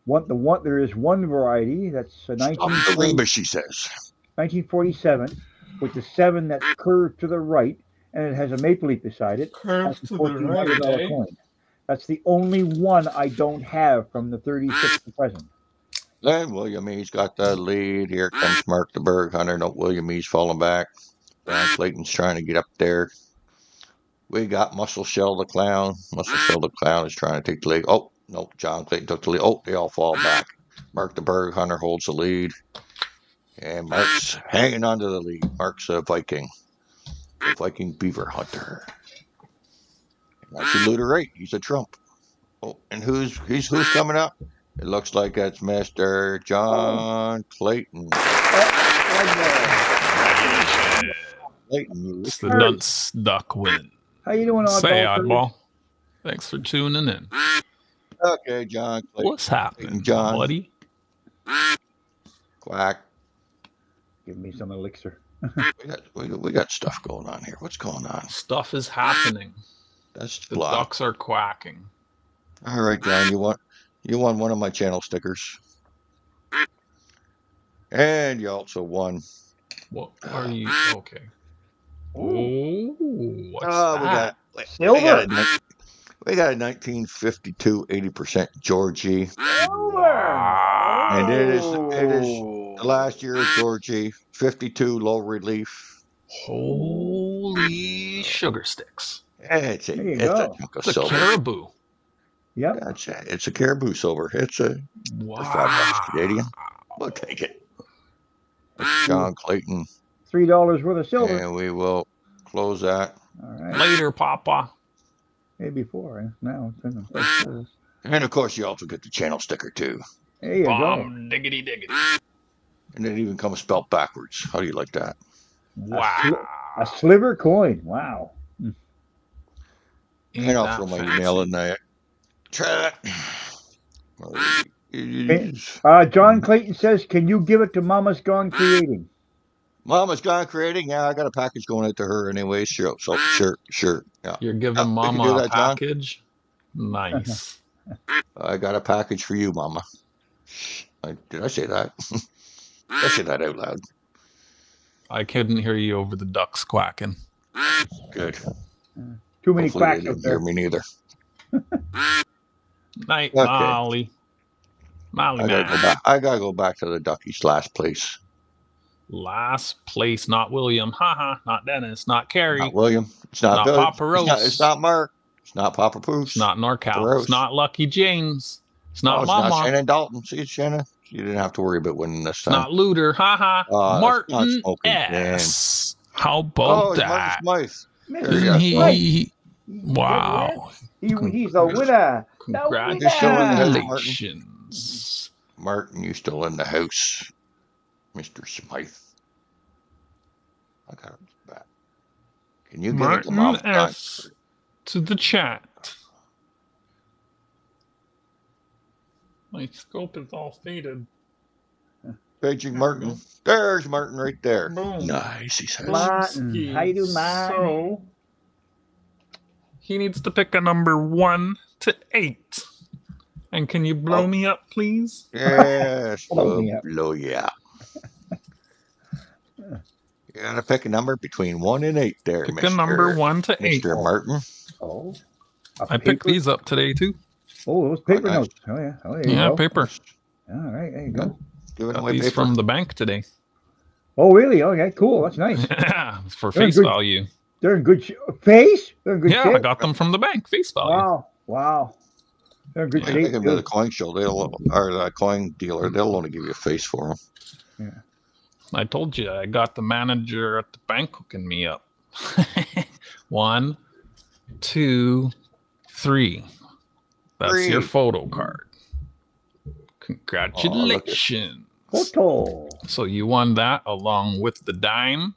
Speaker 1: One, the one there is one variety that's a
Speaker 2: Stop
Speaker 1: 1940
Speaker 2: she says.
Speaker 1: 1947 with the seven that's curved to the right and it has a maple leaf beside it. That's a $1,400 coin. That's the only one I don't have from the 36 to present.
Speaker 2: Then William E's got the lead. Here comes Mark the Berg Hunter. No, William E's falling back. Brian Clayton's trying to get up there. We got Muscle Shell the Clown. Muscle Shell the Clown is trying to take the lead. Oh, no, John Clayton took the lead. Oh, they all fall back. Mark the Berg Hunter holds the lead. And Mark's hanging on to the lead. Mark's a Viking. The Viking Beaver Hunter. And that's a looter. He's a trump. Oh, and who's he's who's coming up? It looks like that's Mr. John Clayton. Clayton, you
Speaker 3: It's the dunce duck win.
Speaker 1: How you doing, oddball?
Speaker 3: Say oddball. Thanks for tuning in.
Speaker 2: okay, John Clayton.
Speaker 3: What's happening,
Speaker 2: John.
Speaker 3: buddy?
Speaker 2: Quack.
Speaker 1: Give me some elixir.
Speaker 2: We got, we, got- we got stuff going on here. What's going on?
Speaker 3: Stuff is happening.
Speaker 2: That's
Speaker 3: The
Speaker 2: block.
Speaker 3: ducks are quacking.
Speaker 2: All right, John. You want you won one of my channel stickers, and you also won.
Speaker 3: What are you? Okay. Oh, what's
Speaker 2: Oh, we
Speaker 3: that?
Speaker 2: got
Speaker 1: Silver.
Speaker 2: we got a, we got a 1952 80% Georgie.
Speaker 3: Wow.
Speaker 2: And it is it is the last year's Georgie 52 low relief.
Speaker 3: Holy sugar sticks.
Speaker 2: It's a, it's a
Speaker 1: go.
Speaker 2: chunk of
Speaker 3: It's a
Speaker 2: silver.
Speaker 3: caribou.
Speaker 1: Yep.
Speaker 2: That's a, it's a caribou silver. It's a
Speaker 3: Wow.
Speaker 2: it's five bucks Canadian. We'll take it. It's John Clayton,
Speaker 1: Three dollars worth of silver.
Speaker 2: and we will close that.
Speaker 1: All right.
Speaker 3: Later, Papa.
Speaker 1: Maybe four. eh? Now it's in the
Speaker 2: And of course, you also get the channel sticker too.
Speaker 1: There you go.
Speaker 3: Diggity diggity.
Speaker 2: And it even comes spelled backwards. How do you like that?
Speaker 3: Wow.
Speaker 1: A sliver coin. Wow.
Speaker 3: Ain't
Speaker 2: and I'll throw my
Speaker 3: fancy.
Speaker 2: email in there. Try that.
Speaker 1: Uh, John Clayton says, "Can you give it to Mama's Gone Creating?"
Speaker 2: Mama's gone creating. Yeah, I got a package going out to her anyway. Sure, so sure, sure. Yeah,
Speaker 3: You're giving
Speaker 2: Uh, we can
Speaker 3: Mama
Speaker 2: do
Speaker 3: a
Speaker 2: that, John.
Speaker 3: package. Nice.
Speaker 2: I got a package for you, Mama. I, did I say that? I said that out loud.
Speaker 3: I couldn't hear you over the ducks quacking.
Speaker 2: Good.
Speaker 1: Too many
Speaker 2: Hopefully
Speaker 1: quacks
Speaker 2: they
Speaker 1: out
Speaker 2: didn't hear
Speaker 1: there.
Speaker 2: me neither.
Speaker 3: Night,
Speaker 2: Okay.
Speaker 3: Molly. Molly,
Speaker 2: I gotta go back. I gotta go back to the duckies' last place.
Speaker 3: Last place, not William. Haha, not Dennis, not Carrie.
Speaker 2: Not William. It's not,
Speaker 3: Not
Speaker 2: Bill.
Speaker 3: Papa
Speaker 2: It's not,
Speaker 3: Rose.
Speaker 2: it's not Mark. It's not Papa Poos.
Speaker 3: It's not NorCal.
Speaker 2: Gross.
Speaker 3: It's not Lucky James. It's
Speaker 2: No,
Speaker 3: not
Speaker 2: it's
Speaker 3: Mama.
Speaker 2: not Shannon Dalton. See, Shannon. You didn't have to worry about winning this
Speaker 3: It's
Speaker 2: time.
Speaker 3: not Looter. Haha.
Speaker 2: Uh,
Speaker 3: Martin
Speaker 2: Smoking
Speaker 3: S. How
Speaker 2: oh,
Speaker 3: about
Speaker 2: it's
Speaker 3: that?
Speaker 2: Martin Smythe. There you
Speaker 3: Isn't he, he- wow.
Speaker 1: He, he's a winner.
Speaker 3: Congratulations.
Speaker 2: Martin, you still in the house, Mister Smythe? I got him back. Can you get it to
Speaker 3: Martin
Speaker 2: mom?
Speaker 3: To the chat. My scope is all faded.
Speaker 2: Paging Martin. There's Martin right there.
Speaker 3: Boom.
Speaker 2: Nice. He says.
Speaker 1: Martin. How you do, Martin?
Speaker 3: So he needs to pick a number one to eight. And can you blow
Speaker 2: Oh.
Speaker 3: me up, please?
Speaker 2: Yes.
Speaker 1: Blow
Speaker 2: blow,
Speaker 1: me up.
Speaker 2: blow you up. You gotta pick a number between one and eight there,
Speaker 3: Pick
Speaker 2: Mister.
Speaker 3: a number one to eight.
Speaker 2: Mister Martin.
Speaker 1: Oh.
Speaker 3: I picked these up today too.
Speaker 1: Oh, those paper
Speaker 2: nice.
Speaker 1: notes. Oh, yeah. Oh, there you
Speaker 3: Yeah,
Speaker 1: go.
Speaker 3: paper.
Speaker 1: All right, there you go.
Speaker 2: Giving
Speaker 3: Got
Speaker 2: away
Speaker 3: these
Speaker 2: paper.
Speaker 3: from the bank today.
Speaker 1: Oh, really? Oh, okay, cool. That's nice.
Speaker 3: yeah, For
Speaker 1: They're
Speaker 3: face
Speaker 1: good.
Speaker 3: value.
Speaker 1: They're in good sh- face. They're in good
Speaker 3: Yeah,
Speaker 1: shape.
Speaker 3: I got them from the bank. Face value.
Speaker 1: Wow, wow. They're in good
Speaker 2: Yeah,
Speaker 1: shape.
Speaker 2: take them to
Speaker 1: too.
Speaker 2: the coin show. They'll or the coin dealer. They'll only give you a face for them. Yeah.
Speaker 3: I told you I got the manager at the bank hooking me up. One, two, three. That's your photo card. Oh, Congratulations.
Speaker 1: Photo.
Speaker 3: So you won that along with the dime,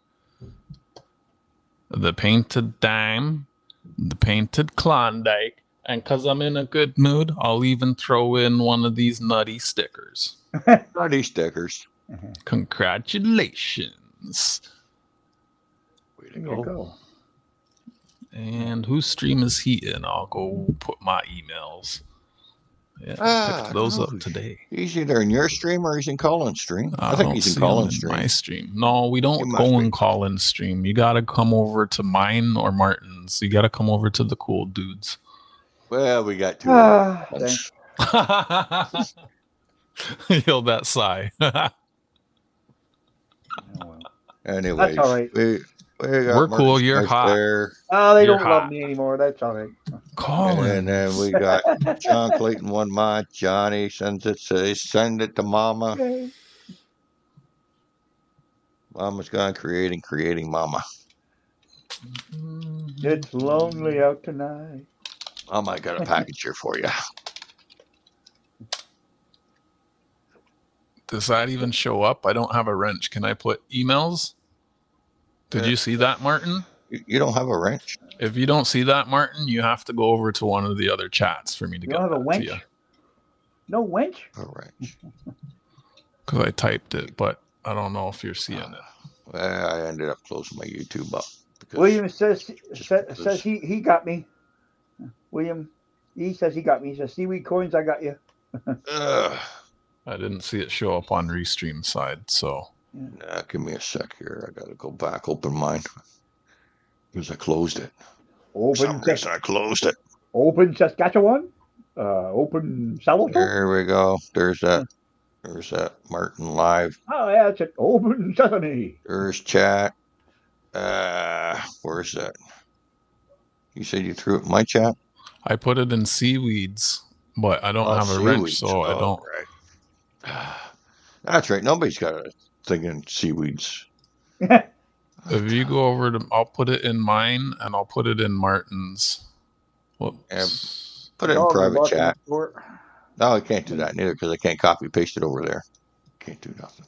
Speaker 3: the painted dime, the painted Klondike, and because I'm in a good mood, I'll even throw in one of these nutty stickers.
Speaker 2: Nutty stickers.
Speaker 3: Congratulations.
Speaker 2: Way to
Speaker 1: There
Speaker 2: go.
Speaker 1: go.
Speaker 3: And whose stream is he in? I'll go put my emails. Yeah,
Speaker 2: Ah,
Speaker 3: picked those up today.
Speaker 2: He's either in your stream or he's in Colin's stream. I,
Speaker 3: I,
Speaker 2: think
Speaker 3: don't
Speaker 2: he's
Speaker 3: see
Speaker 2: in Colin's stream.
Speaker 3: my stream. No, we don't
Speaker 2: must
Speaker 3: go
Speaker 2: be.
Speaker 3: in Colin's stream. You got to come over to mine or Martin's. You got to come over to the cool dudes.
Speaker 2: Well, we got two.
Speaker 1: Ah,
Speaker 2: Once.
Speaker 3: Heal that sigh.
Speaker 1: Oh, well.
Speaker 2: Anyways,
Speaker 1: all right.
Speaker 2: we, we got
Speaker 3: We're
Speaker 2: Martin
Speaker 3: cool, you're hot.
Speaker 2: There,
Speaker 1: Oh, they
Speaker 3: You're
Speaker 1: don't love me anymore. That's all right.
Speaker 3: Colin.
Speaker 2: and then we got John Clayton. One my Johnny sends it. Says send it to Mama.
Speaker 1: Okay.
Speaker 2: Mama's gone creating, creating Mama.
Speaker 1: It's lonely out tonight.
Speaker 2: Mama, I got a package here for you.
Speaker 3: Does that even show up? I don't have a wrench. Can I put emails? Did
Speaker 2: Yeah.
Speaker 3: you see that, Martin?
Speaker 2: You, you don't have a wrench?
Speaker 3: If you don't see that, Martin, you have to go over to one of the other chats for me to
Speaker 1: You
Speaker 3: get
Speaker 1: don't have a
Speaker 3: that to you.
Speaker 1: No wench?
Speaker 2: A wrench.
Speaker 3: Because I typed it, but I don't know if you're seeing it.
Speaker 2: Ah, well, I ended up closing my YouTube up. Because
Speaker 1: William says says, says he he got me. William, he says he got me. He says seaweed coins. I got you.
Speaker 2: Ugh.
Speaker 3: I didn't see it show up on Restream side, so
Speaker 2: Nah, give me a sec here. I gotta go back, open mine. Because I closed it. For some
Speaker 1: Open
Speaker 2: reason I closed it.
Speaker 1: open Saskatchewan. Uh, open Salvo.
Speaker 2: There we go. There's that. There's that Martin live.
Speaker 1: Oh yeah, it's it. Open sesame.
Speaker 2: There's chat. Uh, where's that? You said you threw it in my chat.
Speaker 3: I put it in seaweeds, but I don't
Speaker 2: Oh,
Speaker 3: have a wrench,
Speaker 2: seaweeds.
Speaker 3: so I
Speaker 2: Oh,
Speaker 3: don't.
Speaker 2: Right. That's right. Nobody's got a thing in seaweeds.
Speaker 3: If you go over to, I'll put it in mine and I'll put it in Martin's. Whoops.
Speaker 2: Put it in
Speaker 1: Dog
Speaker 2: private chat. No, I can't do that neither because I can't copy paste it over there. Can't do nothing.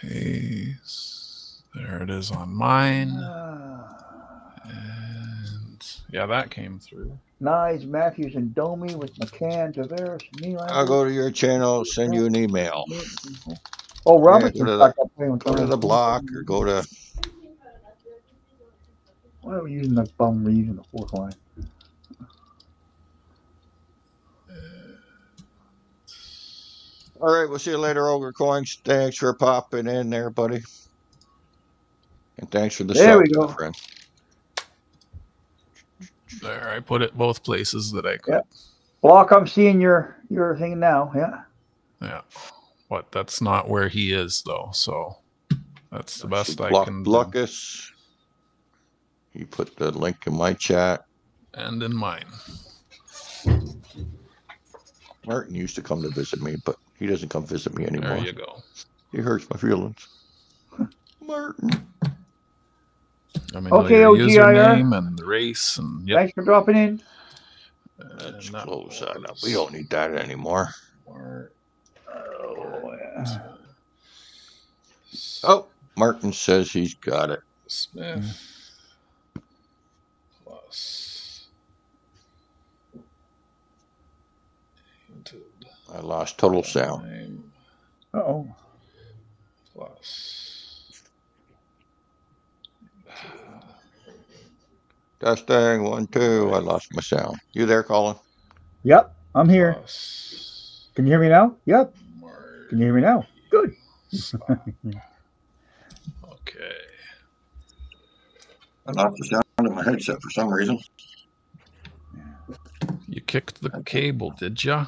Speaker 3: Paste. There it is on mine.
Speaker 1: Ah.
Speaker 3: Yeah, that came through.
Speaker 1: Knies, Matthews, and Domi with McMann, Tavares, Nylander.
Speaker 2: I'll go to your channel, send you an email. Mm-hmm.
Speaker 1: Oh, Robertson.
Speaker 2: Yeah, go, to
Speaker 1: the,
Speaker 2: go to the block or go to.
Speaker 1: Why are we using the bum read in the fourth line?
Speaker 2: All right, we'll see you later, Ogre Coins. Thanks for popping in there, buddy. And thanks for the show, friend.
Speaker 3: There, I put it both places that I could.
Speaker 1: Yeah. Block, I'm seeing your your thing now. Yeah.
Speaker 3: Yeah. But that's not where he is though, so that's the best I
Speaker 2: Block
Speaker 3: can do.
Speaker 2: Lucas. He put the link in my chat.
Speaker 3: And in mine.
Speaker 2: Martin used to come to visit me, but he doesn't come visit me anymore.
Speaker 3: There you go.
Speaker 2: He hurts my feelings. Martin.
Speaker 3: I mean,
Speaker 1: Okay,
Speaker 3: your
Speaker 1: OGIR.
Speaker 3: username and the race and yep.
Speaker 1: Thanks for dropping in.
Speaker 3: Uh, Let's
Speaker 2: close that up. We don't need that anymore.
Speaker 1: Oh, yeah.
Speaker 2: Oh, Martin says he's got it.
Speaker 3: Smith plus
Speaker 2: I lost total sound.
Speaker 1: Uh-oh.
Speaker 3: plus
Speaker 2: Testing one, two. I lost my sound. You there, Colin?
Speaker 1: Yep, I'm here.
Speaker 3: Oh,
Speaker 1: Can you hear me now? Yep. Can you hear me now? Good.
Speaker 3: Okay.
Speaker 2: I lost the sound in my headset for some reason.
Speaker 3: You kicked the cable, did ya?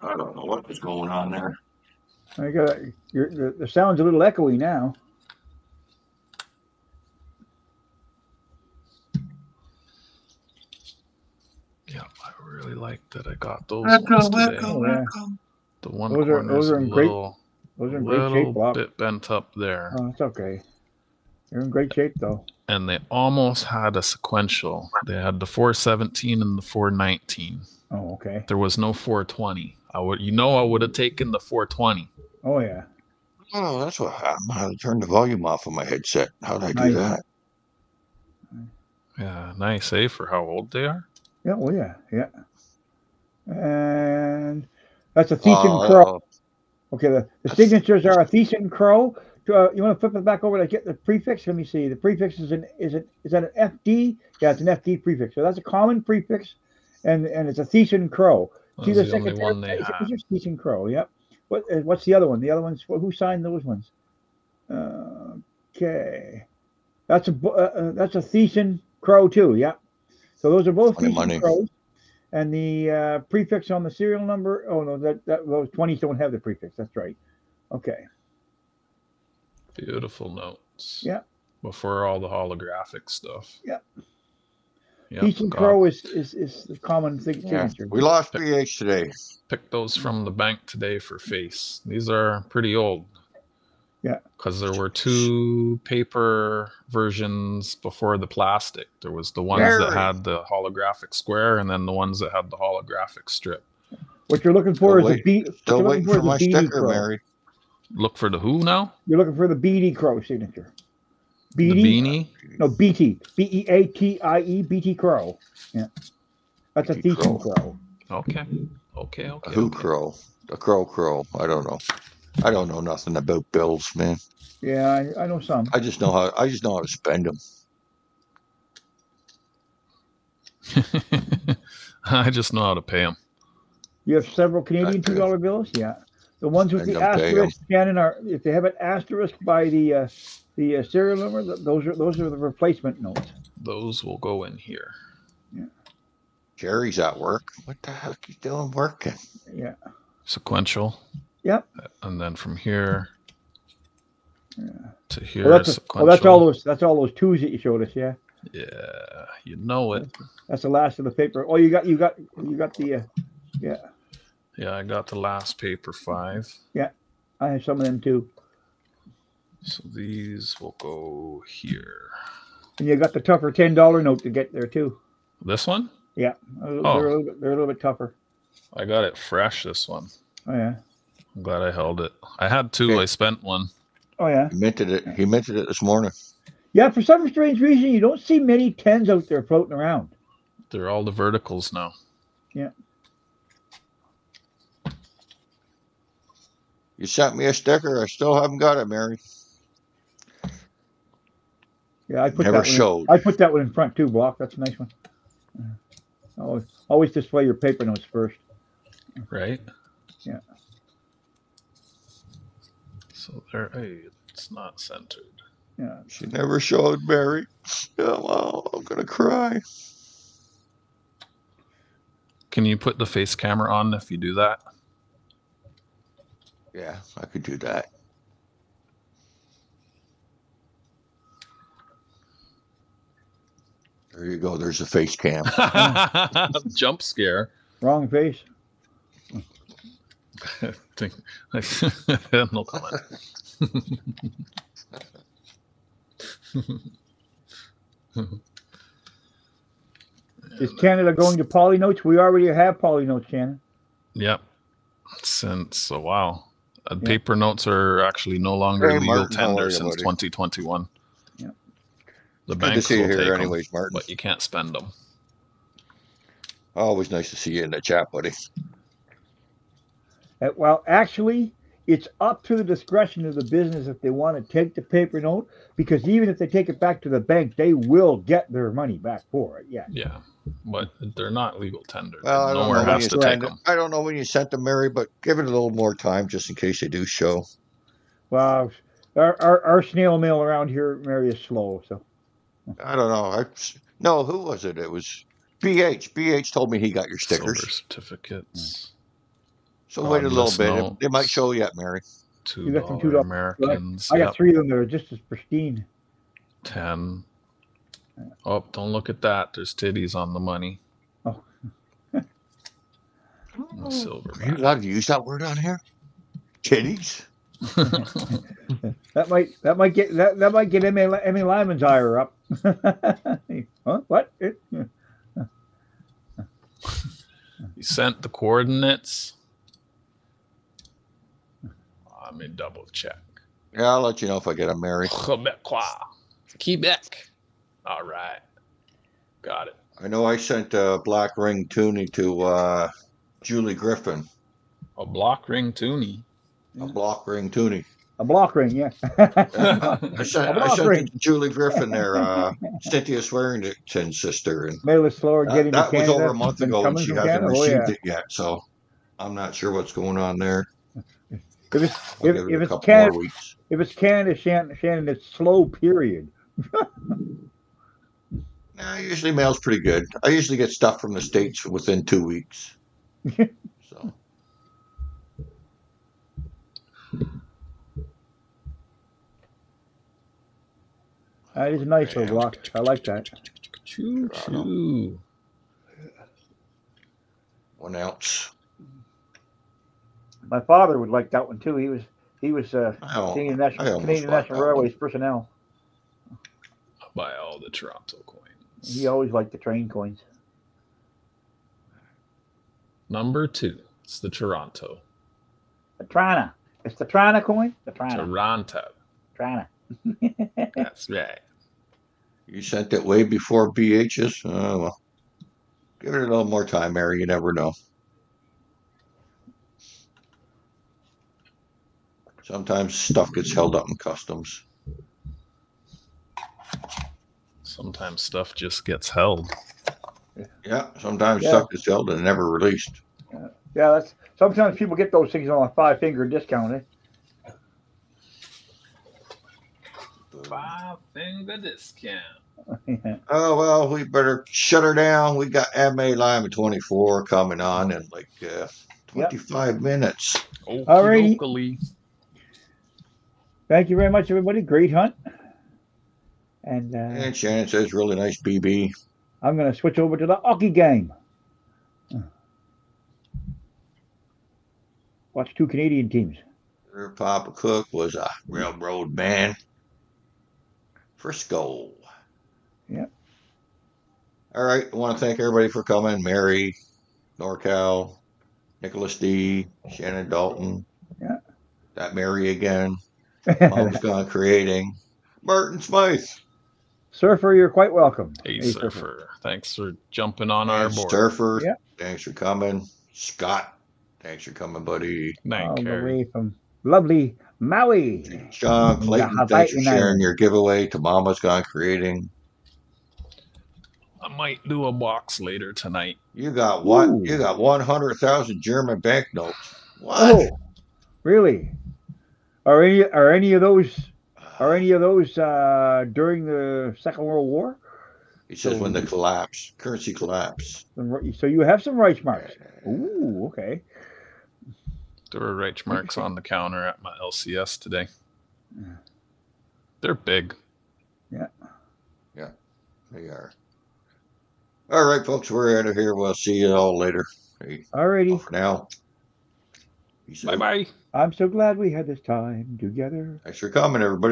Speaker 2: I don't know what was going on there.
Speaker 1: I got your the, the sound's a little echoey now.
Speaker 3: Yeah, I really like that I got those
Speaker 2: Echo,
Speaker 3: ones today.
Speaker 1: echo, yeah.
Speaker 3: The one
Speaker 1: Those are-
Speaker 3: corner's
Speaker 1: those are
Speaker 3: a
Speaker 1: in great-
Speaker 3: little,
Speaker 1: Those are in great shape,
Speaker 3: little
Speaker 1: Block.
Speaker 3: bit bent up there.
Speaker 1: Oh, it's okay. You're in great shape though.
Speaker 3: and they almost had a sequential. They had the 417 and the 419.
Speaker 1: Oh, okay.
Speaker 3: There was no 420. I would, you know, I would have taken the 420.
Speaker 1: Oh yeah.
Speaker 2: Oh, that's what happened. I had to turn the volume off of my headset. How did I do
Speaker 1: Nice.
Speaker 2: that?
Speaker 3: Yeah, nice, eh? For how old they are.
Speaker 1: Yeah. Oh yeah. Yeah. And that's a Thiessen Crow.
Speaker 2: Oh,
Speaker 1: Okay. The, the signatures are a Thiessen Crow. Uh, you want to flip it back over to get the prefix? Let me see. The prefix is an is it is that an FD? Yeah, it's an FD prefix. So that's a common prefix, and and it's a Thiessen Crow.
Speaker 3: That
Speaker 1: See
Speaker 3: was
Speaker 1: the
Speaker 3: the
Speaker 1: second
Speaker 3: one they
Speaker 1: it's,
Speaker 3: had.
Speaker 1: it's just Thiessen Crow. Yep. What uh, what's the other one? The other ones. Who signed those ones? Uh, okay. That's a bo- uh, uh, that's a Thiessen Crow too. Yep. So those are both
Speaker 2: Funny
Speaker 1: Thiessen. Crows. And the uh, prefix on the serial number. Oh no, that, that those twenties don't have the prefix. That's right. Okay.
Speaker 3: Beautiful notes.
Speaker 1: Yeah.
Speaker 3: Before all the holographic stuff.
Speaker 1: Yeah.
Speaker 3: Yeah.
Speaker 1: Thiessen
Speaker 3: got-
Speaker 1: Crow is, is is the common sig-
Speaker 2: yeah. We lost BH today.
Speaker 3: picked those from the bank today for face. These are pretty old.
Speaker 1: Yeah.
Speaker 3: Because there were two paper versions before the plastic. There was the ones
Speaker 2: Very.
Speaker 3: that had the holographic square and then the ones that had the holographic strip.
Speaker 1: What you're looking for
Speaker 2: Still
Speaker 1: is a
Speaker 2: wait-
Speaker 1: B. what
Speaker 2: Still
Speaker 1: you're
Speaker 2: waiting
Speaker 1: looking
Speaker 2: for my
Speaker 1: is a BD
Speaker 2: sticker,
Speaker 1: Crow.
Speaker 2: Mary.
Speaker 3: Look for the who now?
Speaker 1: You're looking for the BD Crow signature.
Speaker 3: The
Speaker 1: BD.
Speaker 3: beanie?
Speaker 1: No, BT. B E A T I E BT Crow. Yeah. That's a
Speaker 2: BT
Speaker 1: Thiessen
Speaker 2: Crow.
Speaker 1: Crow.
Speaker 3: Okay. Okay,
Speaker 2: A
Speaker 3: okay.
Speaker 2: who
Speaker 3: okay.
Speaker 2: crow? A crow crow. I don't know. I don't know nothing about bills, man.
Speaker 1: Yeah, I, I know some.
Speaker 2: I just know how. I just know how to spend them.
Speaker 3: I just know how to pay them.
Speaker 1: You have several Canadian two dollar bills. Yeah, the ones with the
Speaker 2: don't pay 'em.
Speaker 1: asterisk, Shannon, are if they have an asterisk by the uh, the uh, serial number, those are those are the replacement notes.
Speaker 3: Those will go in here. Yeah.
Speaker 2: Jerry's at work. What the heck you doing working?
Speaker 1: Yeah,
Speaker 3: Sequential.
Speaker 1: Yep.
Speaker 3: And then from here to here.
Speaker 1: well, that's a, well, that's all those that's all those twos that you showed us. Yeah,
Speaker 3: Yeah, you know it.
Speaker 1: that's the last of the paper. Oh, you got you got you got the uh, yeah.
Speaker 3: Yeah, I got the last paper five.
Speaker 1: Yeah, I have some of them too,
Speaker 3: So these will go here.
Speaker 1: and you got the tougher ten dollar note to get there too.
Speaker 3: This one?
Speaker 1: Yeah, they're,
Speaker 3: Oh.
Speaker 1: a little bit, they're a little bit tougher.
Speaker 3: I got it fresh, this one.
Speaker 1: Oh yeah,
Speaker 3: I'm glad I held it. I had two,
Speaker 2: Okay.
Speaker 3: I spent one.
Speaker 1: oh yeah,
Speaker 2: He minted it. He minted it this morning.
Speaker 1: yeah. For some strange reason, you don't see many tens out there floating around.
Speaker 3: They're all the verticals now. Yeah.
Speaker 2: You sent me a sticker. I still haven't got it, Mary.
Speaker 1: Yeah, I put
Speaker 2: Never
Speaker 1: that one in-
Speaker 2: showed.
Speaker 1: I put that one in front too, Block. That's a nice one. Uh, always, always display your paper notes first.
Speaker 3: Right? So there, hey, it's not centered.
Speaker 1: Yeah.
Speaker 2: She never showed Mary. Oh, well, I'm gonna cry.
Speaker 3: Can you put the face camera on if you do that?
Speaker 2: Yeah, I could do that. There you go. There's a face cam.
Speaker 3: Jump scare.
Speaker 1: Wrong face.
Speaker 3: Think- no comment.
Speaker 1: Is Canada going to poly notes? We already have poly notes, Shannon.
Speaker 3: Yep. Since a while. Uh,
Speaker 1: Yeah.
Speaker 3: Paper notes are actually no longer
Speaker 2: Hey,
Speaker 3: legal
Speaker 2: Martin,
Speaker 3: tender since 2021.
Speaker 1: Yeah.
Speaker 3: The
Speaker 2: Good
Speaker 3: banks
Speaker 2: see you
Speaker 3: will take
Speaker 2: here,
Speaker 3: 'em,
Speaker 2: anyways, Martin.
Speaker 3: but you can't spend them.
Speaker 2: Always nice to see you in the chat, buddy.
Speaker 1: Uh, well, actually, it's up to the discretion of the business if they want to take the paper note, because even if they take it back to the bank, they will get their money back for it. Yeah.
Speaker 3: Yeah, but they're not legal tender.
Speaker 2: Well, I don't
Speaker 3: Nowhere
Speaker 2: know when
Speaker 3: has
Speaker 2: you
Speaker 3: to take
Speaker 2: sent
Speaker 3: them.
Speaker 2: I don't know when you sent them, Mary, but give it a little more time just in case they do show.
Speaker 1: Well, our, our, our snail mail around here, Mary, is slow. So
Speaker 2: I don't know. I no, who was it? It was BH. BH told me he got your
Speaker 3: Silver
Speaker 2: stickers.
Speaker 3: certificates.
Speaker 2: So wait a um,
Speaker 3: little
Speaker 2: bit. It, it might show yet, Mary.
Speaker 3: Two
Speaker 1: You got some $2
Speaker 3: Americans.
Speaker 1: I got
Speaker 3: Yep.
Speaker 1: three of them that are just as pristine.
Speaker 3: Ten. Oh, don't look at that. There's titties on the money.
Speaker 1: Oh.
Speaker 3: Silver.
Speaker 2: Are you allowed to use that word on here? Titties.
Speaker 1: That might that might get that, that might get Emmy, Emmy Lyman's ire up. huh? What? It,
Speaker 3: You sent the coordinates. Let me double check.
Speaker 2: Yeah, I'll let you know if I get a Mary.
Speaker 3: Quebecois. Quebec. All right. Got it.
Speaker 2: I know I sent a black ring toonie to uh, Julie Griffin.
Speaker 3: A block ring toonie.
Speaker 2: A block ring toonie.
Speaker 1: a block ring, yeah.
Speaker 2: I sent,
Speaker 1: A
Speaker 2: I
Speaker 1: block
Speaker 2: sent
Speaker 1: ring.
Speaker 2: it to Julie Griffin, there, uh, Cynthia Swearington's sister, and
Speaker 1: Mail is slower
Speaker 2: that,
Speaker 1: getting
Speaker 2: that
Speaker 1: to
Speaker 2: was over a month ago, and she hasn't
Speaker 1: Canada. Oh,
Speaker 2: received
Speaker 1: yeah.
Speaker 2: it yet. So I'm not sure what's going on there.
Speaker 1: If it's,
Speaker 2: I'll
Speaker 1: if,
Speaker 2: give it
Speaker 1: if it's Canada,
Speaker 2: weeks.
Speaker 1: if it's Canada, Shannon, Shannon, it's slow. Period.
Speaker 2: Nah, usually mail's pretty good. I usually get stuff from the states within two weeks. so
Speaker 1: That is nice little block. I like that.
Speaker 3: Choo choo.
Speaker 2: one ounce.
Speaker 1: My father would like that one too. He was he was uh, Canadian National
Speaker 2: almost
Speaker 1: Canadian National
Speaker 2: that one.
Speaker 1: Railways personnel.
Speaker 3: I'll buy all the Toronto coins.
Speaker 1: He always liked the train coins.
Speaker 3: Number two. It's the Toronto.
Speaker 1: The Trana. It's the Trana coin. The Trana.
Speaker 3: Toronto.
Speaker 1: Trana.
Speaker 3: That's right.
Speaker 2: You sent it way before BH's. Oh well, give it a little more time, Mary. You never know. Sometimes stuff gets held up in customs.
Speaker 3: Sometimes stuff just gets held.
Speaker 2: Yeah, sometimes
Speaker 1: Yeah.
Speaker 2: stuff gets held and never released.
Speaker 1: Yeah, that's sometimes people get those things on a five finger discount. Eh?
Speaker 3: Five finger discount.
Speaker 2: Oh well, we better shut her down. We got MA Lima 24 coming on in like uh, 25 minutes.
Speaker 1: Alrighty.
Speaker 3: Locally.
Speaker 1: Thank you very much, everybody. Great hunt. And uh,
Speaker 2: And Shannon says, really nice BB.
Speaker 1: I'm going to switch over to the hockey game. Watch two Canadian teams.
Speaker 2: Her Papa Cook was a railroad man. Frisco.
Speaker 1: Yep.
Speaker 2: All right. I want to thank everybody for coming. Mary, NorCal, Nicholas D, Shannon Dalton.
Speaker 1: Yeah.
Speaker 2: That Mary again. Mom's gone creating. Martin Smythe.
Speaker 1: Surfer, you're quite welcome.
Speaker 3: Hey,
Speaker 1: Hey,
Speaker 3: surfer. Thanks for jumping on our board.
Speaker 2: Surfer.
Speaker 1: Yeah.
Speaker 2: Thanks for coming. Scott. Thanks for coming, buddy.
Speaker 1: All
Speaker 3: Thank you.
Speaker 1: way from lovely Maui.
Speaker 2: John Clayton,
Speaker 1: Yeah,
Speaker 2: thanks for sharing
Speaker 1: Island.
Speaker 2: your giveaway to Mama's Gone Creating.
Speaker 3: I might do a box later tonight.
Speaker 2: You got what?
Speaker 1: Ooh.
Speaker 2: You got one hundred thousand German banknotes. What?
Speaker 1: Oh, really? Are any are any of those are any of those uh, during the Second World War?
Speaker 2: He says when the collapse, currency collapse.
Speaker 1: So you have some Reichsmarks. Ooh, okay.
Speaker 3: There were Reichmarks on the counter at my LCS today. They're big. Yeah.
Speaker 2: Yeah, they are. All right, folks, we're out of here. We'll see you all later. Hey,
Speaker 1: Alrighty.
Speaker 2: for now. Peace
Speaker 3: Bye
Speaker 2: out.
Speaker 3: bye.
Speaker 1: I'm so glad we had this time together.
Speaker 2: Thanks for coming, everybody.